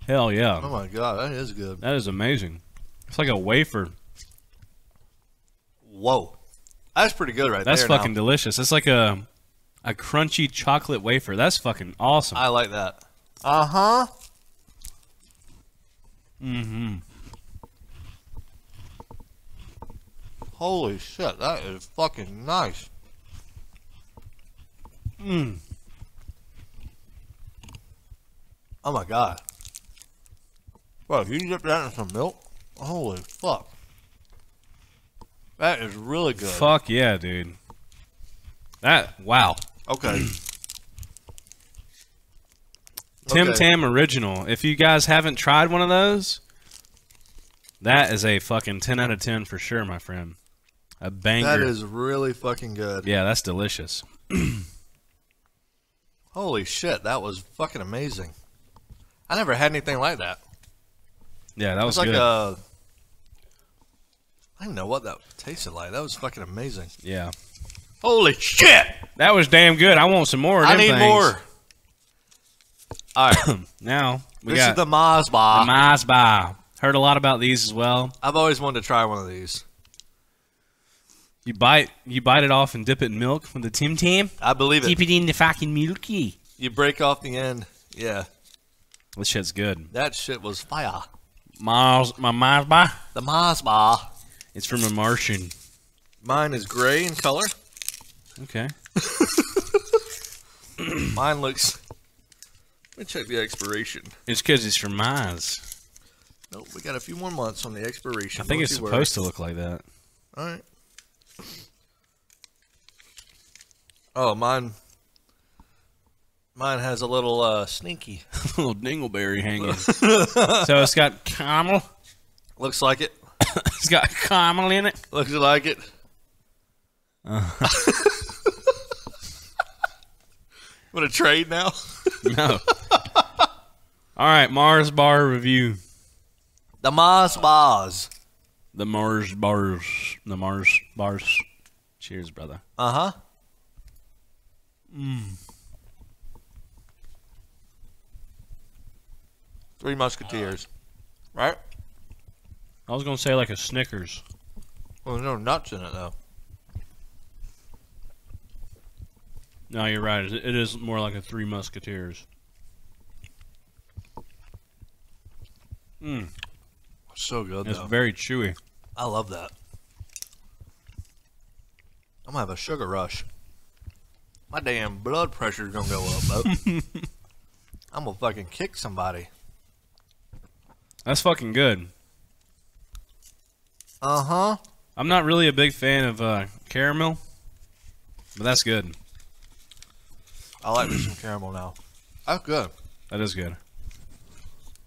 Speaker 2: Hell yeah,
Speaker 1: Oh my god, that is good.
Speaker 2: that is amazing. It's like a wafer.
Speaker 1: Whoa, that's pretty good right
Speaker 2: That's
Speaker 1: there.
Speaker 2: That's fucking
Speaker 1: now.
Speaker 2: delicious. It's like a a crunchy chocolate wafer. That's fucking awesome.
Speaker 1: I like that. Uh huh.
Speaker 2: mm-hmm.
Speaker 1: Holy shit, that is fucking nice.
Speaker 2: Mm.
Speaker 1: Oh my god. Bro, if you dip that in some milk, holy fuck. That is really good.
Speaker 2: Fuck yeah, dude. That wow.
Speaker 1: Okay.
Speaker 2: Tim
Speaker 1: Okay.
Speaker 2: Tam original. If you guys haven't tried one of those, that is a fucking 10 out of 10 for sure, my friend. A banger.
Speaker 1: That is really fucking good.
Speaker 2: yeah, that's delicious.
Speaker 1: Holy shit, that was fucking amazing. I never had anything like that.
Speaker 2: Yeah, that
Speaker 1: It
Speaker 2: was
Speaker 1: was like
Speaker 2: good.
Speaker 1: a. I don't know what that tasted like. That was fucking amazing.
Speaker 2: yeah.
Speaker 1: Holy shit!
Speaker 2: That was damn good. I want some more. of
Speaker 1: I need
Speaker 2: things.
Speaker 1: more. All right,
Speaker 2: Now, we
Speaker 1: this
Speaker 2: got
Speaker 1: is the Mars Bar.
Speaker 2: the Mars Bar. Heard a lot about these as well.
Speaker 1: I've always wanted to try one of these.
Speaker 2: You bite you bite it off and dip it in milk with the Tim Tam.
Speaker 1: I believe it.
Speaker 2: Dip it in the fucking milky.
Speaker 1: You break off the end. Yeah,
Speaker 2: This shit's good.
Speaker 1: that shit was fire.
Speaker 2: Mars, my Mars Bar.
Speaker 1: The Mars Bar.
Speaker 2: It's from a Martian.
Speaker 1: Mine is gray in color.
Speaker 2: Okay.
Speaker 1: Mine looks. Let me check the expiration.
Speaker 2: It's because it's from Mars.
Speaker 1: Nope, we got a few more months on the expiration.
Speaker 2: I think
Speaker 1: Don't
Speaker 2: it's
Speaker 1: you worry.
Speaker 2: supposed to look like that.
Speaker 1: All right. Oh, mine. Mine has a little uh, sneaky.
Speaker 2: little dingleberry hanging. so it's got caramel.
Speaker 1: Looks like it.
Speaker 2: It's got caramel in it.
Speaker 1: Looks like it. Want to trade now?
Speaker 2: No. All right, Mars Bar review.
Speaker 1: The Mars Bars.
Speaker 2: The Mars Bars. The Mars Bars. Cheers, brother.
Speaker 1: Uh huh. Three Musketeers. Right?
Speaker 2: I was gonna say like a Snickers.
Speaker 1: Well, there's no nuts in it though.
Speaker 2: No, you're right. It is more like a Three Musketeers. Mm,
Speaker 1: So good
Speaker 2: it's
Speaker 1: though.
Speaker 2: very chewy.
Speaker 1: I love that. I'm gonna have a sugar rush. My damn blood pressure's gonna go up. I'm gonna fucking kick somebody.
Speaker 2: That's fucking good.
Speaker 1: Uh huh.
Speaker 2: I'm not really a big fan of uh, caramel, but that's good.
Speaker 1: I like me some caramel now. That's good.
Speaker 2: That is good.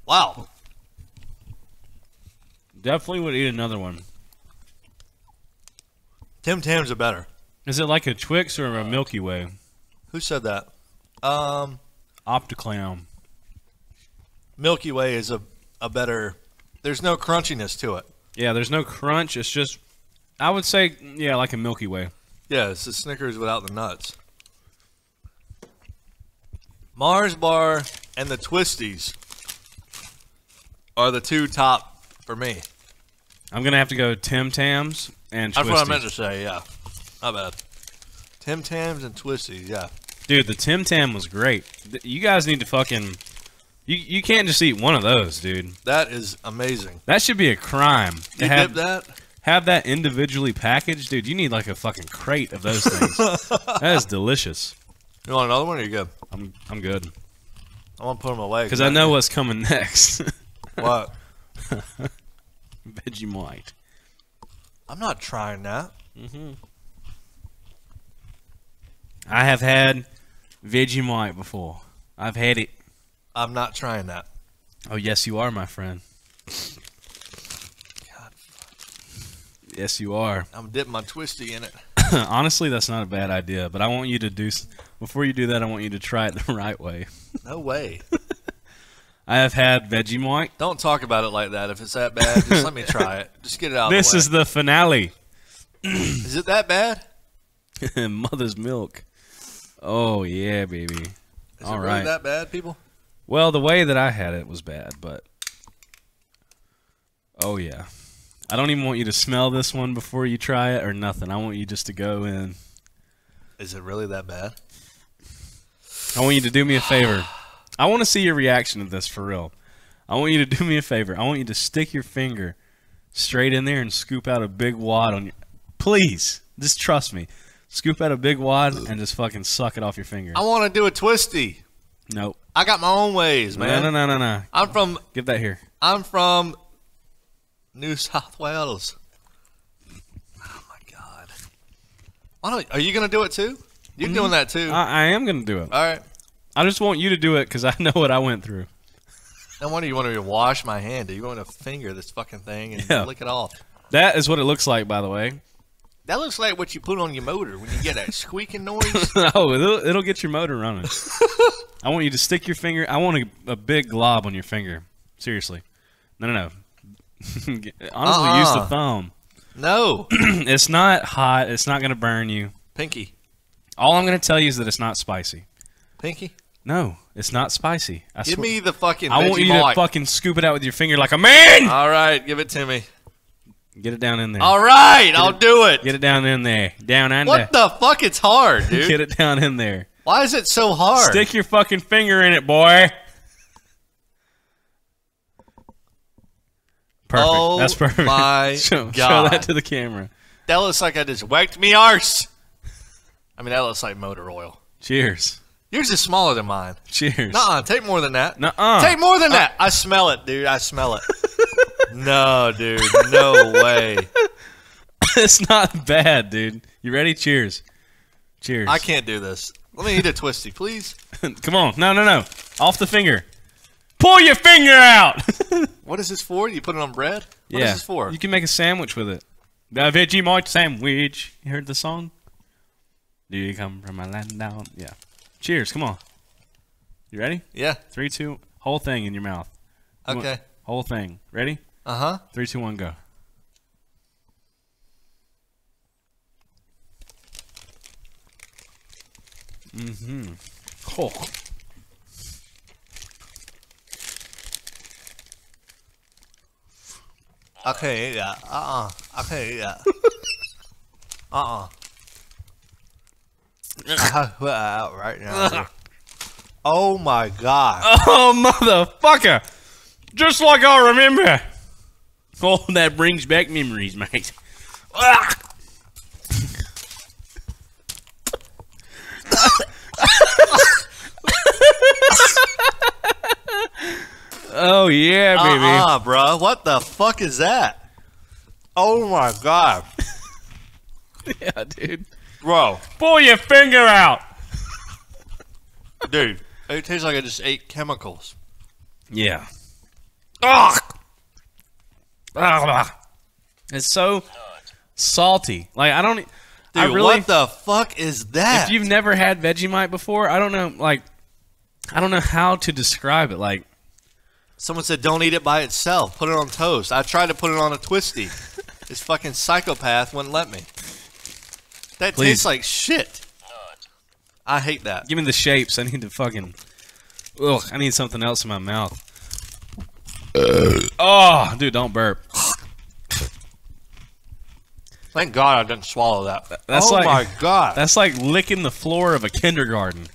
Speaker 1: Wow.
Speaker 2: Definitely would eat another one.
Speaker 1: Tim Tams are better.
Speaker 2: Is it like a Twix or a Milky Way?
Speaker 1: Who said that? Um,
Speaker 2: Opticlam.
Speaker 1: Milky Way is a, a better. There's no crunchiness to it.
Speaker 2: Yeah, there's no crunch. It's just, I would say, yeah, like a Milky Way.
Speaker 1: Yeah, it's the Snickers without the nuts. Mars Bar and the Twisties are the two top for me.
Speaker 2: I'm gonna have to go Tim Tams and Twisties.
Speaker 1: That's what I meant to say. Yeah, not bad. Tim Tams and Twisties. Yeah,
Speaker 2: Dude, the Tim Tam was great. You guys need to fucking. You you can't just eat one of those, dude.
Speaker 1: that is amazing.
Speaker 2: That should be a crime to
Speaker 1: You
Speaker 2: have
Speaker 1: dip that?
Speaker 2: have that individually packaged, dude. You need like a fucking crate of those things. that is delicious.
Speaker 1: You want another one? Or you good?
Speaker 2: I'm I'm good
Speaker 1: I want to put them away
Speaker 2: because I know what's coming next.
Speaker 1: what.
Speaker 2: Vegemite.
Speaker 1: I'm not trying that. Mhm.
Speaker 2: I have had Vegemite before. I've had it.
Speaker 1: I'm not trying that.
Speaker 2: Oh yes, you are, my friend.
Speaker 1: God,
Speaker 2: Yes, you are.
Speaker 1: I'm dipping my Twisty in it.
Speaker 2: Honestly, that's not a bad idea. But I want you to do before you do that. I want you to try it the right way.
Speaker 1: No way.
Speaker 2: I have had Vegemite.
Speaker 1: Don't talk about it like that. If it's that bad, just let me try it. Just get it out.
Speaker 2: This
Speaker 1: of the
Speaker 2: is the finale.
Speaker 1: Is it that bad?
Speaker 2: Mother's milk. Oh yeah, baby.
Speaker 1: Is
Speaker 2: All
Speaker 1: it really
Speaker 2: right.
Speaker 1: that bad, people?
Speaker 2: Well, the way that I had it was bad, but oh yeah. I don't even want you to smell this one before you try it or nothing. I want you just to go in.
Speaker 1: Is it really that bad?
Speaker 2: I want you to do me a favor. I want to see your reaction to this for real. I want you to do me a favor. I want you to stick your finger straight in there and scoop out a big wad on your. Please, just trust me. Scoop out a big wad and just fucking suck it off your finger.
Speaker 1: I want to do a twisty.
Speaker 2: Nope.
Speaker 1: I got my own ways, man.
Speaker 2: No, no, no, no, no.
Speaker 1: I'm from
Speaker 2: Give that here.
Speaker 1: I'm from New South Wales. Oh my god. Why don't are you gonna do it too? You're
Speaker 2: Mm-hmm.
Speaker 1: doing that too.
Speaker 2: I, I am gonna do it.
Speaker 1: All right.
Speaker 2: I just want you to do it because I know what I went through.
Speaker 1: No wonder you want me to wash my hand. Do you want to finger this fucking thing and
Speaker 2: Yeah.
Speaker 1: lick it off?
Speaker 2: That is what it looks like, by the way.
Speaker 1: That looks like what you put on your motor when you get that squeaking noise.
Speaker 2: oh, it'll, it'll get your motor running. I want you to stick your finger. I want a, a big glob on your finger. Seriously. No, no, no. Honestly, use the
Speaker 1: Uh-uh.
Speaker 2: thumb.
Speaker 1: No,
Speaker 2: it's not hot. It's not going to burn you.
Speaker 1: pinky,
Speaker 2: All I'm going to tell you is that it's not spicy.
Speaker 1: pinky.
Speaker 2: No, it's not spicy. I
Speaker 1: Give
Speaker 2: swear-
Speaker 1: me the fucking.
Speaker 2: I want you to fucking scoop it out with your finger like a man.
Speaker 1: All right, give it to me.
Speaker 2: Get it down in there.
Speaker 1: All right, I'll do it.
Speaker 2: Get it down in there. Down under.
Speaker 1: What the fuck? It's hard, dude.
Speaker 2: Get it down in there.
Speaker 1: Why is it so hard?
Speaker 2: Stick your fucking finger in it, boy. Perfect.
Speaker 1: Oh
Speaker 2: That's perfect.
Speaker 1: my
Speaker 2: show, show that to the camera.
Speaker 1: That looks like I just whacked me arse. I mean, that looks like motor oil.
Speaker 2: Cheers.
Speaker 1: Yours is smaller than mine.
Speaker 2: Cheers.
Speaker 1: Nuh-uh, take more than that.
Speaker 2: Nuh-uh.
Speaker 1: Take more than uh, that. I smell it, dude. I smell it. no, dude. No way.
Speaker 2: it's not bad, dude. You ready? Cheers. Cheers.
Speaker 1: I can't do this. Let me eat a twisty, please.
Speaker 2: Come on. No, no, no. Off the finger. Pull your finger out.
Speaker 1: What is this for? You put it on bread? What is
Speaker 2: yeah.
Speaker 1: this for?
Speaker 2: You can make a sandwich with it. The Vegemite sandwich. You heard the song? Do you come from a land down? Yeah. Cheers. Come on. You ready?
Speaker 1: Yeah.
Speaker 2: Three, two, whole thing in your mouth.
Speaker 1: Okay.
Speaker 2: Whole thing. Ready?
Speaker 1: Uh-huh.
Speaker 2: Three, two, one, go. Mm-hmm. Oh.
Speaker 1: I can't eat that. Uh-uh. I can't eat that. uh-uh. I have to put that out right now. dude. oh my god.
Speaker 2: Oh, motherfucker! Just like I remember. Oh, that brings back memories, mate. Ah! oh yeah, baby.
Speaker 1: Uh-uh, bro. What the fuck is that? Oh my god.
Speaker 2: Yeah, dude. Pull your finger out.
Speaker 1: Bro.
Speaker 2: Pull your finger out.
Speaker 1: My god.
Speaker 2: Pull your finger out.
Speaker 1: Bro.
Speaker 2: Pull your finger out.
Speaker 1: Dude, it tastes like I just ate chemicals.
Speaker 2: Yeah. Ugh. It's so salty. Like I don't.
Speaker 1: Dude,
Speaker 2: I really.
Speaker 1: what the fuck is that?
Speaker 2: if you've never had Vegemite before, I don't know. Like, I don't know how to describe it. Like,
Speaker 1: Someone said don't eat it by itself. Put it on toast. I tried to put it on a twisty. this fucking psychopath wouldn't let me. That
Speaker 2: Please.
Speaker 1: tastes like shit. I hate that.
Speaker 2: give me the shapes. I need to fucking. Ugh. I need something else in my mouth. Oh, dude, don't burp.
Speaker 1: Thank God I didn't swallow that.
Speaker 2: That's
Speaker 1: oh
Speaker 2: like-
Speaker 1: my God.
Speaker 2: That's like licking the floor of a kindergarten.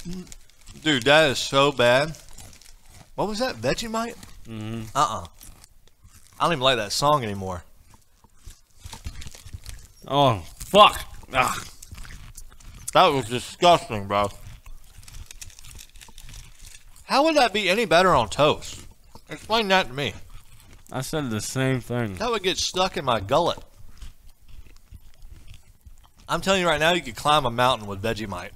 Speaker 1: Dude, that is so bad. What was that? Vegemite? Mm-hmm. Uh-uh. I don't even like that song anymore.
Speaker 2: Oh, fuck. Ugh.
Speaker 1: That was disgusting, bro. How would that be any better on toast? Explain that to me.
Speaker 2: I said the same thing.
Speaker 1: That would get stuck in my gullet. I'm telling you right now, you could climb a mountain with Vegemite.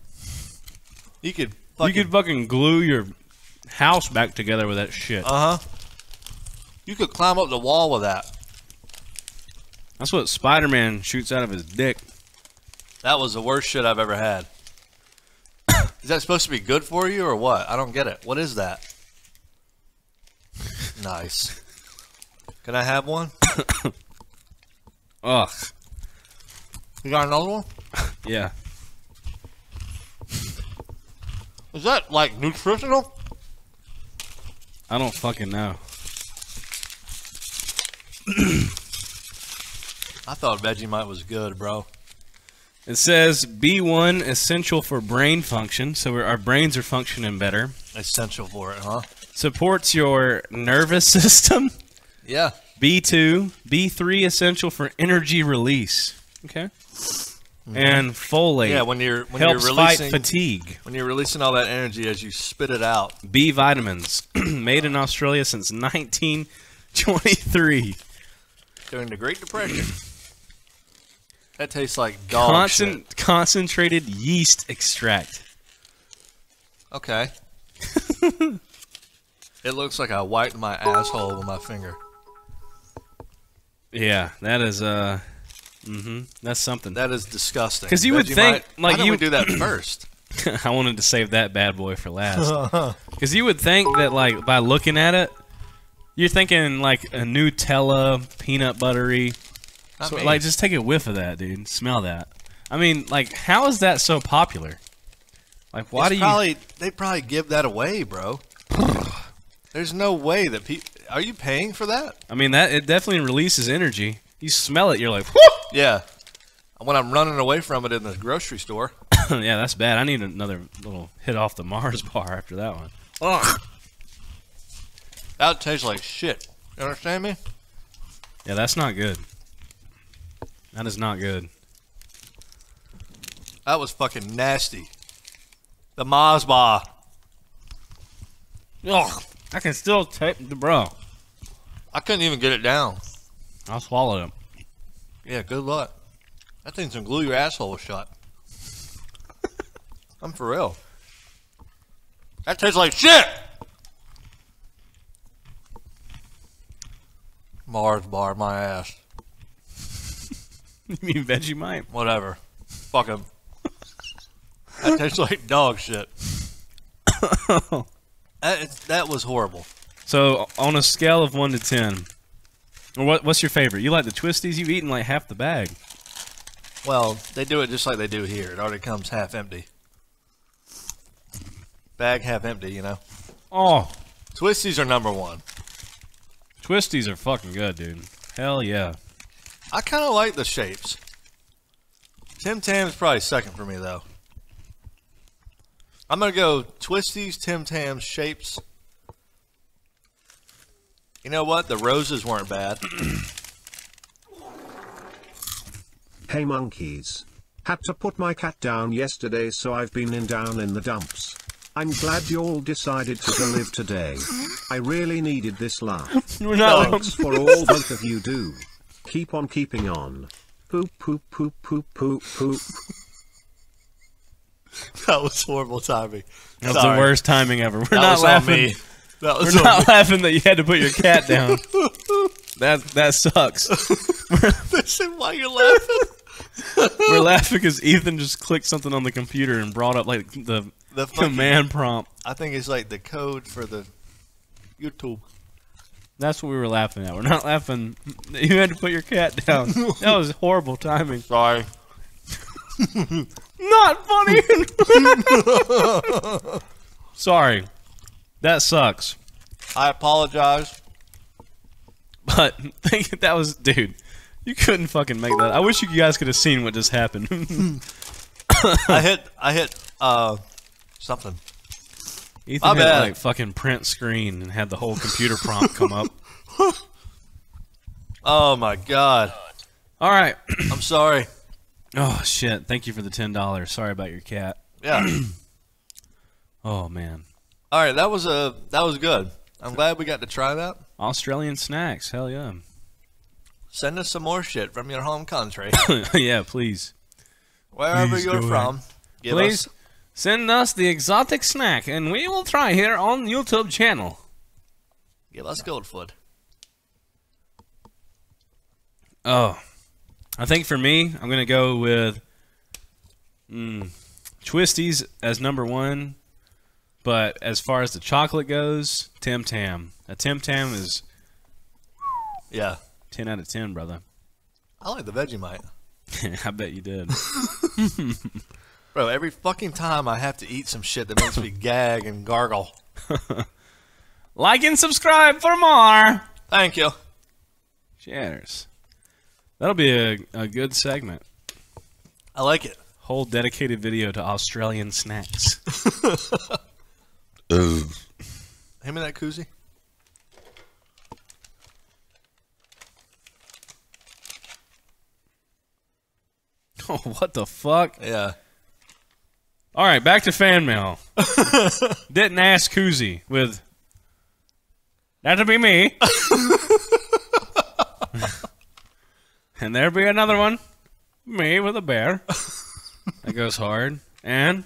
Speaker 1: You could fucking,
Speaker 2: You could fucking glue your house back together with that shit.
Speaker 1: uh huh. You could climb up the wall with that.
Speaker 2: That's what Spider Man shoots out of his dick.
Speaker 1: That was the worst shit I've ever had. is that supposed to be good for you or what? I don't get it. What is that? Nice. Can I have one?
Speaker 2: Ugh.
Speaker 1: You got another one?
Speaker 2: Yeah.
Speaker 1: Is that like nutritional?
Speaker 2: I don't fucking know.
Speaker 1: I thought Vegemite was good, bro.
Speaker 2: It says B1 essential for brain function, so our brains are functioning better.
Speaker 1: Essential for it, huh?
Speaker 2: Supports your nervous system.
Speaker 1: Yeah.
Speaker 2: B2, B3 essential for energy release. Okay. Mm-hmm. And folate
Speaker 1: Yeah, when you're when
Speaker 2: helps
Speaker 1: you're releasing fight
Speaker 2: fatigue.
Speaker 1: when you're releasing all that energy as you spit it out.
Speaker 2: B vitamins, made in Australia since 1923.
Speaker 1: during the Great Depression. That tastes like dog
Speaker 2: Concent- concentrated yeast extract.
Speaker 1: Okay. it looks like I wiped my asshole with my finger.
Speaker 2: Yeah, that is uh, mm-hmm. that's something.
Speaker 1: That is disgusting.
Speaker 2: Because you would
Speaker 1: Vegemite-
Speaker 2: think,
Speaker 1: why
Speaker 2: like,
Speaker 1: didn't
Speaker 2: you-
Speaker 1: we do that first?
Speaker 2: I wanted to save that bad boy for last. Because you would think that, like, by looking at it, you're thinking like a Nutella, peanut buttery. So, like, just take a whiff of that, dude. Smell that. I mean, like, how is that so popular? Like, why
Speaker 1: It's
Speaker 2: do you?
Speaker 1: probably they probably give that away, bro. There's no way that people are you paying for that?
Speaker 2: I mean, that it definitely releases energy. You smell it, you're like,
Speaker 1: Yeah. When I'm running away from it in the grocery store.
Speaker 2: yeah, that's bad. I need another little hit off the Mars bar after that one. Ugh.
Speaker 1: That tastes like shit. You understand me?
Speaker 2: Yeah, that's not good. That is not good.
Speaker 1: That was fucking nasty. The Mars bar.
Speaker 2: Ugh. I can still take the bro.
Speaker 1: I couldn't even get it down.
Speaker 2: I swallowed swallow it.
Speaker 1: Yeah, good luck. That thing's gonna glue your asshole shut. I'm for real. That tastes like shit. Mars bar, my ass.
Speaker 2: You mean Vegemite?
Speaker 1: Whatever. Fuck 'em. That tastes like dog shit. That, is- that was horrible.
Speaker 2: So on a scale of one to ten, or what? What's your favorite? You like the twisties? You've eaten like half the bag.
Speaker 1: Well, they do it just like they do here. It already comes half empty. Bag half empty, you know.
Speaker 2: Oh,
Speaker 1: Twisties are number one.
Speaker 2: twisties are fucking good, dude. Hell yeah.
Speaker 1: I kind of like the shapes. Tim Tam's probably second for me though. I'm gonna go Twisties, Tim Tams, shapes. You know what? The roses weren't bad.
Speaker 4: Hey monkeys. Had to put my cat down yesterday so I've been in down in the dumps. I'm glad you all decided to live today. I really needed this laugh.
Speaker 2: We're not.
Speaker 4: Thanks for all both of you do. Keep on keeping on. Poop poop poop poop poop poop.
Speaker 1: That was horrible timing.
Speaker 2: That was
Speaker 1: Sorry.
Speaker 2: the worst timing ever. We're
Speaker 1: That
Speaker 2: not laughing.
Speaker 1: me. That was
Speaker 2: We're not laughing that you had to put your cat down. that that sucks.
Speaker 1: me. Say, Why you laughing?
Speaker 2: We're laughing because Ethan just clicked something on the computer and brought up like the
Speaker 1: The fucking,
Speaker 2: command prompt.
Speaker 1: I think it's like the code for the YouTube.
Speaker 2: That's what we were laughing at. We're not laughing. You had to put your cat down. That was horrible timing.
Speaker 1: Sorry.
Speaker 2: Not funny. Sorry. That sucks.
Speaker 1: I apologize.
Speaker 2: But think that was, dude. You couldn't fucking make that. I wish you guys could have seen what just happened.
Speaker 1: I hit. I hit. Uh, something.
Speaker 2: Ethan
Speaker 1: My
Speaker 2: had
Speaker 1: bad.
Speaker 2: like fucking print screen and had the whole computer prompt come up.
Speaker 1: Oh my god.
Speaker 2: All right.
Speaker 1: I'm sorry.
Speaker 2: Oh shit! Thank you for the ten dollars. Sorry about your cat.
Speaker 1: Yeah.
Speaker 2: Oh man.
Speaker 1: All right. That was a. That was good. I'm glad we got to try that.
Speaker 2: Australian snacks. Hell yeah.
Speaker 1: Send us some more shit from your home country,
Speaker 2: yeah, please.
Speaker 1: wherever
Speaker 2: Please
Speaker 1: you're from. Give
Speaker 2: please
Speaker 1: us.
Speaker 2: send us the exotic snack, and we will try here on YouTube channel.
Speaker 1: Give us Goldfoot.
Speaker 2: Oh, I think for me, I'm gonna go with mm, Twisties as number one. But as far as the chocolate goes, Tim Tam. A Tim Tam is
Speaker 1: Yeah.
Speaker 2: ten out of ten, brother.
Speaker 1: I like the Vegemite.
Speaker 2: I bet you did.
Speaker 1: Bro, every fucking time I have to eat some shit that makes me gag and gargle.
Speaker 2: like and subscribe for more.
Speaker 1: Thank you.
Speaker 2: Cheers. That'll be a, a good segment.
Speaker 1: I like it.
Speaker 2: Whole dedicated video to Australian snacks.
Speaker 3: Ooh.
Speaker 1: Him and that koozie.
Speaker 2: oh, what the fuck?
Speaker 1: Yeah.
Speaker 2: All right, back to fan mail. Didn't ask Koozie with. That'll be me. And there'll be another one. Me with a bear. That goes hard. And.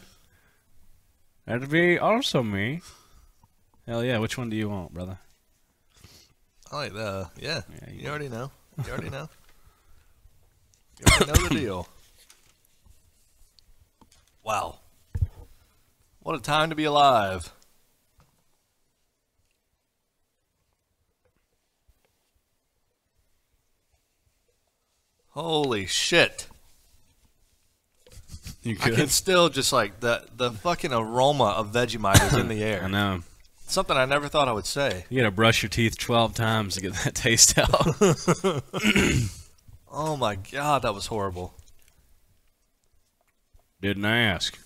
Speaker 2: that'd be also me. Hell yeah, which one do you want, brother?
Speaker 1: I like the. Yeah.
Speaker 2: Yeah, you-
Speaker 1: you already know. You already know. You already know the deal. Wow. What a time to be alive. Holy shit.
Speaker 2: You
Speaker 1: I
Speaker 2: good?
Speaker 1: can still just like the the fucking aroma of Vegemite is in the air.
Speaker 2: I know.
Speaker 1: Something I never thought I would say.
Speaker 2: You gotta brush your teeth 12 times to get that taste out.
Speaker 1: Oh my god, that was horrible.
Speaker 2: Didn't I ask.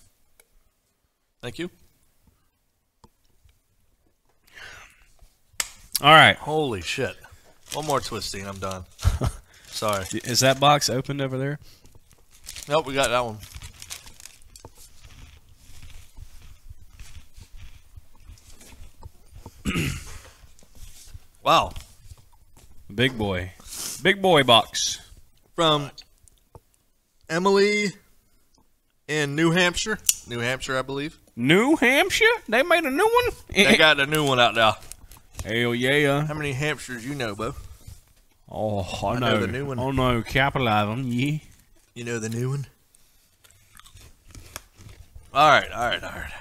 Speaker 1: Thank you.
Speaker 2: All right.
Speaker 1: Holy shit. One more twisty and I'm done. Sorry.
Speaker 2: Is that box opened over there?
Speaker 1: Nope, we got that one. wow.
Speaker 2: Big boy. Big boy box.
Speaker 1: From Emily in New Hampshire. New Hampshire, I believe.
Speaker 2: New Hampshire? They made a new one?
Speaker 1: They got a new one out there.
Speaker 2: Hell yeah.
Speaker 1: How many Hampshires you know, Bo?
Speaker 2: Oh, I,
Speaker 1: I
Speaker 2: know.
Speaker 1: know the new one.
Speaker 2: Oh no, of them, yeah.
Speaker 1: You know the new one? Alright, alright, alright.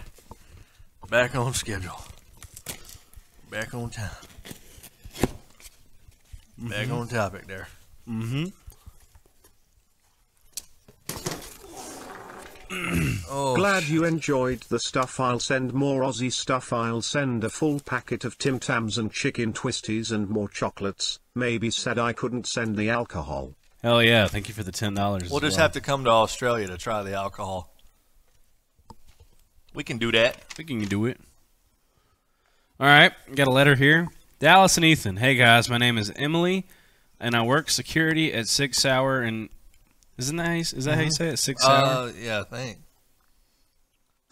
Speaker 1: Back on schedule. Back on time. Back on topic there.
Speaker 2: Mm-hmm.
Speaker 1: Oh,
Speaker 4: Glad you enjoyed the stuff. I'll send more Aussie stuff. I'll send a full packet of Tim Tams and chicken twisties and more chocolates. Maybe said I couldn't send the alcohol.
Speaker 2: Hell yeah, thank you for the ten dollars.
Speaker 1: we'll just have to come to Australia to try the alcohol. We can do that.
Speaker 2: We can do it. All right, got a letter here. Dallas and Ethan. Hey guys, my name is Emily, and I work security at Sig Sauer. And isn't that how you, is that how you say it? Sig Sauer.
Speaker 1: Uh, yeah, thank.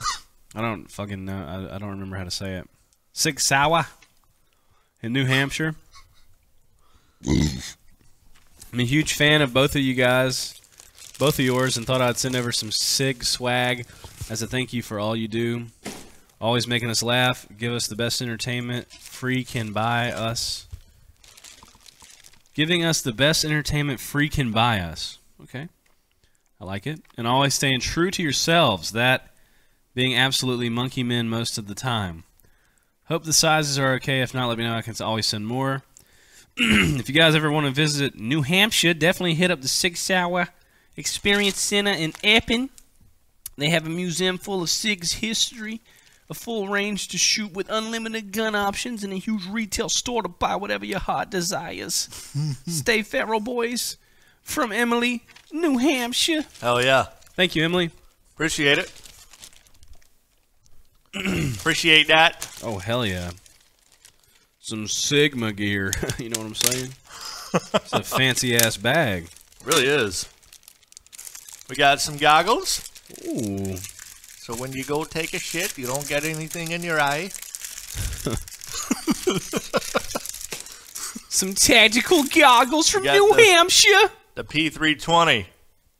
Speaker 2: I don't fucking know. I, I don't remember how to say it. Sig Sauer in New Hampshire. I'm a huge fan of both of you guys, both of yours, and thought I'd send over some Sig swag as a thank you for all you do. Always making us laugh, give us the best entertainment free can buy us. Giving us the best entertainment free can buy us. Okay. I like it. And always staying true to yourselves, that being absolutely monkey men most of the time. Hope the sizes are okay. If not, let me know. I can always send more. if you guys ever want to visit New Hampshire, definitely hit up the Sig Sauer Experience Center in Epping. They have a museum full of SIG's history, a full range to shoot with unlimited gun options, and a huge retail store to buy whatever your heart desires. Stay feral, boys. From Emily, New Hampshire.
Speaker 1: Hell yeah.
Speaker 2: Thank you, Emily.
Speaker 1: Appreciate it. Appreciate that.
Speaker 2: Oh, hell yeah. Some Sigma gear. you know what I'm saying? It's a fancy ass bag.
Speaker 1: Really is. We got some goggles.
Speaker 2: Ooh.
Speaker 1: So when you go take a shit, you don't get anything in your eye.
Speaker 2: Some tactical goggles from New
Speaker 1: the-
Speaker 2: Hampshire.
Speaker 1: The P320.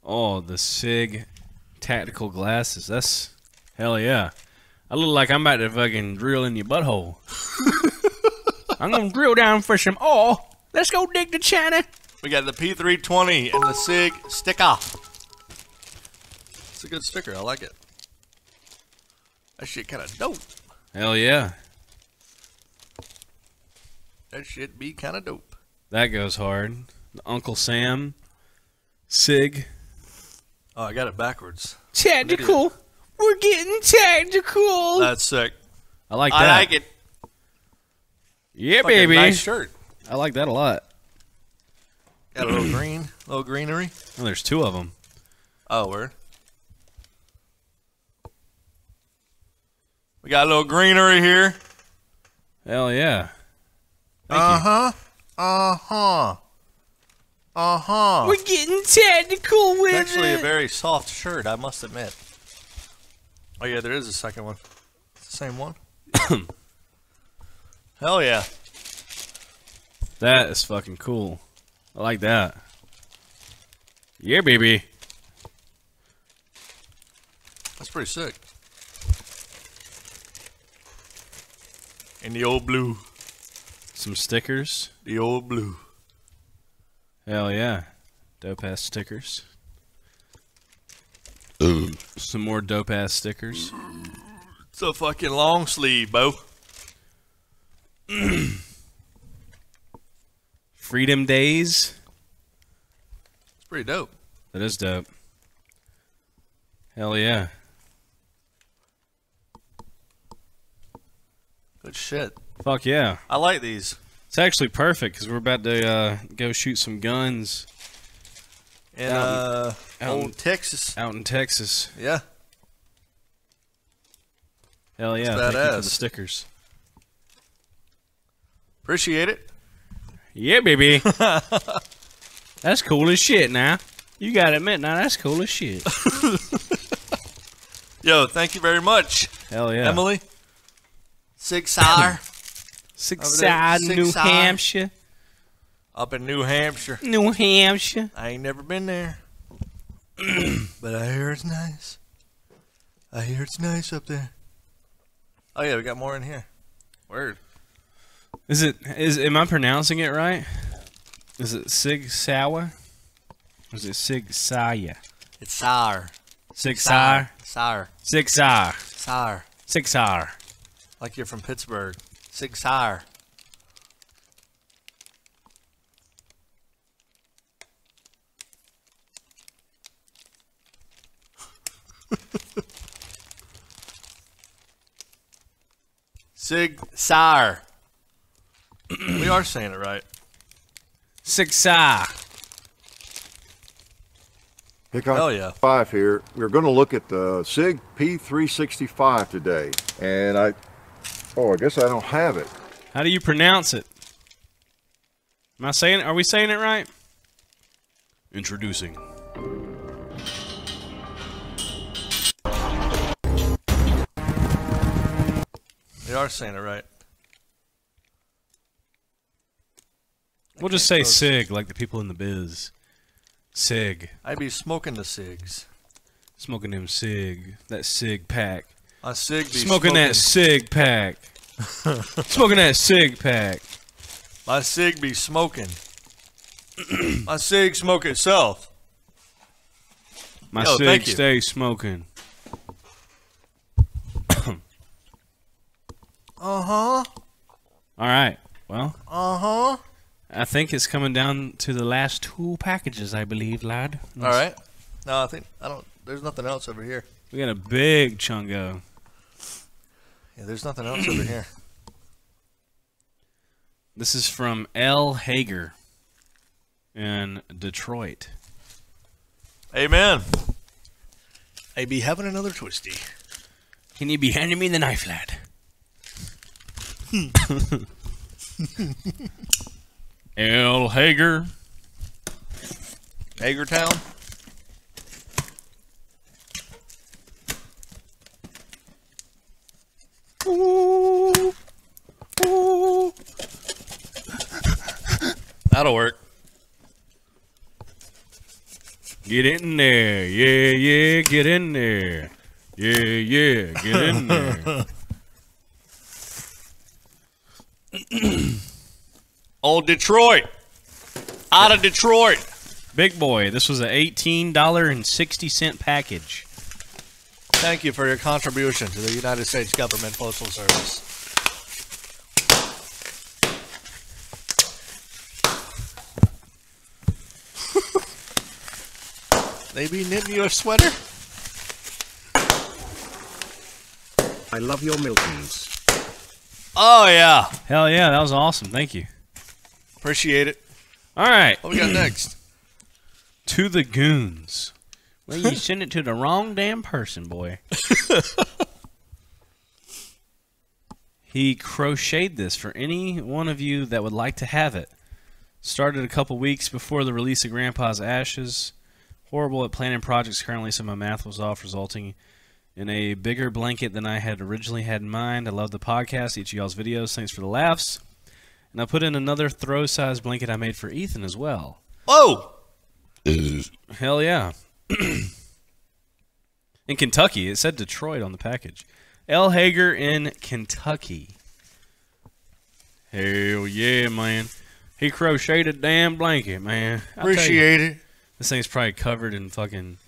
Speaker 2: Oh, the SIG tactical glasses. That's hell yeah. I look like I'm about to fucking drill in your butthole. I'm gonna drill down for some oil. Let's go dig the China.
Speaker 1: We got the P320 and the SIG sticker. It's a good sticker. I like it. That shit kind of dope.
Speaker 2: Hell yeah.
Speaker 1: That shit be kind of dope.
Speaker 2: That goes hard. The Uncle Sam. SIG.
Speaker 1: Oh, I got it backwards.
Speaker 2: Tactical. We're getting tactical.
Speaker 1: That's sick.
Speaker 2: I like that.
Speaker 1: I like it.
Speaker 2: Yeah,
Speaker 1: Fucking
Speaker 2: baby.
Speaker 1: Nice shirt.
Speaker 2: I like that a lot.
Speaker 1: Got a little green, little greenery.
Speaker 2: Oh, there's two of them.
Speaker 1: Oh, word. We got a little greenery here.
Speaker 2: Hell yeah. Thank
Speaker 1: Uh
Speaker 2: you.
Speaker 1: huh. Uh huh. Uh huh.
Speaker 2: We're getting tactical with
Speaker 1: It's actually a very soft shirt, I must admit. Oh yeah, there is a second one. It's the same one. Hell yeah.
Speaker 2: That is fucking cool. I like that. Yeah, baby.
Speaker 1: That's pretty sick. And the old blue.
Speaker 2: Some stickers.
Speaker 1: The old blue.
Speaker 2: Hell yeah. Dope ass stickers. Some more dope ass stickers.
Speaker 1: It's a fucking long sleeve, Bo.
Speaker 2: Freedom Days.
Speaker 1: It's pretty dope.
Speaker 2: That is dope. Hell yeah.
Speaker 1: Good shit.
Speaker 2: Fuck yeah.
Speaker 1: I like these.
Speaker 2: It's actually perfect because we're about to uh, go shoot some guns
Speaker 1: In
Speaker 2: Out
Speaker 1: uh,
Speaker 2: out in-
Speaker 1: Texas.
Speaker 2: out in Texas.
Speaker 1: Yeah.
Speaker 2: Hell yeah. Thank you for the stickers.
Speaker 1: Appreciate it.
Speaker 2: Yeah, baby. that's cool as shit now. You gotta admit now, that's cool as shit.
Speaker 1: Yo, thank you very much,
Speaker 2: Hell yeah.
Speaker 1: Emily.
Speaker 2: Six
Speaker 1: Over there,
Speaker 2: Side,
Speaker 1: Six
Speaker 2: New
Speaker 1: Side.
Speaker 2: Hampshire.
Speaker 1: up in New Hampshire.
Speaker 2: New Hampshire.
Speaker 1: I ain't never been there. but I hear it's nice. I hear it's nice up there. Oh yeah, we got more in here. Word.
Speaker 2: Is it is am I pronouncing it right? Is it Sig Sauer? Or is it Sig Saya?
Speaker 1: It's sour.
Speaker 2: Sig Sauer?
Speaker 1: Sour.
Speaker 2: Sig Sauer.
Speaker 1: Sour.
Speaker 2: Sig Sauer.
Speaker 1: Like you're from Pittsburgh. Sig Sauer. Sig Sauer. we are saying it right.
Speaker 2: Sig Sauer.
Speaker 5: Hickok
Speaker 1: Hell yeah.
Speaker 5: 5 here. We're going to look at the SIG P365 today. And I, oh, I guess I don't have it.
Speaker 2: How do you pronounce it? Am I saying are we saying it right? Introducing.
Speaker 1: We are saying it right.
Speaker 2: We'll just say Sig like the people in the biz. Sig.
Speaker 1: I'd be smoking the cigs.
Speaker 2: Smoking them cig, that cig pack.
Speaker 1: My Sig be
Speaker 2: Smoking, that cig pack. smoking that cig pack.
Speaker 1: My Sig be smoking. My Sig smoke itself.
Speaker 2: My
Speaker 1: Yo, thank
Speaker 2: stay smoking.
Speaker 1: Uh huh.
Speaker 2: All right. Well,
Speaker 1: Uh huh.
Speaker 2: I think it's coming down to the last two packages, I believe, lad.
Speaker 1: All right. No, I think I don't. There's nothing else over here.
Speaker 2: We got a big chungo.
Speaker 1: Yeah, there's nothing else over here.
Speaker 2: This is from L. Hager in Detroit.
Speaker 1: Amen. I be having another twisty.
Speaker 2: Can you be handing me the knife, lad? L. Hager.
Speaker 1: Hagertown. That'll work.
Speaker 2: Get in there. Yeah, yeah, get in there. Yeah, yeah, get in there.
Speaker 1: Old Detroit. Out of Detroit.
Speaker 2: Big boy, this was an $18.60 package.
Speaker 1: Thank you for your contribution to the United States Government Postal Service. they be knitting you a sweater?
Speaker 4: I love your Miltons.
Speaker 1: Oh, yeah.
Speaker 2: Hell yeah, that was awesome. Thank you.
Speaker 1: Appreciate it.
Speaker 2: All right,
Speaker 1: What we got next?
Speaker 2: to the goons. Well, you sent it to the wrong damn person, boy. he crocheted this for any one of you that would like to have it. Started a couple weeks before the release of Grandpa's Ashes. Horrible at planning projects currently, so my math was off, resulting in a bigger blanket than I had originally had in mind. I love the podcast, each of y'all's videos. Thanks for the laughs. And I put in another throw size blanket I made for Ethan as well.
Speaker 1: Whoa!
Speaker 2: Hell yeah. in Kentucky. It said Detroit on the package. L. Hager in Kentucky. Hell yeah, man. He crocheted a damn blanket, man. I'll tell you,
Speaker 1: Appreciate it.
Speaker 2: This thing's probably covered in fucking.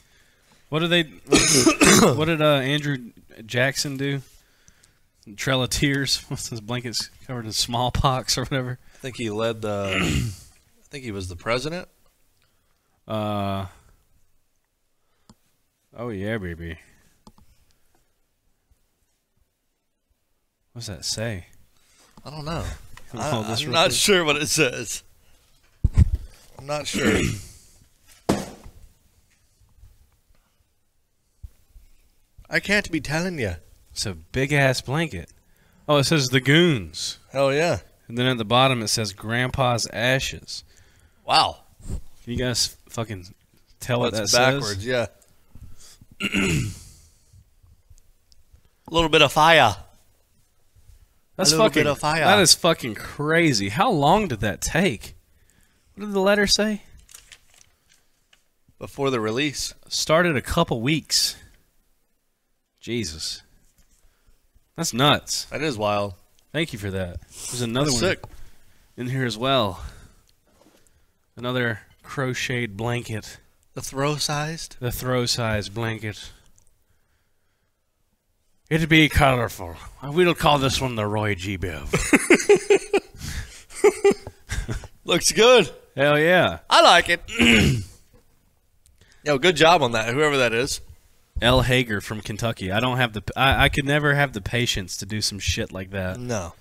Speaker 2: What did they? What, what did uh, Andrew Jackson do? Trail of Tears. What's his blankets covered in smallpox or whatever?
Speaker 1: I think he led the. I think he was the president.
Speaker 2: Uh. Oh yeah, baby. What's that say?
Speaker 1: I don't know. I, I'm not
Speaker 2: quick?
Speaker 1: sure what it says. I'm not sure. I can't be telling you.
Speaker 2: It's a big ass blanket. Oh, it says the goons,
Speaker 1: Hell yeah!
Speaker 2: and then at the bottom it says Grandpa's ashes.
Speaker 1: Wow.
Speaker 2: Can you guys fucking tell what that
Speaker 1: That's
Speaker 2: says?
Speaker 1: backwards. Yeah. A little bit of fire.
Speaker 2: That's
Speaker 1: A little
Speaker 2: fucking.
Speaker 1: bit of fire.
Speaker 2: That is fucking crazy. How long did that take? What did the letter say?
Speaker 1: Before the release.
Speaker 2: Started a couple weeks. Jesus. That's nuts.
Speaker 1: That is wild.
Speaker 2: Thank you for that. There's another
Speaker 1: That's
Speaker 2: one
Speaker 1: sick.
Speaker 2: in here as well. Another crocheted blanket.
Speaker 1: The throw sized.
Speaker 2: The throw sized blanket. It'd be colorful. We'll call this one the Roy G. Biv.
Speaker 1: Looks good.
Speaker 2: Hell yeah.
Speaker 1: I like it. Yo, good job on that. Whoever that is.
Speaker 2: L. Hager from Kentucky. I don't have the. I, I could never have the patience to do some shit like that.
Speaker 1: No,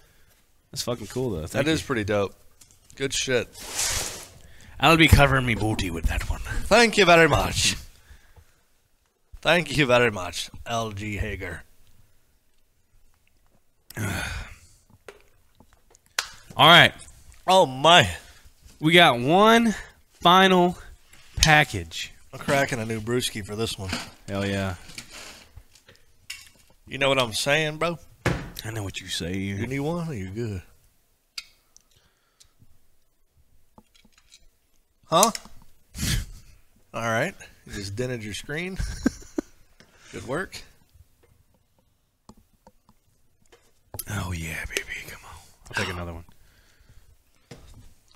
Speaker 2: That's fucking cool though.
Speaker 1: that
Speaker 2: Thank
Speaker 1: is
Speaker 2: you.
Speaker 1: pretty dope. Good shit.
Speaker 2: I'll be covering me booty with that one.
Speaker 1: Thank you very much. Thank you very much, LG Hager.
Speaker 2: All right,
Speaker 1: Oh my!
Speaker 2: we got one final package.
Speaker 1: I'm cracking a new brewski for this one.
Speaker 2: Hell yeah!
Speaker 1: You know what I'm saying, bro?
Speaker 2: I know what you
Speaker 1: You
Speaker 2: say.
Speaker 1: need one? Or you good? Huh? All right. You just dented your screen. Good work.
Speaker 2: Oh yeah, baby, come on. I'll take another one.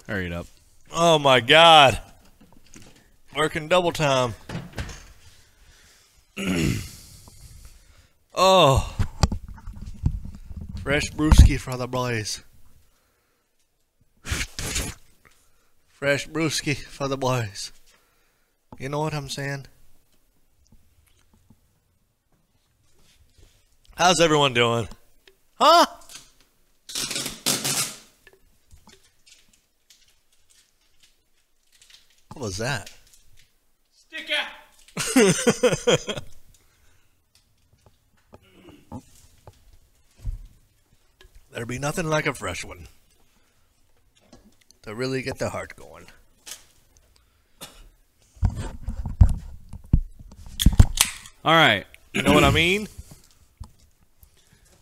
Speaker 2: Hurry it up.
Speaker 1: Oh my god. Working double time. oh. Fresh brewski for the boys. Fresh brewski for the boys. You know what I'm saying? How's everyone doing? Huh? What was that?
Speaker 2: Sticker.
Speaker 1: There'd be nothing like a fresh one to really get the heart going.
Speaker 2: All right.
Speaker 1: You know what I mean?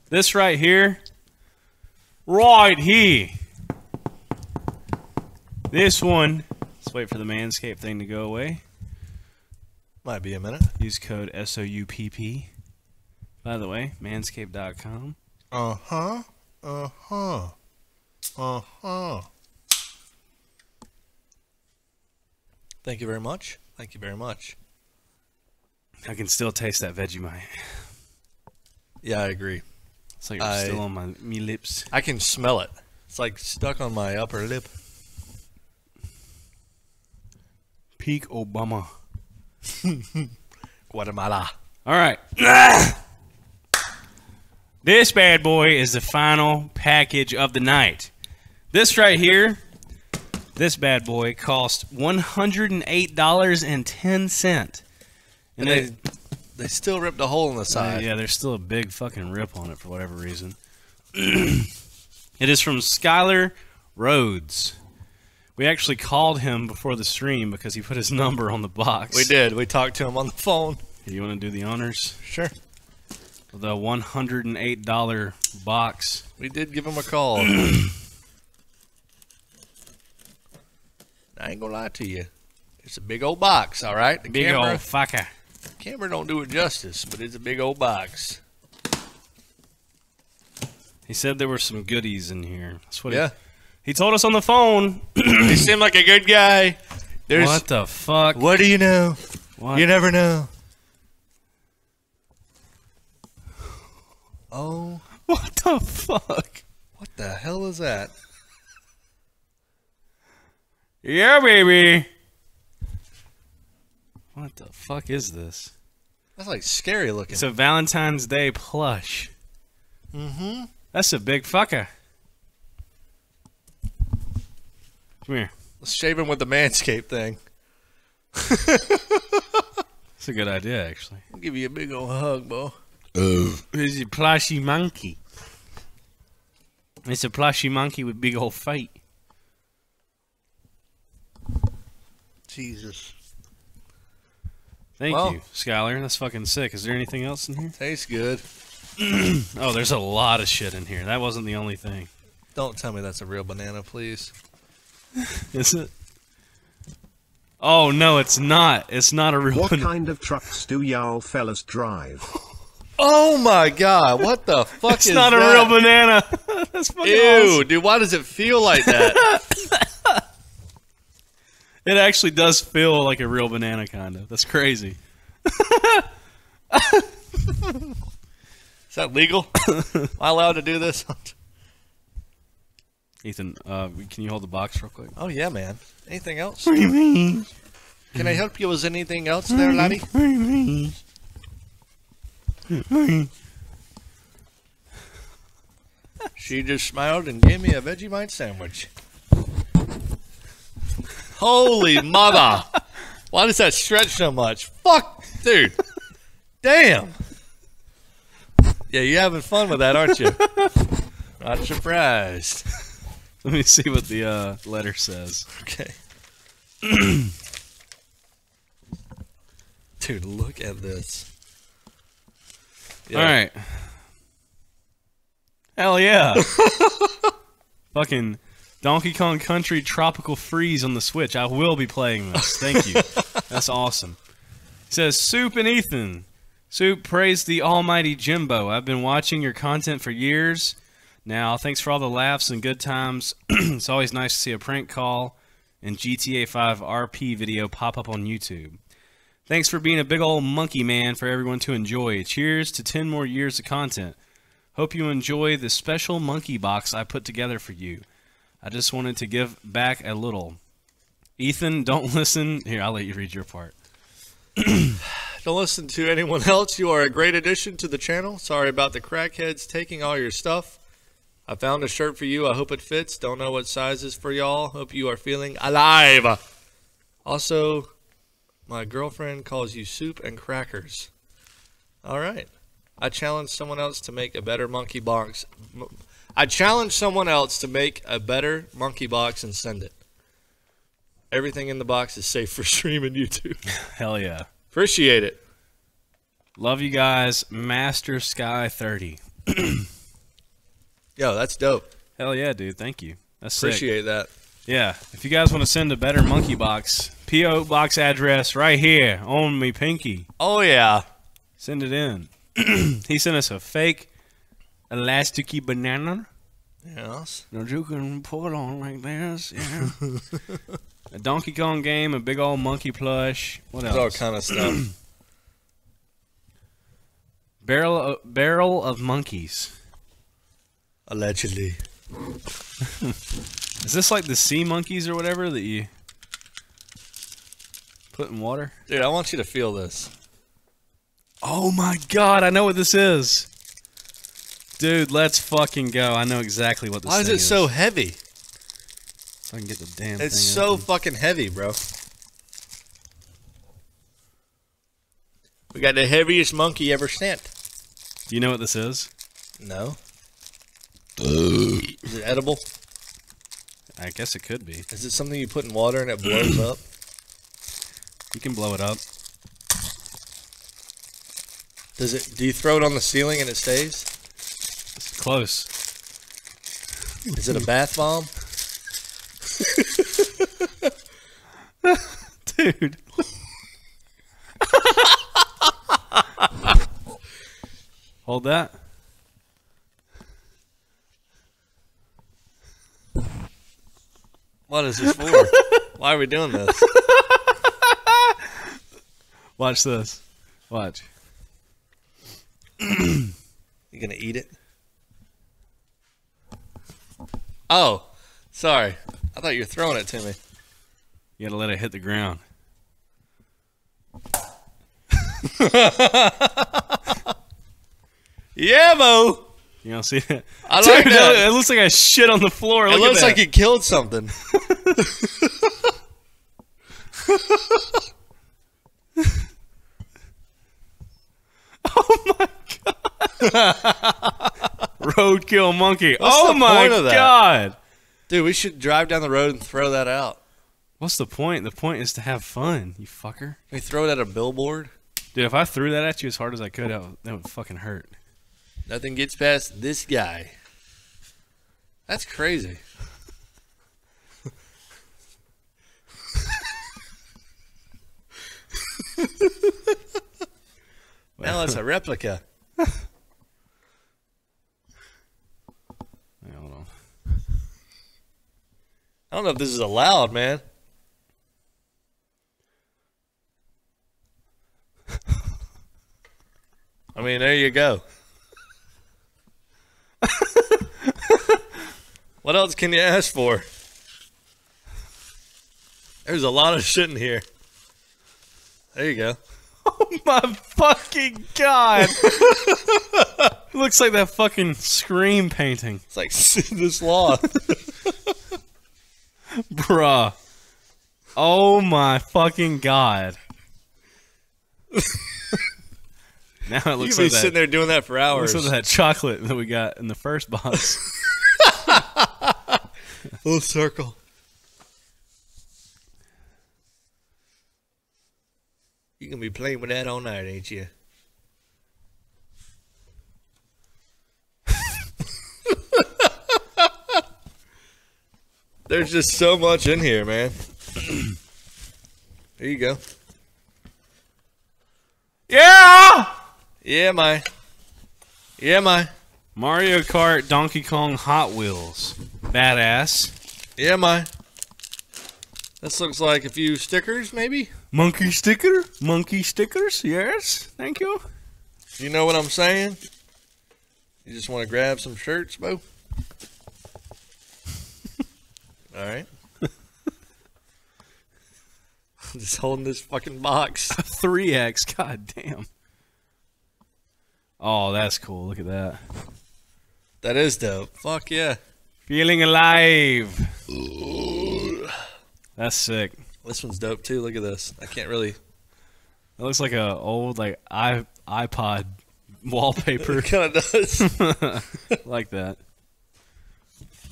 Speaker 2: This right here, right here. This one. Let's wait for the Manscaped thing to go away.
Speaker 1: Might be a minute.
Speaker 2: Use code SOUPP. By the way, manscaped.com.
Speaker 1: Uh huh. Uh huh. Uh huh. Thank you very much. Thank you very much.
Speaker 2: I can still taste that Vegemite.
Speaker 1: Yeah, I agree.
Speaker 2: It's like it's
Speaker 1: I-
Speaker 2: still on my me lips.
Speaker 1: I can smell it. It's like stuck on my upper lip.
Speaker 2: Peak Obama.
Speaker 1: Guatemala.
Speaker 2: All right. this bad boy is the final package of the night. This right here, this bad boy cost one hundred and eight dollars and ten cent.
Speaker 1: And they they still ripped a hole in the uh, side.
Speaker 2: yeah, there's still a big fucking rip on it for whatever reason. it is from Skylar Rhodes. We actually called him before the stream because he put his number on the box.
Speaker 1: We did. We talked to him on the phone.
Speaker 2: Do you want to do the honors?
Speaker 1: Sure.
Speaker 2: The one hundred and eight dollar box.
Speaker 1: We did give him a call. I ain't gonna lie to you. It's a big old box, all right. The
Speaker 2: Big
Speaker 1: camera,
Speaker 2: old fucker.
Speaker 1: camera don't do it justice, but it's a big old box.
Speaker 2: He said there were some goodies in here. That's what
Speaker 1: Yeah,
Speaker 2: he, he told us on the phone.
Speaker 1: he seemed like a good guy. There's
Speaker 2: what the fuck?
Speaker 1: what do you know?
Speaker 2: What?
Speaker 1: You never know. Oh,
Speaker 2: What the fuck?
Speaker 1: what the hell is that?
Speaker 2: Yeah, baby. What the fuck is this?
Speaker 1: That's like scary looking.
Speaker 2: It's a Valentine's Day plush.
Speaker 1: mm-hmm.
Speaker 2: That's a big fucker. Come here.
Speaker 1: Let's shave him with the manscape thing.
Speaker 2: That's a good idea, actually.
Speaker 1: I'll give you a big old hug, Bo.
Speaker 2: It's a plushy monkey. It's a plushy monkey with big old feet.
Speaker 1: Jesus,
Speaker 2: Thank
Speaker 1: Well-
Speaker 2: you, Skylar. That's fucking sick. Is there anything else in here?
Speaker 1: tastes good.
Speaker 2: Oh, there's a lot of shit in here. That wasn't the only thing.
Speaker 1: Don't tell me that's a real banana, please.
Speaker 2: Is it? Oh no, it's not. It's not a real
Speaker 4: What
Speaker 2: banana.
Speaker 4: kind of trucks do y'all fellas drive?
Speaker 1: Oh my god, what the fuck
Speaker 2: It's
Speaker 1: is
Speaker 2: not a real banana. That's fucking
Speaker 1: Ew,
Speaker 2: awesome.
Speaker 1: dude, why does it feel like that?
Speaker 2: It actually does feel like a real banana, kind of. That's crazy.
Speaker 1: is that legal? Am I allowed to do this?
Speaker 2: Ethan, uh, can you hold the box real quick?
Speaker 1: oh yeah, man. Anything else?
Speaker 2: do you mean?
Speaker 1: Can I help you with anything else there, laddie?
Speaker 2: What do you mean?
Speaker 1: She just smiled and gave me a Vegemite sandwich. Holy mother! Why does that stretch so much? Fuck, dude. Damn. Yeah, you're having fun with that, aren't you? Not surprised.
Speaker 2: Let me see what the uh, letter says.
Speaker 1: Okay. Dude, look at this. Yeah.
Speaker 2: All right. Hell yeah. Fucking Donkey Kong Country Tropical Freeze on the Switch. I will be playing this. Thank you. That's awesome. It says Soup and Ethan. Soup, praise the almighty Jimbo. I've been watching your content for years now. Thanks for all the laughs and good times. it's always nice to see a prank call and GTA 5 RP video pop up on YouTube. Thanks for being a big old monkey man for everyone to enjoy. Cheers to 10 more years of content. Hope you enjoy the special monkey box I put together for you. I just wanted to give back a little. Ethan, don't listen. Here, I'll let you read your part.
Speaker 1: Don't listen to anyone else. You are a great addition to the channel. Sorry about the crackheads taking all your stuff. I found a shirt for you. I hope it fits. Don't know what size is for y'all. Hope you are feeling alive. Also, my girlfriend calls you soup and crackers. All right. I challenge someone else to make a better monkey box. I challenge someone else to make a better monkey box and send it. Everything in the box is safe for streaming YouTube.
Speaker 2: Hell yeah.
Speaker 1: Appreciate it.
Speaker 2: Love you guys. Master Sky 30.
Speaker 1: Yo, that's dope.
Speaker 2: Hell yeah, dude. Thank you. That's sick.
Speaker 1: Appreciate that.
Speaker 2: Yeah. If you guys want to send a better monkey box, P.O. box address right here on me pinky.
Speaker 1: Oh yeah.
Speaker 2: Send it in. he sent us a fake elasticy banana.
Speaker 1: Yes.
Speaker 2: that you can put on like this. Yeah. a Donkey Kong game, a big old monkey plush. What
Speaker 1: else? all kind of stuff.
Speaker 2: barrel of, barrel of monkeys.
Speaker 1: Allegedly.
Speaker 2: Is this like the sea monkeys or whatever that you put in water?
Speaker 1: Dude, I want you to feel this.
Speaker 2: Oh my god, I know what this is. Dude, let's fucking go. I know exactly what this is.
Speaker 1: Why is
Speaker 2: thing
Speaker 1: it so heavy?
Speaker 2: So I can get the damn
Speaker 1: It's
Speaker 2: thing
Speaker 1: so
Speaker 2: open.
Speaker 1: fucking heavy, bro. We got the heaviest monkey ever sent.
Speaker 2: Do you know what this is?
Speaker 1: No. is it edible?
Speaker 2: I guess it could be.
Speaker 1: Is it something you put in water and it blows up?
Speaker 2: You can blow it up.
Speaker 1: Does it? Do you throw it on the ceiling and it stays?
Speaker 2: Close.
Speaker 1: Is it a bath bomb?
Speaker 2: Dude. Hold that.
Speaker 1: What is this for? Why are we doing this?
Speaker 2: Watch this. Watch.
Speaker 1: You gonna eat it? Oh, sorry. I thought you were throwing it to me.
Speaker 2: You gotta let it hit the ground.
Speaker 1: Yeah, Mo.
Speaker 2: You don't see that?
Speaker 1: I like
Speaker 2: Dude,
Speaker 1: that.
Speaker 2: It looks like a shit on the floor.
Speaker 1: It
Speaker 2: Look
Speaker 1: looks like you killed something.
Speaker 2: Oh roadkill monkey.
Speaker 1: What's
Speaker 2: oh
Speaker 1: the
Speaker 2: my
Speaker 1: point of that?
Speaker 2: god.
Speaker 1: Dude, we should drive down the road and throw that out.
Speaker 2: What's the point? The point is to have fun, you fucker.
Speaker 1: We throw it at a billboard.
Speaker 2: Dude, if I threw that at you as hard as I could, that would, that would fucking hurt.
Speaker 1: Nothing gets past this guy. That's crazy. now it's a replica.
Speaker 2: Yeah, hold on.
Speaker 1: I don't know if this is allowed, man. I mean, there you go. what else can you ask for? There's a lot of shit in here. There you go.
Speaker 2: Oh my fucking god! Looks like that fucking scream painting.
Speaker 1: It's like this law.
Speaker 2: Bruh. Oh my fucking god. now it looks
Speaker 1: could be
Speaker 2: like
Speaker 1: sitting there doing that for hours.
Speaker 2: looks like that chocolate that we got in the first box.
Speaker 1: Full circle. You gonna be playing with that all night, ain't you? There's just so much in here, man. there you go.
Speaker 2: yeah!
Speaker 1: Yeah, my. Yeah, my.
Speaker 2: Mario Kart Donkey Kong Hot Wheels. Badass.
Speaker 1: Yeah, my. This looks like a few stickers, maybe.
Speaker 2: Monkey sticker? Monkey stickers? Yes. Thank you.
Speaker 1: You know what I'm saying? You just want to grab some shirts, Bo? All right. I'm just holding this fucking box.
Speaker 2: 3X. God damn. Oh, that's cool. Look at that.
Speaker 1: That is dope. Fuck yeah.
Speaker 2: Feeling alive. That's sick.
Speaker 1: This one's dope too. Look at this. I can't really.
Speaker 2: It looks like a old like i iPod wallpaper.
Speaker 1: It kind of does.
Speaker 2: like that.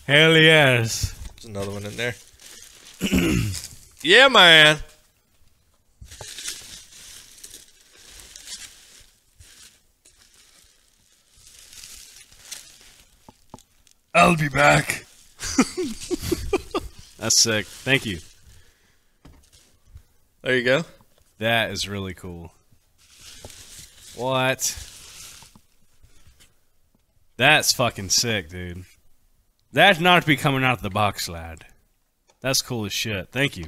Speaker 2: Hell yes.
Speaker 1: There's another one in there. yeah, man.
Speaker 2: I'll be back. That's sick. Thank you.
Speaker 1: There you go.
Speaker 2: That is really cool. What? That's fucking sick, dude. That's not to be coming out of the box, lad. That's cool as shit. Thank you.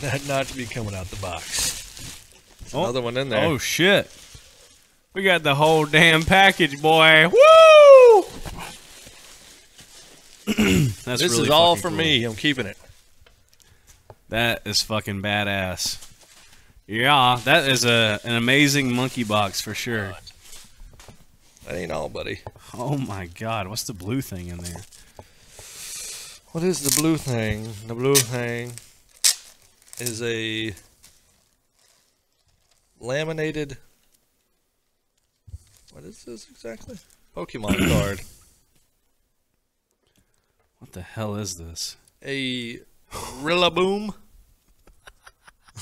Speaker 1: That not to be coming out the box.
Speaker 2: Oh.
Speaker 1: Another one in there.
Speaker 2: Oh shit. We got the whole damn package, boy. Woo! That's
Speaker 1: this
Speaker 2: really
Speaker 1: is all for
Speaker 2: cool.
Speaker 1: me. I'm keeping it.
Speaker 2: That is fucking badass. Yeah, that is a an amazing monkey box for sure.
Speaker 1: That ain't all, buddy.
Speaker 2: Oh my god, what's the blue thing in there?
Speaker 1: What is the blue thing? The blue thing is a laminated. What is this exactly? Pokemon card.
Speaker 2: What the hell is this?
Speaker 1: A Rillaboom.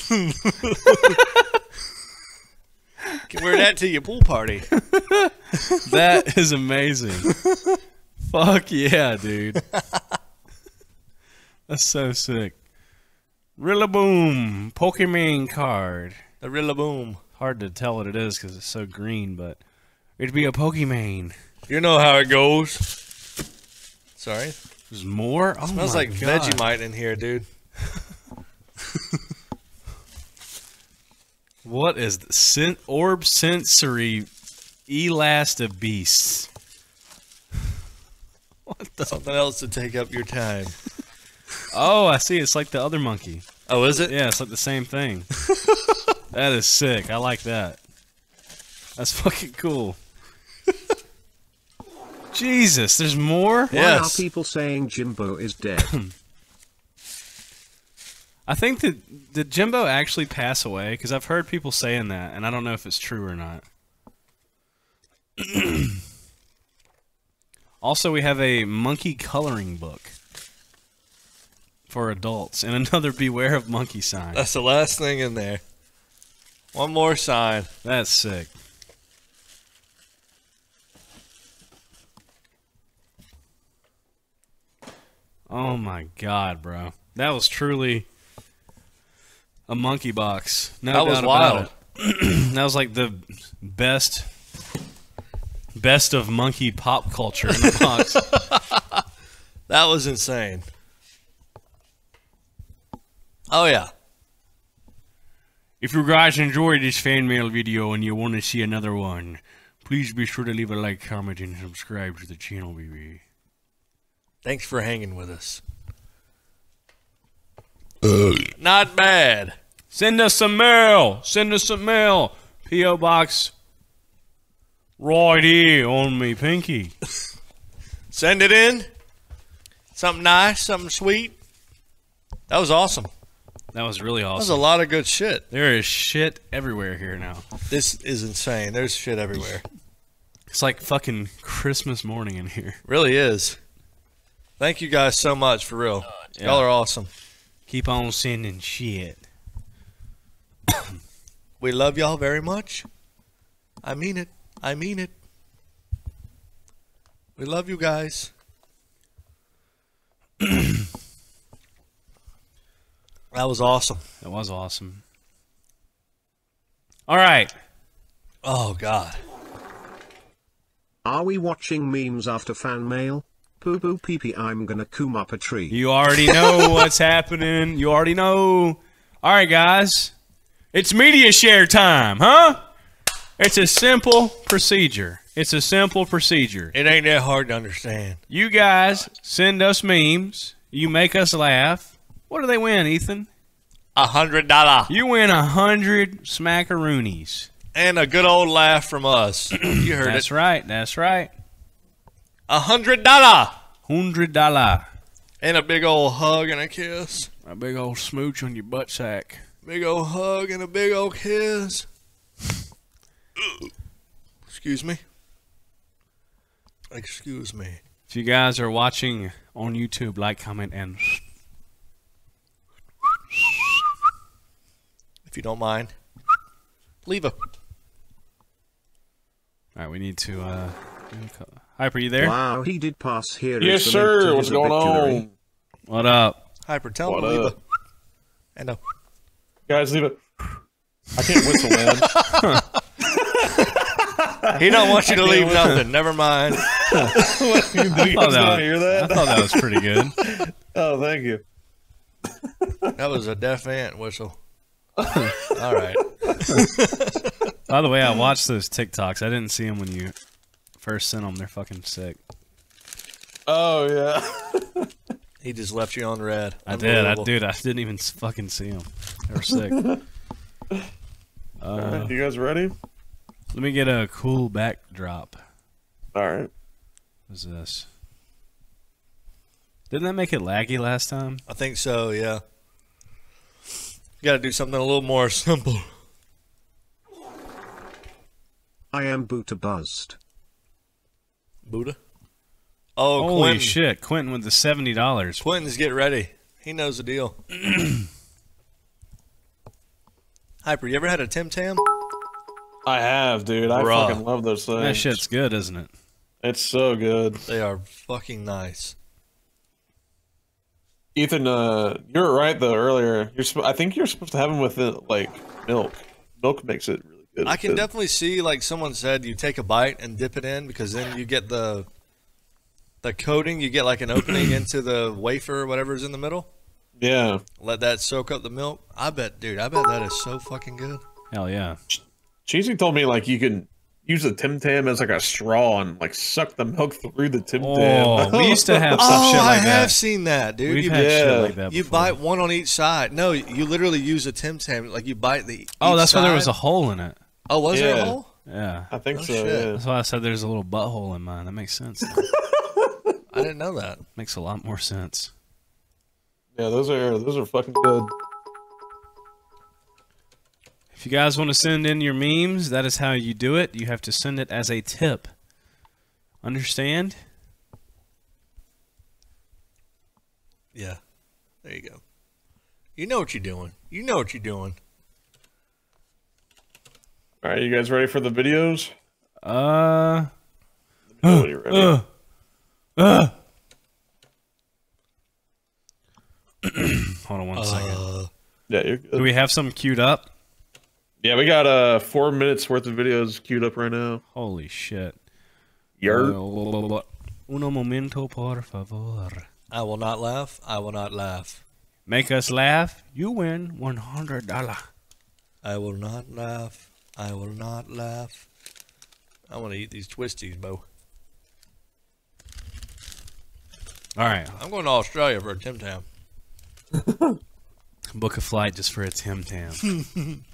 Speaker 1: Can wear that to your pool party.
Speaker 2: That is amazing. Fuck yeah, dude. That's so sick. Rillaboom, Pokemon card.
Speaker 1: The Rillaboom.
Speaker 2: Hard to tell what it is because it's so green, but it'd be a Pokemon.
Speaker 1: You know how it goes. Sorry.
Speaker 2: There's more? Oh
Speaker 1: Smells like
Speaker 2: God.
Speaker 1: Vegemite in here, dude.
Speaker 2: What is the sen- Orb Sensory Elasta Beasts? What the?
Speaker 1: Something else to take up your time.
Speaker 2: Oh, I see. It's like the other monkey.
Speaker 1: Oh, is it?
Speaker 2: Yeah, it's like the same thing. that is sick. I like that. That's fucking cool. Jesus, there's more?
Speaker 4: Why
Speaker 1: Yes.
Speaker 4: are people saying Jimbo is dead?
Speaker 2: I think that did Jimbo actually pass away? Because I've heard people saying that, and I don't know if it's true or not. also, we have a monkey coloring book for adults, and another "Beware of Monkey" sign.
Speaker 1: That's the last thing in there. One more sign.
Speaker 2: That's sick. Oh my god, bro. That was truly a monkey box. No
Speaker 1: That was wild.
Speaker 2: that was like the best best of monkey pop culture in a box.
Speaker 1: That was insane. Oh yeah.
Speaker 2: if you guys enjoyed this fan mail video and you want to see another one, please be sure to leave a like, comment, and subscribe to the channel, baby.
Speaker 1: Thanks for hanging with us. Not bad.
Speaker 2: Send us some mail. Send us some mail. P.O. Box right here on me pinky.
Speaker 1: Send it in. Something nice, something sweet. That was awesome.
Speaker 2: That was really
Speaker 1: That was
Speaker 2: awesome.
Speaker 1: a lot of good shit.
Speaker 2: there is shit everywhere here now.
Speaker 1: This is insane. There's shit everywhere.
Speaker 2: It's like fucking Christmas morning in here.
Speaker 1: Really is. Thank you guys so much for real.
Speaker 2: Yeah.
Speaker 1: Y'all are awesome.
Speaker 2: Keep on sending shit.
Speaker 1: We love y'all very much. I mean it. I mean it. We love you guys. that was awesome.
Speaker 2: That was awesome. All right.
Speaker 1: Oh God.
Speaker 4: Are we watching memes after fan mail? Poo poo pee pee, I'm gonna coom up a tree.
Speaker 2: You already know what's happening. You already know. All right, guys. It's media share time, huh? It's a simple procedure. It's a simple procedure.
Speaker 1: It ain't that hard to understand.
Speaker 2: You guys send us memes. You make us laugh. What do they win, Ethan?
Speaker 1: A hundred dollar
Speaker 2: You win a hundred smackaroonies.
Speaker 1: and a good old laugh from us. you heard
Speaker 2: That's
Speaker 1: it.
Speaker 2: right. That's right.
Speaker 1: A hundred dollar
Speaker 2: Hundred dollar.
Speaker 1: and a big old hug and a kiss.
Speaker 2: A big old smooch on your butt sack.
Speaker 1: Big old hug and a big old kiss. Excuse me. Excuse me.
Speaker 2: If you guys are watching on YouTube, like, comment, and
Speaker 1: If you don't mind, leave a.
Speaker 2: all right, we need to. uh do a co- Hyper, you there?
Speaker 4: Wow, he did pass here.
Speaker 6: Yes,
Speaker 4: the link to
Speaker 6: sir. What's going
Speaker 4: obituary.
Speaker 6: on?
Speaker 2: What up?
Speaker 1: Hyper, tell
Speaker 6: What
Speaker 1: him to
Speaker 6: up?
Speaker 1: a. And.
Speaker 6: Guys, leave it. I can't whistle, man.
Speaker 1: He don't want you to leave nothing. Never mind.
Speaker 6: you
Speaker 2: I
Speaker 6: guys
Speaker 2: thought,
Speaker 6: not
Speaker 2: that,
Speaker 6: hear
Speaker 2: I thought that was pretty good.
Speaker 6: Oh, thank you.
Speaker 1: That was a deaf ant whistle. All right.
Speaker 2: By the way, I watched those TikToks. I didn't see them when you first sent them. They're fucking sick.
Speaker 6: Oh, yeah.
Speaker 1: He just left you on red.
Speaker 2: I did. I
Speaker 1: Unbelievable.
Speaker 2: dude, I didn't even fucking see them. They were sick. Uh,
Speaker 6: you guys ready?
Speaker 2: let me get a cool backdrop.
Speaker 6: All right.
Speaker 2: What's this? Didn't that make it laggy last time?
Speaker 1: I think so. Yeah. You got to do something a little more simple.
Speaker 4: I am Buddha buzzed.
Speaker 1: Buddha. Oh,
Speaker 2: Holy
Speaker 1: Quentin.
Speaker 2: shit! Quentin with the seventy dollars.
Speaker 1: Quentin's get ready. He knows the deal. Hyper, you ever had a Tim Tam?
Speaker 6: I have, dude. I
Speaker 1: Bruh.
Speaker 6: fucking love those things.
Speaker 2: That shit's good, isn't it?
Speaker 6: It's so good.
Speaker 1: They are fucking nice.
Speaker 6: Ethan, uh, you were right though earlier. You're, sp- I think you're supposed to have them with like milk. Milk makes it really good.
Speaker 1: I can
Speaker 6: Good.
Speaker 1: definitely see, like someone said, you take a bite and dip it in because then you get the the coating. You get like an opening into the wafer or whatever's in the middle.
Speaker 6: Yeah.
Speaker 1: Let that soak up the milk. I bet, dude. I bet that is so fucking good.
Speaker 2: Hell yeah!
Speaker 6: Cheesy told me like you can use the Tim Tam as like a straw and like suck the milk through the Tim oh, Tam.
Speaker 2: Oh, we used to have some
Speaker 1: oh,
Speaker 2: shit
Speaker 1: I
Speaker 2: like
Speaker 1: have seen that, dude.
Speaker 2: We've
Speaker 1: you
Speaker 2: had shit like that.
Speaker 1: you bite one on each side. No, you literally use a Tim Tam. Like you bite the.
Speaker 2: Oh,
Speaker 1: each
Speaker 2: that's why there was a hole in it.
Speaker 1: Oh, was there a hole?
Speaker 2: Yeah,
Speaker 6: I think
Speaker 1: Oh,
Speaker 6: so. Yeah.
Speaker 2: that's why I said there's a little butthole in mine. That makes sense.
Speaker 1: I didn't know that.
Speaker 2: makes a lot more sense.
Speaker 6: Yeah, those are those are fucking good.
Speaker 2: If you guys want to send in your memes, that is how you do it. You have to send it as a tip. Understand?
Speaker 1: Yeah. There you go. You know what you're doing. You know what you're doing.
Speaker 6: All right, you guys ready for the videos?
Speaker 2: Uh,
Speaker 6: you ready?
Speaker 2: uh, uh. Hold on one second.
Speaker 1: Uh,
Speaker 6: yeah, you're
Speaker 2: Do we have some queued up?
Speaker 6: Yeah, we got uh four minutes worth of videos queued up right now.
Speaker 2: Holy shit.
Speaker 6: Yer.
Speaker 2: Uh, Uno momento, por favor.
Speaker 1: I will not laugh. I will not laugh.
Speaker 2: Make us laugh. You win one hundred dollar.
Speaker 1: I will not laugh. I will not laugh. I want to eat these twisties, Bo.
Speaker 2: All right,
Speaker 1: I'm going to Australia for a Tim Tam.
Speaker 2: book a flight just for a Tim Tam.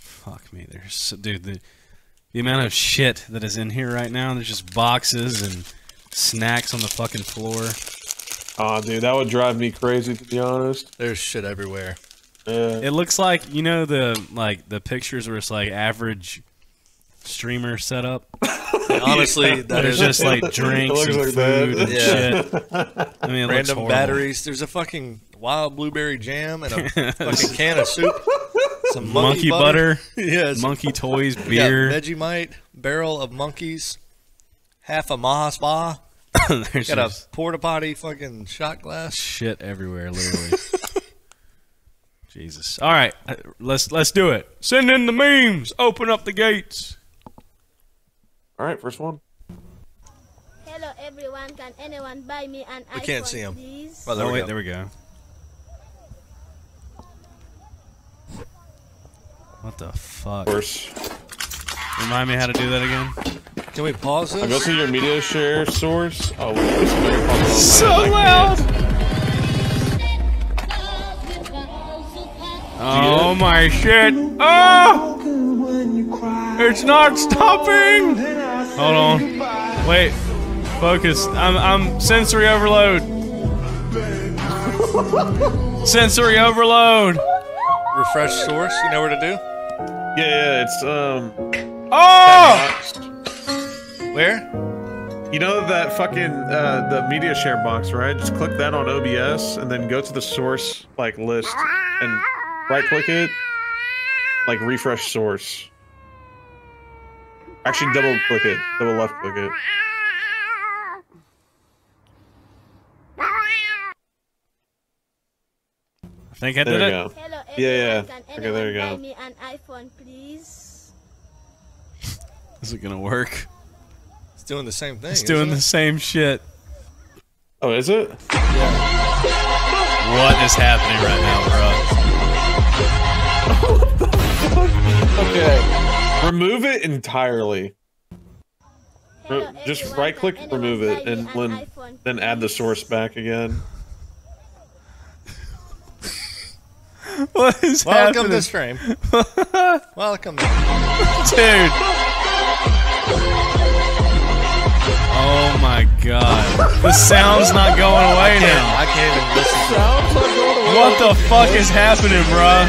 Speaker 2: Fuck me, there's so- dude the the amount of shit that is in here right now. There's just boxes and snacks on the fucking floor.
Speaker 6: Oh, dude, that would drive me crazy to be honest.
Speaker 1: There's shit everywhere.
Speaker 6: Yeah.
Speaker 2: It looks like you know the like the pictures where it's like average streamer setup.
Speaker 1: Honestly, that
Speaker 2: There's just like drinks and
Speaker 6: like that.
Speaker 2: food and
Speaker 1: Yeah.
Speaker 2: shit. I mean, it
Speaker 1: random
Speaker 2: horrible.
Speaker 1: batteries. There's a fucking wild blueberry jam and a fucking can of soup. Some
Speaker 2: monkey,
Speaker 1: monkey,
Speaker 2: butter,
Speaker 1: Yes.
Speaker 2: monkey toys,
Speaker 1: We got
Speaker 2: beer.
Speaker 1: Vegemite, barrel of monkeys, half a Mars Bar.
Speaker 2: There's
Speaker 1: Got a porta potty fucking shot glass.
Speaker 2: shit everywhere, literally. Jesus. All right, uh, let's let's do it. Send in the memes. Open up the gates.
Speaker 6: All right, first one.
Speaker 7: Hello everyone, can anyone buy me an
Speaker 1: We
Speaker 7: iPhone,
Speaker 1: can't see 'em.
Speaker 7: please?
Speaker 1: Oh, there
Speaker 2: oh
Speaker 1: we
Speaker 2: wait,
Speaker 1: go.
Speaker 2: there we go. What the fuck?
Speaker 6: Of course.
Speaker 2: Remind me how to do that again.
Speaker 1: Can we pause
Speaker 6: I go to your media share source. Oh, wait, this is very popular.
Speaker 2: So loud.
Speaker 6: can't.
Speaker 2: Oh my shit! Oh! It's not stopping. Hold on. Wait. Focus. I'm I'm sensory overload. sensory overload.
Speaker 1: Refresh source. You know where to do?
Speaker 6: Yeah, yeah, it's um.
Speaker 2: Oh!
Speaker 1: Where?
Speaker 6: You know that fucking uh, the media share box, right? Just click that on OBS and then go to the source like list and right click it, like refresh source. Actually, double click it, double left click it.
Speaker 2: I think I
Speaker 6: There
Speaker 2: did
Speaker 6: you
Speaker 2: it.
Speaker 6: go.
Speaker 7: Hello
Speaker 6: Yeah, yeah.
Speaker 7: can
Speaker 6: Okay, there you
Speaker 7: buy
Speaker 6: go.
Speaker 7: me an iPhone, please?
Speaker 2: Is it gonna work?
Speaker 1: It's doing the same thing.
Speaker 2: It's doing
Speaker 1: it?
Speaker 2: the same shit.
Speaker 6: Oh, is it?
Speaker 2: What is happening right now, bro?
Speaker 6: Okay. Remove it entirely. Re- Just right click, remove it, and
Speaker 7: an
Speaker 6: then then add the source back again.
Speaker 2: What is
Speaker 1: Welcome
Speaker 2: happening?
Speaker 1: to stream. Welcome.
Speaker 2: Dude. Oh my god. The sound's not going away now.
Speaker 1: I can't even listen to it.
Speaker 2: What the fuck is happening, bruh?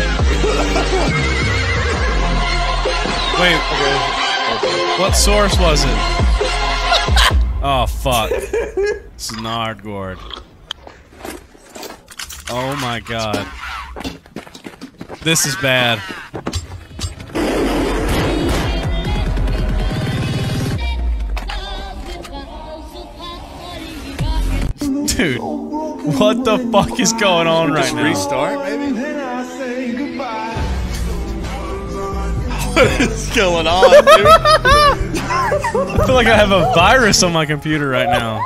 Speaker 2: Wait. What source was it? Oh fuck. It's Nardgord. Oh my god. This is bad. Dude, what the fuck is going on right
Speaker 1: Just
Speaker 2: now?
Speaker 1: restart, maybe? what is going on, dude?
Speaker 2: I feel like I have a virus on my computer right now.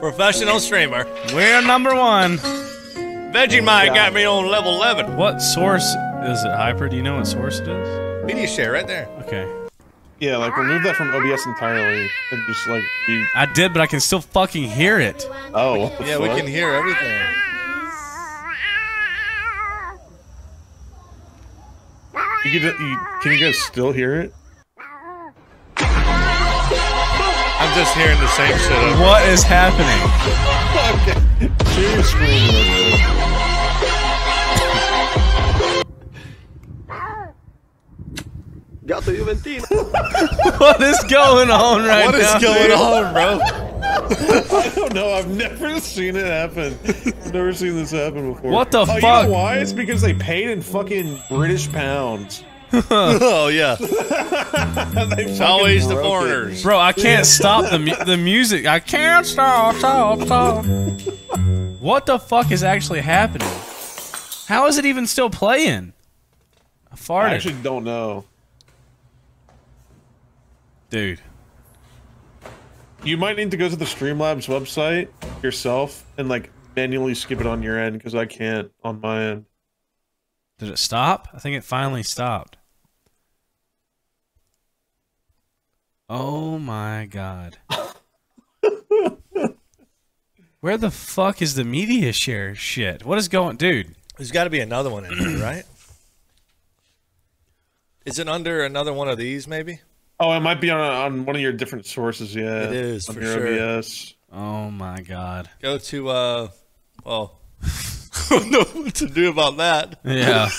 Speaker 1: Professional streamer.
Speaker 2: We're number one.
Speaker 1: Vegemite got me on level 11.
Speaker 2: What source is it, Hyper? Do you know what source it is?
Speaker 1: Media share right there.
Speaker 2: Okay.
Speaker 6: Yeah, like remove that from OBS entirely and just like you.
Speaker 2: I did, but I can still fucking hear it.
Speaker 6: Oh, what the
Speaker 1: Yeah, we can hear everything.
Speaker 6: You, can- you, can you guys still hear it?
Speaker 1: I'm just hearing the same shit over.
Speaker 2: What is happening?
Speaker 6: Share your screen
Speaker 2: What is going on right
Speaker 1: What is
Speaker 2: now?
Speaker 1: going
Speaker 2: dude?
Speaker 1: on, bro?
Speaker 6: I don't know. I've never seen it happen. I've never seen this happen before.
Speaker 2: What the
Speaker 6: oh, You
Speaker 2: fuck?
Speaker 6: know why? It's because they paid in fucking British pounds.
Speaker 1: oh, yeah. It's always the foreigners.
Speaker 2: Bro, I can't stop the mu- the music. I can't stop, stop, stop. What the fuck is actually happening? How is it even still playing? I
Speaker 6: I actually don't know.
Speaker 2: Dude.
Speaker 6: You might need to go to the Streamlabs website yourself and like manually skip it on your end because I can't on my end.
Speaker 2: Did it stop? I think it finally stopped. Oh my god. Where the fuck is the media share shit? What is going dude?
Speaker 1: There's got to be another one in here, right? Is it under another one of these, maybe?
Speaker 6: Oh, it might be on on one of your different sources. Yeah,
Speaker 1: It is,
Speaker 6: on
Speaker 1: for
Speaker 6: your
Speaker 1: sure.
Speaker 6: OBS.
Speaker 2: Oh my god.
Speaker 1: Go to, uh, well, I don't know what to do about that.
Speaker 2: Yeah.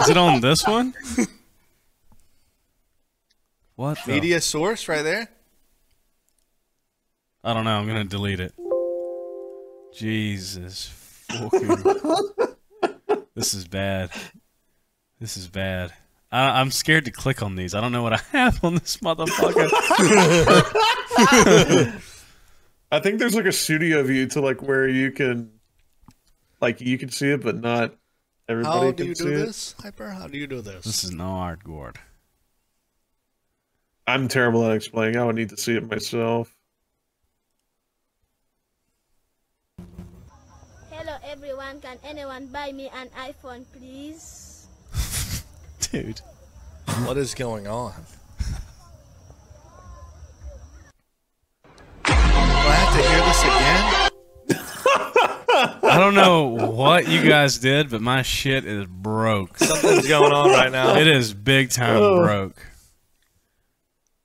Speaker 2: is it on this one? What the
Speaker 1: Media source right there.
Speaker 2: I don't know. I'm gonna delete it. Jesus fucking. this is bad. This is bad. I, I'm scared to click on these. I don't know what I have on this motherfucker.
Speaker 6: I think there's like a studio view to like where you can, like you can see it, but not everybody
Speaker 1: How
Speaker 6: can
Speaker 1: do you
Speaker 6: see
Speaker 1: do
Speaker 6: it.
Speaker 1: this, Hyper? How do you do this?
Speaker 2: this is no art gourd.
Speaker 6: I'm terrible at explaining. I would need to see it myself.
Speaker 7: Hello everyone, can anyone buy me an iPhone please?
Speaker 2: Dude.
Speaker 1: What is going on? Do I have to hear this again?
Speaker 2: I don't know what you guys did, but my shit is broke.
Speaker 1: Something's going on right now.
Speaker 2: It is big time
Speaker 6: Oh.
Speaker 2: broke.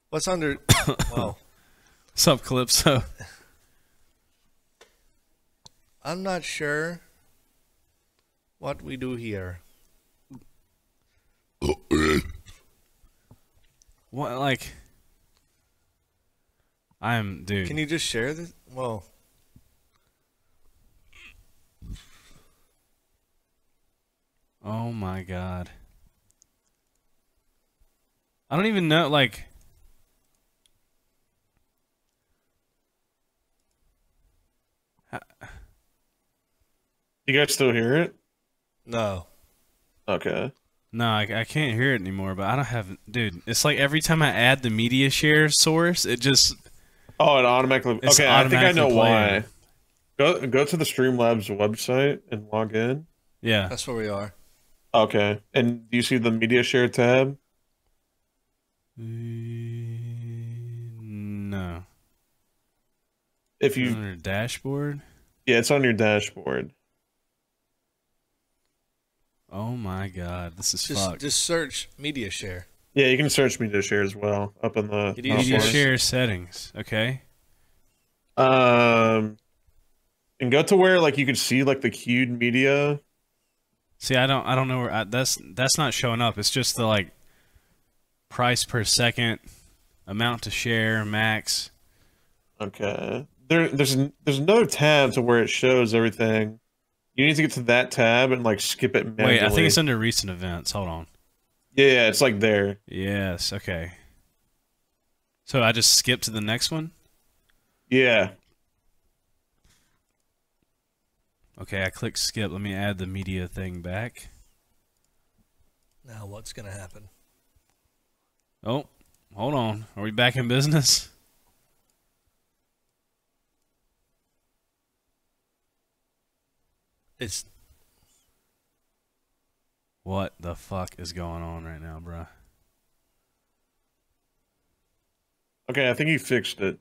Speaker 1: What's under? Well,
Speaker 2: What's up, Calypso?
Speaker 1: I'm not sure what we do here.
Speaker 2: What, like. I'm, dude.
Speaker 1: Can you just share this? Well,
Speaker 2: Oh my god. I don't even know, like.
Speaker 6: You guys still hear it?
Speaker 1: No.
Speaker 6: Okay.
Speaker 2: No, I, I can't hear it anymore, but I don't have. Dude, it's like every time I add the media share source, it just.
Speaker 6: Oh, it automatically.
Speaker 2: It's
Speaker 6: okay, I think I know
Speaker 2: automatically
Speaker 6: why. Go go to the Streamlabs website and log in.
Speaker 2: Yeah.
Speaker 1: That's where we are.
Speaker 6: Okay, and do you see the media share tab?
Speaker 2: Mm, no.
Speaker 6: If you
Speaker 2: Under dashboard?
Speaker 6: yeah, it's on your dashboard.
Speaker 2: Oh my god, this is
Speaker 1: Just
Speaker 2: fucked.
Speaker 1: just search media share.
Speaker 6: Yeah, you can search media share as well up in the
Speaker 1: Media
Speaker 6: top
Speaker 2: media
Speaker 6: bar.
Speaker 2: share settings, okay?
Speaker 6: Um, and go to where like you can see like the queued media.
Speaker 2: See, I don't I don't know where I, that's that's not showing up. It's just the like price per second, amount to share, max.
Speaker 6: Okay, there there's there's another tab to where it shows everything. You need to get to that tab and like skip it manually.
Speaker 2: Wait, I think it's under recent events. Hold on.
Speaker 6: yeah, yeah, it's like there.
Speaker 2: Yes, okay. So I just skip to the next one?
Speaker 6: Yeah,
Speaker 2: Okay, I click skip. Let me add the media thing back.
Speaker 1: Now what's gonna happen?
Speaker 2: Oh, hold on. Are we back in business?
Speaker 1: It's
Speaker 2: What the fuck is going on right now, bruh?
Speaker 6: okay. I think he fixed it.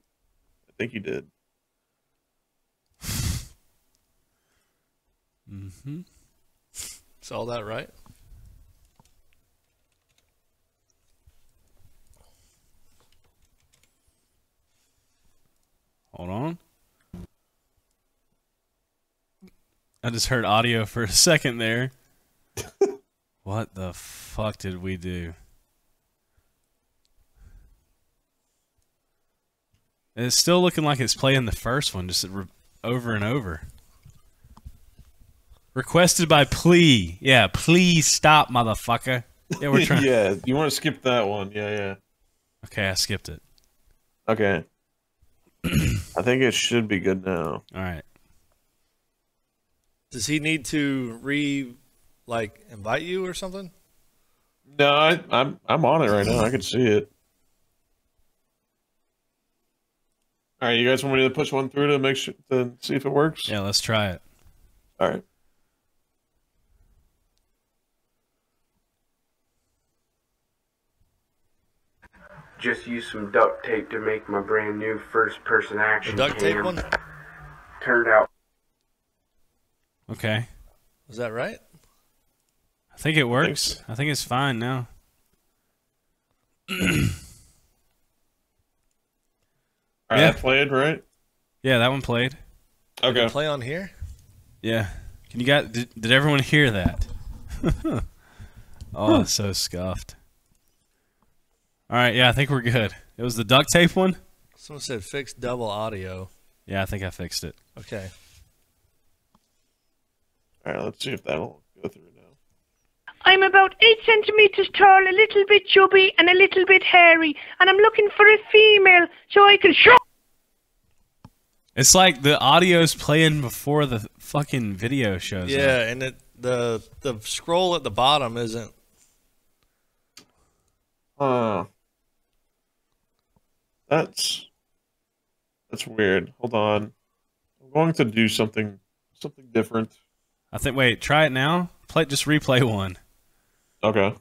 Speaker 6: I think he did.
Speaker 2: Mm-hmm.
Speaker 1: it's all that right.
Speaker 2: Hold on. I just heard audio for a second there. what the fuck did we do? It's still looking like it's playing the first one just re- over and over. Requested by plea. Yeah, please stop, motherfucker. Yeah, we're trying.
Speaker 6: yeah, you want to skip that one? Yeah, yeah.
Speaker 2: Okay, I skipped it.
Speaker 6: Okay. I think it should be good now.
Speaker 2: All right.
Speaker 1: Does he need to re like invite you or something?
Speaker 6: No, I, I'm I'm on it right now. I can see it. All right, you guys want me to push one through to make sure to see if it works?
Speaker 2: Yeah, let's try it.
Speaker 6: All right.
Speaker 8: Just used some duct tape to make my brand new first person action.
Speaker 1: The
Speaker 8: action
Speaker 1: duct tape
Speaker 8: cam.
Speaker 1: one?
Speaker 8: Turned out
Speaker 2: Okay.
Speaker 1: Was that right?
Speaker 2: I think it works. I think it's fine now.
Speaker 6: All right,
Speaker 2: Yeah.
Speaker 6: I played right.
Speaker 2: Yeah, that one played.
Speaker 6: Okay.
Speaker 1: Play on here?
Speaker 2: Yeah. Can you got did, did everyone hear that? oh, it's so scuffed. All right, yeah, I think we're good. It was the duct tape one?
Speaker 1: Someone said fix double audio.
Speaker 2: Yeah, I think I fixed it.
Speaker 1: Okay.
Speaker 6: All right, let's see if that'll go through now.
Speaker 9: I'm about eight centimeters tall, a little bit chubby, and a little bit hairy, and I'm looking for a female so I can show.
Speaker 2: It's like the audio's playing before the fucking video shows. up.
Speaker 1: Yeah, and it the the scroll at the bottom isn't.
Speaker 6: Huh. That's that's weird. Hold on. I'm going to do something something different.
Speaker 2: I think. Wait, try it now. Play. Just replay one.
Speaker 6: Okay.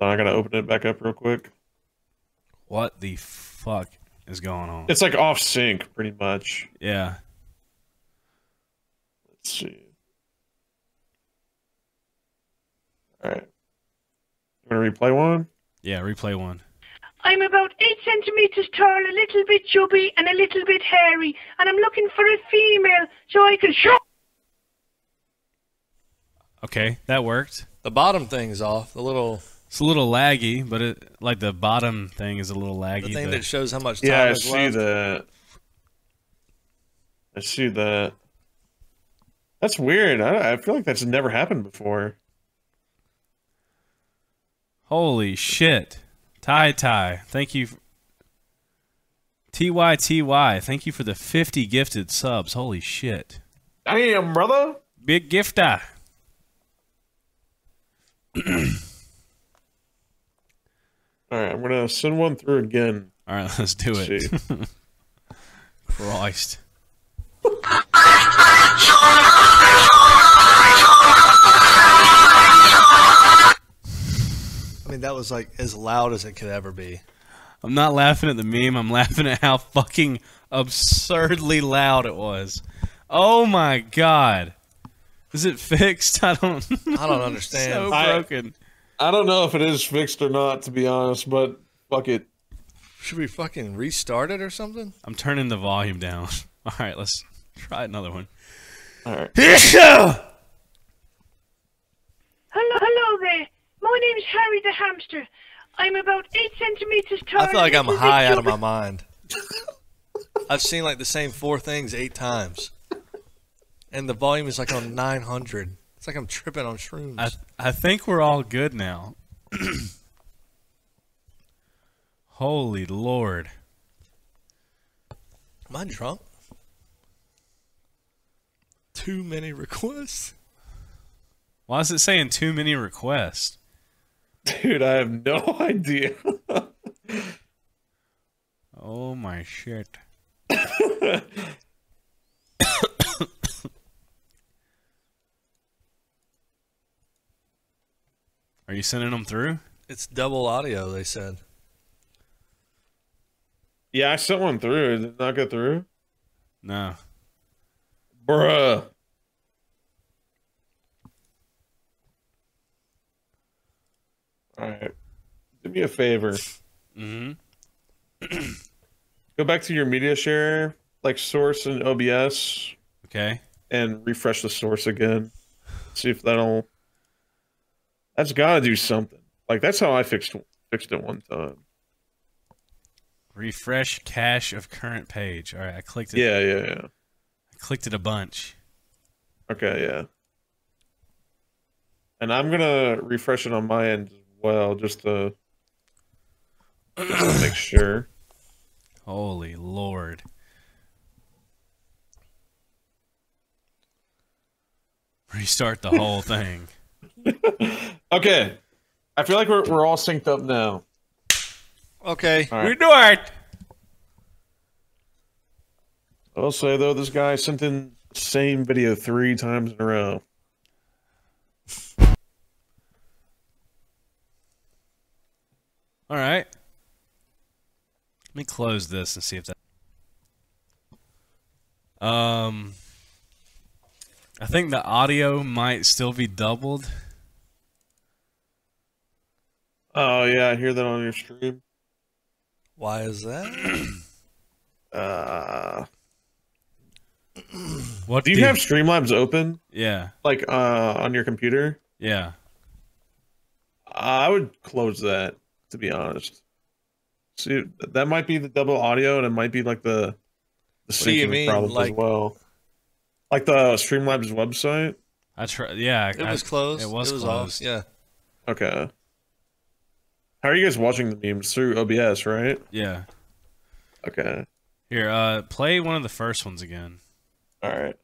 Speaker 6: Then I gotta open it back up real quick.
Speaker 2: What the fuck is going on?
Speaker 6: It's like off sync, pretty much.
Speaker 2: Yeah.
Speaker 6: Let's see. All right. You want to replay one?
Speaker 2: Yeah. Replay one.
Speaker 9: I'm about eight centimeters tall, a little bit chubby, and a little bit hairy, and I'm looking for a female so I can show.
Speaker 2: Okay, that worked.
Speaker 1: The bottom thing's off. The little
Speaker 2: It's a little laggy, but it like the bottom thing is a little laggy.
Speaker 1: the thing
Speaker 2: but-
Speaker 1: that shows how much time
Speaker 6: Yeah, I
Speaker 1: is
Speaker 6: see
Speaker 1: left.
Speaker 6: that. I see that. That's weird. I, I feel like that's never happened before.
Speaker 2: Holy shit. Ty Ty, thank you. f- TYTY, thank you for the 50 gifted subs. Holy shit.
Speaker 6: Damn, brother.
Speaker 2: Big gifter.
Speaker 6: All right, I'm gonna send one through again.
Speaker 2: All right, let's do
Speaker 6: Let's
Speaker 2: it. Christ.
Speaker 1: I mean, that was like as loud as it could ever be.
Speaker 2: I'm not laughing at the meme. I'm laughing at how fucking absurdly loud it was. Oh my god. Is it fixed? I don't
Speaker 1: I don't understand.
Speaker 2: so broken.
Speaker 6: I don't know if it is fixed or not, to be honest, but fuck it.
Speaker 1: Should we fucking restart it or something?
Speaker 2: I'm turning the volume down. All right, let's try another one.
Speaker 6: All right.
Speaker 9: Hello, hello there. My name's Harry the hamster. I'm about eight centimeters tall.
Speaker 1: I feel like I'm high out of my mind. I've seen like the same four things eight times, and the volume is like on 900. It's like I'm tripping on shrooms.
Speaker 2: I I think we're all good now. Holy Lord.
Speaker 1: Am I drunk? Too many requests.
Speaker 2: Why is it saying too many requests?
Speaker 6: Dude, I have no idea.
Speaker 2: Oh my shit. Are you sending them through?
Speaker 1: It's double audio. They said.
Speaker 6: yeah, I sent one through. Did it not go through?
Speaker 2: No.
Speaker 6: Bruh. Alright. Do me a favor.
Speaker 2: Mm-hmm.
Speaker 6: Go back to your media share, like source and OBS,
Speaker 2: Okay.
Speaker 6: and refresh the source again. See if that'll. That's got to do something. Like that's how I fixed fixed it one time.
Speaker 2: Refresh cache of current page. All right, I clicked it.
Speaker 6: Yeah, yeah, yeah.
Speaker 2: I clicked it a bunch.
Speaker 6: Okay, yeah. And I'm gonna refresh it on my end as well, just to, just to make sure.
Speaker 2: Holy Lord. Restart the whole thing.
Speaker 6: Okay, I feel like we're we're all synced up now.
Speaker 1: Okay.
Speaker 6: All right.
Speaker 2: We do it.
Speaker 6: I'll say though, this guy sent in the same video three times in a row.
Speaker 2: All right. Let me close this and see if that. Um, I think the audio might still be doubled.
Speaker 6: Oh yeah, I hear that on your stream.
Speaker 1: Why is that?
Speaker 6: Uh,
Speaker 2: What
Speaker 6: do you
Speaker 2: the-
Speaker 6: have Streamlabs open?
Speaker 2: Yeah,
Speaker 6: Like uh, on your computer?
Speaker 2: yeah.
Speaker 6: I would close that, to be honest. See, that might be the double audio, and it might be like the the
Speaker 1: What do you mean,
Speaker 6: problems
Speaker 1: like-
Speaker 6: as well. Like the Streamlabs website.
Speaker 2: I tried. Yeah,
Speaker 1: It
Speaker 2: I-
Speaker 1: was closed.
Speaker 2: It was,
Speaker 1: It was
Speaker 2: closed.
Speaker 1: off. Yeah.
Speaker 6: Okay. How are you guys watching the memes through OBS, right?
Speaker 2: Yeah.
Speaker 6: Okay.
Speaker 2: Here, uh, play one of the first ones again.
Speaker 6: All right.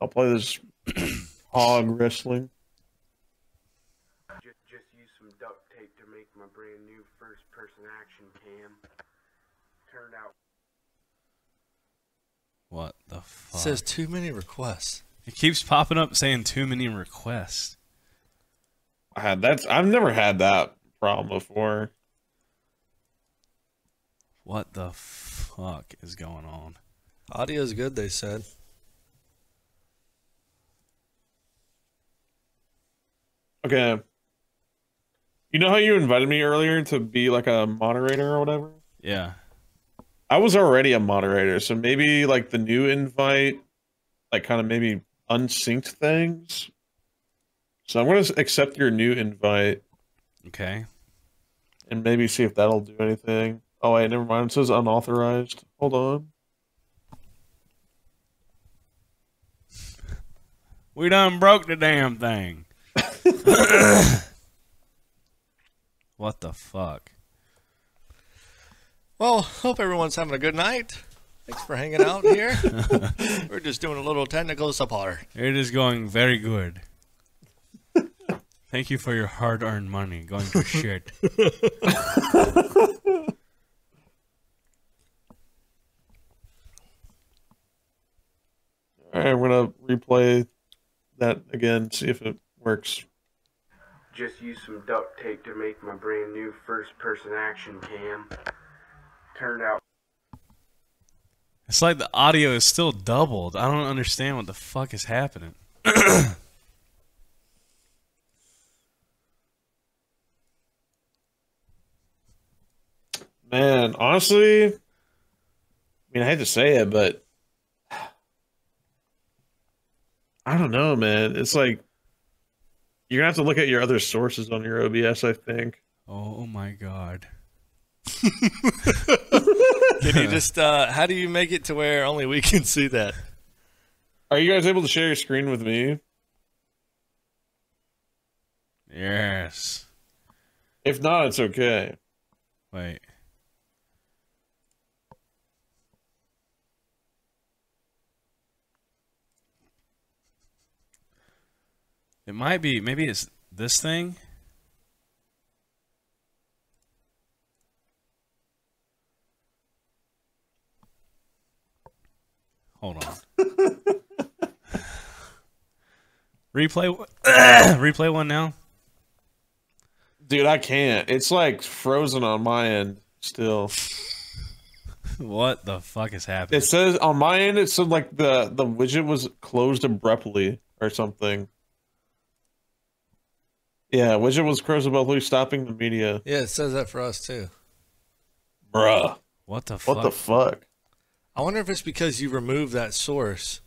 Speaker 6: I'll play this hog wrestling.
Speaker 8: Just, just use some duct tape to make my brand new first person action cam. Turned out
Speaker 2: What the
Speaker 1: It says too many requests.
Speaker 2: it keeps popping up saying too many requests.
Speaker 6: I had that's I've never had that problem before.
Speaker 2: What the fuck is going on?
Speaker 1: Audio's good, they said.
Speaker 6: Okay. You know how you invited me earlier to be like a moderator or whatever?
Speaker 2: Yeah.
Speaker 6: I was already a moderator, so maybe like the new invite, like kind of maybe unsynced things. So I'm gonna accept your new invite
Speaker 2: Okay.
Speaker 6: and maybe see if that'll do anything. Oh wait, never mind. It says unauthorized. Hold on.
Speaker 2: We done broke the damn thing. what the fuck?
Speaker 1: Well, hope everyone's having a good night. Thanks for hanging out here. We're just doing a little technical support.
Speaker 2: It is going very good. Thank you for your hard earned money going to shit.
Speaker 6: All right, I'm gonna replay that again, see if it works.
Speaker 8: just use some duct tape to make my brand new first person action cam. Turned out
Speaker 2: It's like the audio is still doubled. I don't understand what the fuck is happening.
Speaker 6: Man, honestly, I mean, I hate to say it, but I don't know, man. It's like you're gonna have to look at your other sources on your OBS. I think.
Speaker 2: Oh, oh my god.
Speaker 1: Can you just, uh, how do you make it to where only we can see that?
Speaker 6: Are you guys able to share your screen with me?
Speaker 2: Yes.
Speaker 6: If not, it's okay.
Speaker 2: Wait. It might be. Maybe it's this thing. Hold on. replay. one- replay one now.
Speaker 6: Dude, I can't. It's like frozen on my end still.
Speaker 2: What the fuck is happening?
Speaker 6: It says on my end, it said like the the widget was closed abruptly or something. Yeah, widget was closed abruptly, stopping the media.
Speaker 1: Yeah, it says that for us too.
Speaker 6: Bruh.
Speaker 2: What the fuck?
Speaker 6: What the fuck?
Speaker 1: I wonder if it's because you removed that source.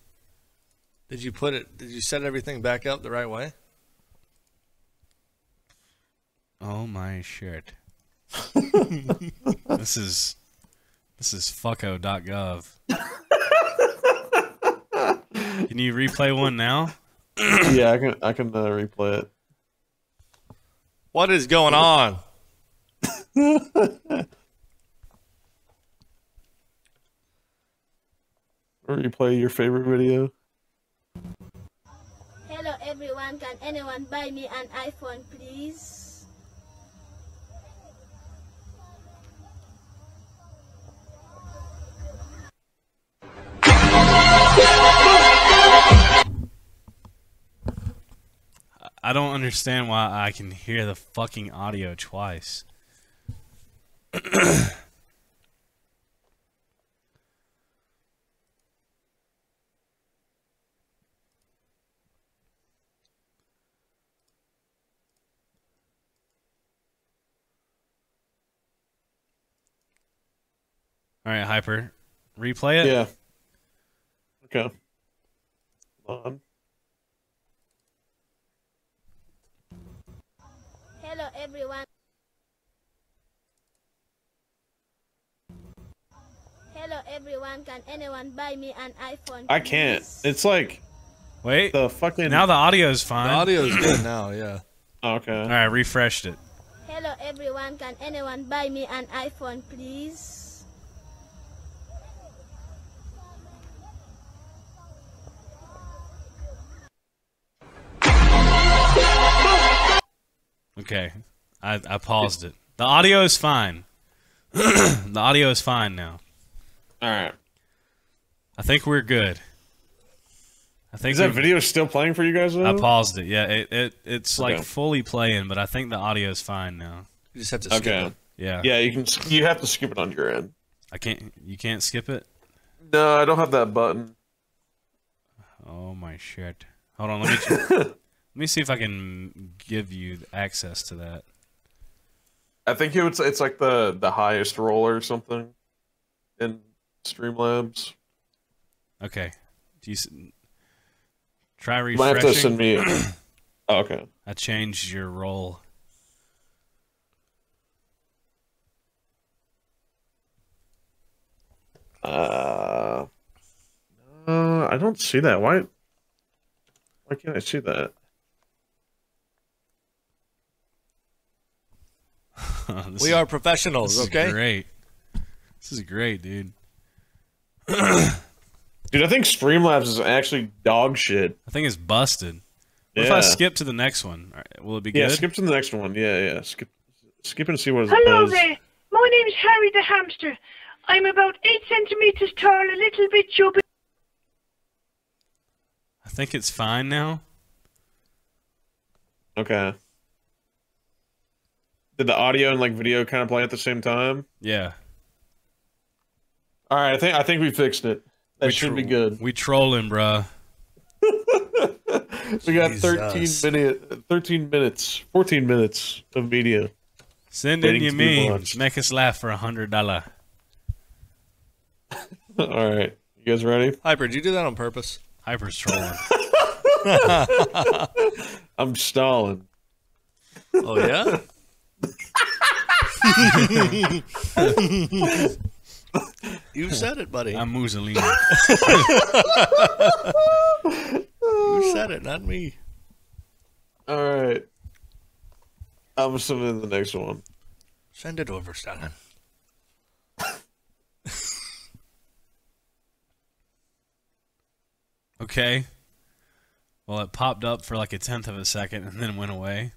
Speaker 1: Did you put it, did you set everything back up the right way?
Speaker 2: Oh my shit. this is this is fucko.gov. Can you replay one now?
Speaker 6: yeah, I can I can uh, replay it.
Speaker 1: What is going on?
Speaker 6: replay your favorite video.
Speaker 7: Hello everyone, can anyone buy me an iPhone please?
Speaker 2: I don't understand why I can hear the fucking audio twice. All right, Hyper. Replay it?
Speaker 6: Yeah. Okay. Hold on.
Speaker 7: Hello everyone. Hello everyone, can anyone buy me an iPhone?
Speaker 6: I can't. It's like
Speaker 2: Wait.
Speaker 6: the fucking.
Speaker 2: Now the audio's fine.
Speaker 1: The audio's good now, yeah.
Speaker 6: okay.
Speaker 2: All right, refreshed it.
Speaker 7: Hello everyone, can anyone buy me an iPhone, please?
Speaker 2: Okay, I, I paused it. The audio is fine. the audio is fine now.
Speaker 6: All right.
Speaker 2: I think we're good. I think
Speaker 6: Is that
Speaker 2: we-
Speaker 6: video still playing for you guys? Though?
Speaker 2: I paused it. Yeah, it, it it's like fully playing, but I think the audio is fine now.
Speaker 1: You just have to skip
Speaker 6: Okay.
Speaker 1: it.
Speaker 2: Yeah.
Speaker 6: Yeah, you can. You have to skip it on your end.
Speaker 2: I can't. You can't skip it.
Speaker 6: No, I don't have that button.
Speaker 2: Oh my shit! Hold on. Let me let me see if I can give you access to that.
Speaker 6: I think it's it's like the the highest roll or something in Streamlabs.
Speaker 2: Okay. Do you try
Speaker 6: You might have to send me. oh, okay.
Speaker 2: I changed your role.
Speaker 6: Uh, uh, I don't see that. Why? Why can't I see that?
Speaker 1: We
Speaker 2: is-
Speaker 1: are professionals,
Speaker 2: this
Speaker 1: okay?
Speaker 2: Is great. This is great, dude.
Speaker 6: Dude, I think Streamlabs is actually dog shit.
Speaker 2: I think it's busted. What if I skip to the next one? All right, Will it be
Speaker 6: Yeah,
Speaker 2: good?
Speaker 6: Yeah, skip to the next one. Yeah, yeah. Skip, skip and see what it
Speaker 9: Hello
Speaker 6: does.
Speaker 9: there. My name's Harry the hamster. I'm about eight centimeters tall, a little bit chubby.
Speaker 2: I think it's fine now.
Speaker 6: Okay. Did the audio and like video kind of play at the same time?
Speaker 2: Yeah.
Speaker 6: All right, I think I think we fixed it. That
Speaker 2: We
Speaker 6: should
Speaker 2: tro-
Speaker 6: be good.
Speaker 2: We trolling, bruh.
Speaker 6: We got 13
Speaker 1: Jesus.
Speaker 6: minute, 13 minutes, 14 minutes of media.
Speaker 2: Send in
Speaker 6: Waiting
Speaker 2: your memes. Make us laugh for a hundred dollar.
Speaker 6: All right, you guys ready?
Speaker 1: Hyper, did you do that on purpose?
Speaker 2: Hyper's trolling.
Speaker 6: I'm stalling.
Speaker 1: Oh yeah. you said it, buddy.
Speaker 2: I'm Mussolini.
Speaker 1: you said it, not me.
Speaker 6: All right. I'm submitting the next one.
Speaker 1: Send it over, Stalin.
Speaker 2: Okay. Well, it popped up for like a tenth of a second and then went away.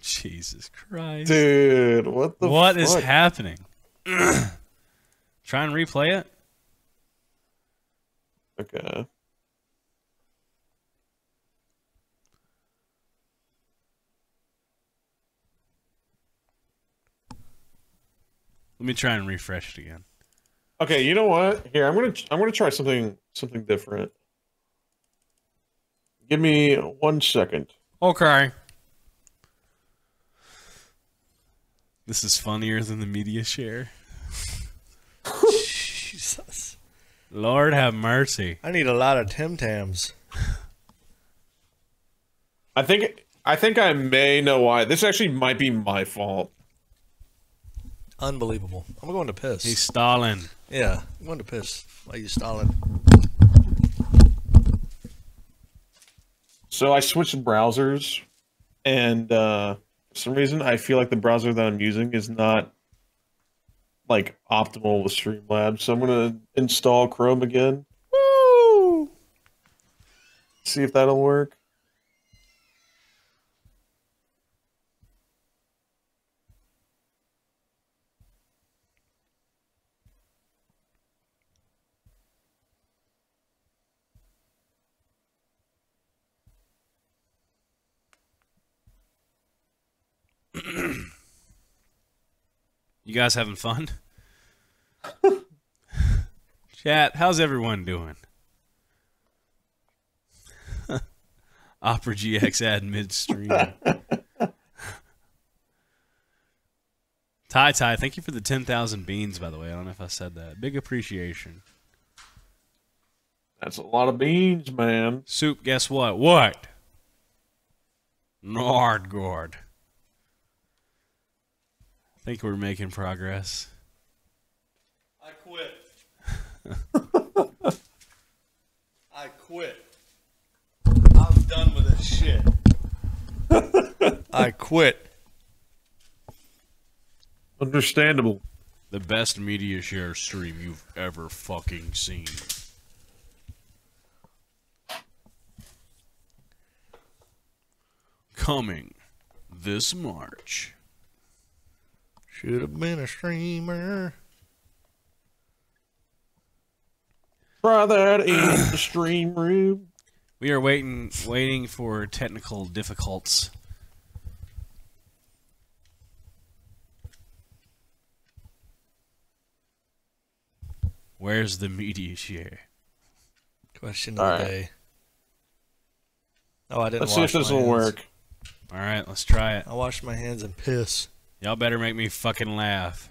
Speaker 2: Jesus Christ.
Speaker 6: Dude, what the
Speaker 2: What is
Speaker 6: fuck?
Speaker 2: happening? Try and replay it.
Speaker 6: Okay.
Speaker 2: Let me try and refresh it again.
Speaker 6: Okay, you know what? Here, I'm gonna I'm gonna try something something different. Give me one second.
Speaker 2: Okay. This is funnier than the media share.
Speaker 1: Jesus.
Speaker 2: Lord have mercy.
Speaker 1: I need a lot of Tim Tams.
Speaker 6: I think I think I may know why. This actually might be my fault.
Speaker 1: Unbelievable. I'm going to piss.
Speaker 2: He's stalling.
Speaker 1: yeah, I'm going to piss. Why you stalling?
Speaker 6: So I switched browsers, and uh, for some reason I feel like the browser that I'm using is not like optimal with Streamlabs. So I'm gonna install Chrome again. Woo! See if that'll work.
Speaker 2: You guys having fun? Chat, how's everyone doing? Opera GX ad midstream. Ty Ty, thank you for the 10,000 beans, by the way. I don't know if I said that. Big appreciation.
Speaker 6: That's a lot of beans, man.
Speaker 2: Soup, guess what? What? Nordgord. I think we're making progress.
Speaker 1: I quit. I quit. I'm done with this shit. I quit.
Speaker 6: Understandable.
Speaker 2: The best media share stream you've ever fucking seen. Coming this March.
Speaker 1: Should have been a streamer.
Speaker 6: Try that in the stream room.
Speaker 2: We are waiting waiting for technical difficulties. Where's the media share?
Speaker 1: Question of the
Speaker 6: Alright.
Speaker 1: day. Oh, I didn't
Speaker 6: Let's see if this will
Speaker 1: hands.
Speaker 6: work.
Speaker 2: All right, let's try it.
Speaker 1: I washed my hands and piss.
Speaker 2: Y'all better make me fucking laugh.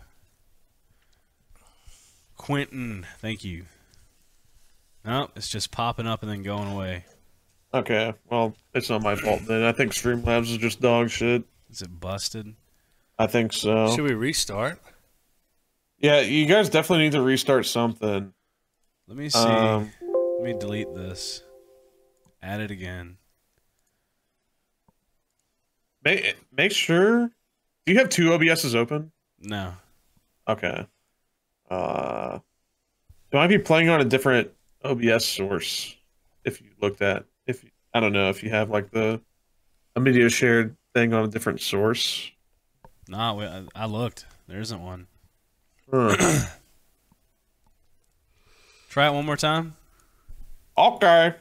Speaker 2: Quentin, thank you. Nope, it's just popping up and then going away.
Speaker 6: Okay, well, it's not my fault then. I think Streamlabs is just dog shit.
Speaker 2: Is it busted?
Speaker 6: I think so.
Speaker 1: Should we restart?
Speaker 6: Yeah, you guys definitely need to restart something.
Speaker 2: Let me see.
Speaker 6: Um,
Speaker 2: Let me delete this. Add it again.
Speaker 6: Make make sure. Do you have two OBSs open?
Speaker 2: No.
Speaker 6: Okay. Uh, it might be playing on a different OBS source. If you looked at, if I don't know if you have like the a media shared thing on a different source.
Speaker 2: Nah, we, I, I looked. There isn't one.
Speaker 6: Huh.
Speaker 2: Try it one more time.
Speaker 6: okay.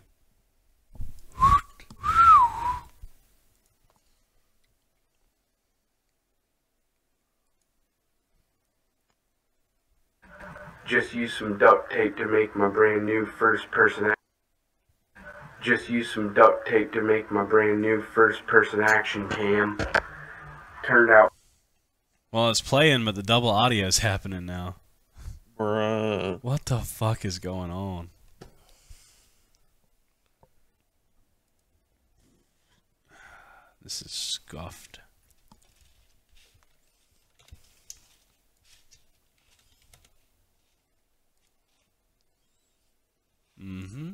Speaker 8: Just use some duct tape to make my brand new first person. Just use some duct tape to make my brand new first person action cam. Turned out
Speaker 2: Well, it's playing, but the double audio is happening now.
Speaker 6: Bruh.
Speaker 2: What the fuck is going on? This is scuffed. Mm-hmm.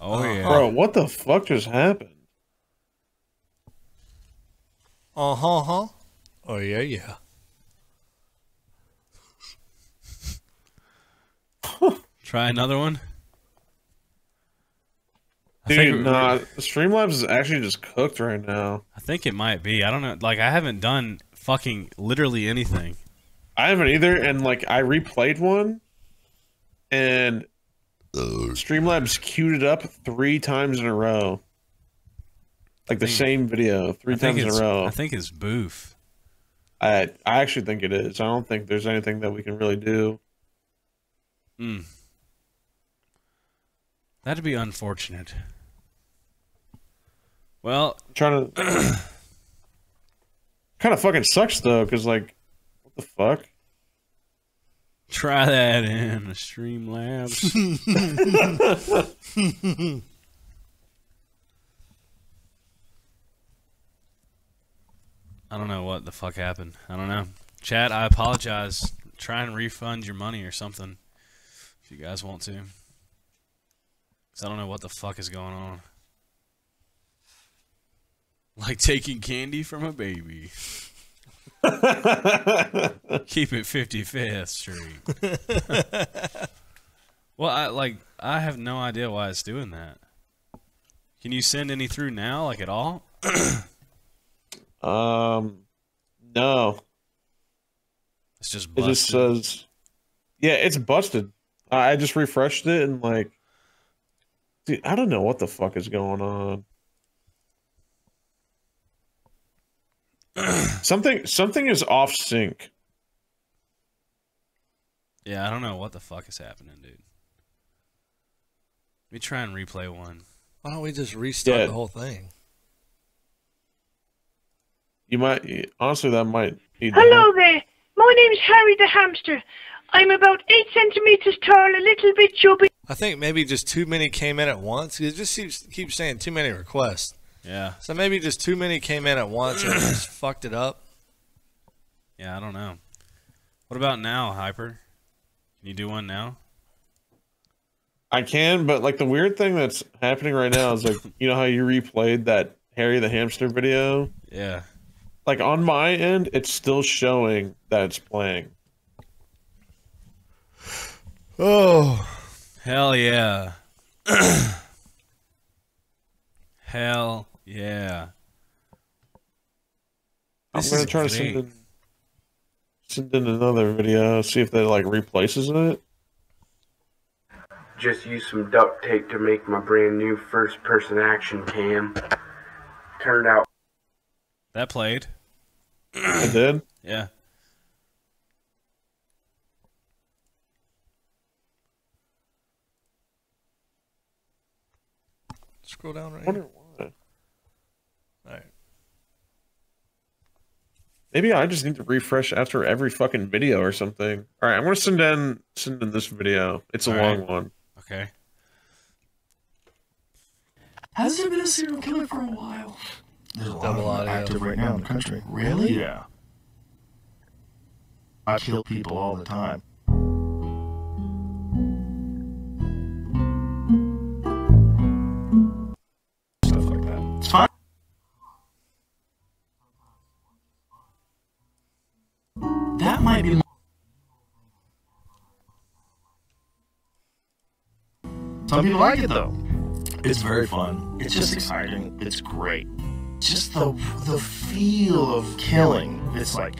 Speaker 2: Oh
Speaker 1: Uh-huh.
Speaker 2: yeah.
Speaker 6: Bro, what the fuck just happened?
Speaker 1: Uh huh, huh. Oh yeah, yeah.
Speaker 2: Try another one. I
Speaker 6: Dude, nah, Streamlabs is actually just cooked right now.
Speaker 2: I think it might be. I don't know. Like I haven't done fucking literally anything.
Speaker 6: I haven't either, and like I replayed one, and Streamlabs queued it up three times in a row, like the
Speaker 2: think-
Speaker 6: same video three
Speaker 2: I
Speaker 6: times in a row.
Speaker 2: I think it's boof.
Speaker 6: I I actually think it is. I don't think there's anything that we can really do.
Speaker 2: Hmm. That'd be unfortunate. Well,
Speaker 6: trying to kind of fucking sucks though, because like, what the fuck?
Speaker 2: Try that in the Streamlabs. I don't know what the fuck happened. I don't know. Chat, I apologize. Try and refund your money or something if you guys want to. 'Cause I don't know what the fuck is going on. Like taking candy from a baby. Keep it 55th Street. well, I like I have no idea why it's doing that. Can you send any through now, like at all?
Speaker 6: Um, no,
Speaker 2: It's just
Speaker 6: it just says, yeah, it's busted. I I just refreshed it and like, dude, I don't know what the fuck is going on. something something is off sync.
Speaker 2: Yeah, I don't know what the fuck is happening, dude. Let me try and replay one.
Speaker 1: Why don't we just restart
Speaker 6: Yeah.
Speaker 1: the whole thing?
Speaker 6: You might honestly that might need to
Speaker 9: Hello there. My name's Harry the hamster. I'm about eight centimeters tall, a little bit chubby.
Speaker 1: I think maybe just too many came in at once. It just keeps keeps saying too many requests.
Speaker 2: Yeah.
Speaker 1: So maybe just too many came in at once and just fucked it up.
Speaker 2: Yeah, I don't know. What about now, Hyper? Can you do one now?
Speaker 6: I can, but like the weird thing that's happening right now is like you know how you replayed that Harry the hamster video?
Speaker 2: Yeah.
Speaker 6: Like on my end, it's still showing that it's playing.
Speaker 2: Oh, hell yeah. hell yeah.
Speaker 6: I'm gonna
Speaker 2: is
Speaker 6: try to send in, send in another video, see if that like replaces it.
Speaker 8: Just use some duct tape to make my brand new first person action cam. Turned out
Speaker 2: That played.
Speaker 6: It did.
Speaker 2: Yeah.
Speaker 1: Scroll down right
Speaker 6: Wonder
Speaker 1: here.
Speaker 6: why.
Speaker 1: Alright.
Speaker 6: Maybe I just need to refresh after every fucking video or something. All right, I'm gonna send in send in this video. It's a
Speaker 2: All
Speaker 6: long
Speaker 2: right.
Speaker 6: one.
Speaker 2: Okay.
Speaker 10: Has there been a serial killer for a while?
Speaker 11: There's a lot
Speaker 1: Double
Speaker 11: of them active right now in the country.
Speaker 10: Really?
Speaker 11: Yeah. I kill people all the time. That
Speaker 10: might be.
Speaker 11: Some people like it though. It's very fun. It's just exciting. It's great. Just the the feel of killing. It's like,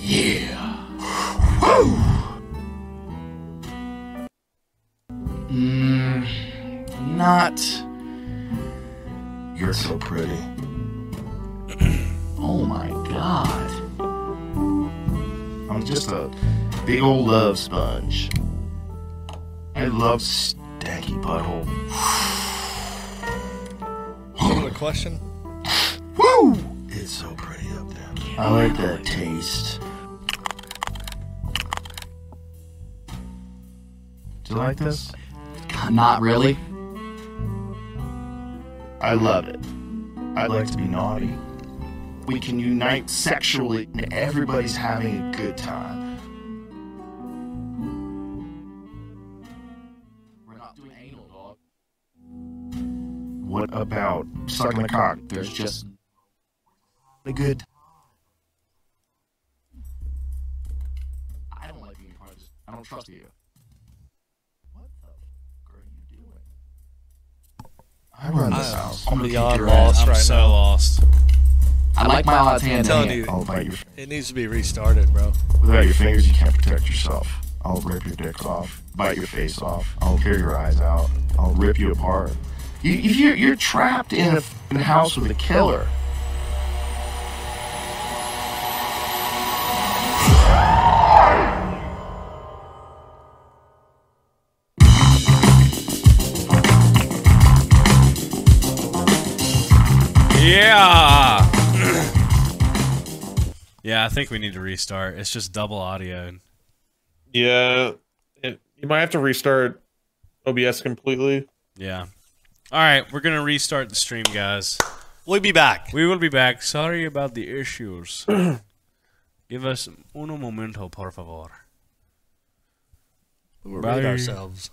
Speaker 11: yeah. Woo! Mm, not. You're so pretty.
Speaker 10: Oh my god.
Speaker 11: I'm just a big old love sponge. I love stanky butthole.
Speaker 1: Another question?
Speaker 11: Woo! It's so pretty up there. I like that taste. Do you like this?
Speaker 10: Not really.
Speaker 11: I love it. I like to be naughty. We can unite sexually and everybody's having a good time.
Speaker 10: We're not doing anal, dog.
Speaker 11: What about sucking the cock?
Speaker 10: There's just.
Speaker 11: A good.
Speaker 10: I don't like being part of this. I don't trust you.
Speaker 11: What the fuck are you doing? I run this
Speaker 1: I
Speaker 11: house.
Speaker 1: am
Speaker 11: I'm gonna kick your
Speaker 1: lost
Speaker 11: ass.
Speaker 2: I'm
Speaker 1: right
Speaker 2: so
Speaker 1: now.
Speaker 2: lost.
Speaker 10: I like my odds hand to
Speaker 1: telling
Speaker 10: hand.
Speaker 1: you,
Speaker 11: I'll your.
Speaker 1: it needs to be restarted, bro.
Speaker 11: Without your fingers, you can't protect yourself. I'll rip your dick off, bite your face off. I'll tear your eyes out. I'll rip you apart. You, you're, you're trapped in a, in a house with a killer.
Speaker 2: Yeah. Yeah, I think we need to restart. It's just double audio.
Speaker 6: And Yeah, it, you might have to restart OBS completely.
Speaker 2: Yeah. All right, we're gonna restart the stream, guys.
Speaker 1: We'll be back.
Speaker 2: We will be back. Sorry about the issues. Give us uno momento, por favor.
Speaker 1: We'll
Speaker 2: Bye.
Speaker 1: rate ourselves.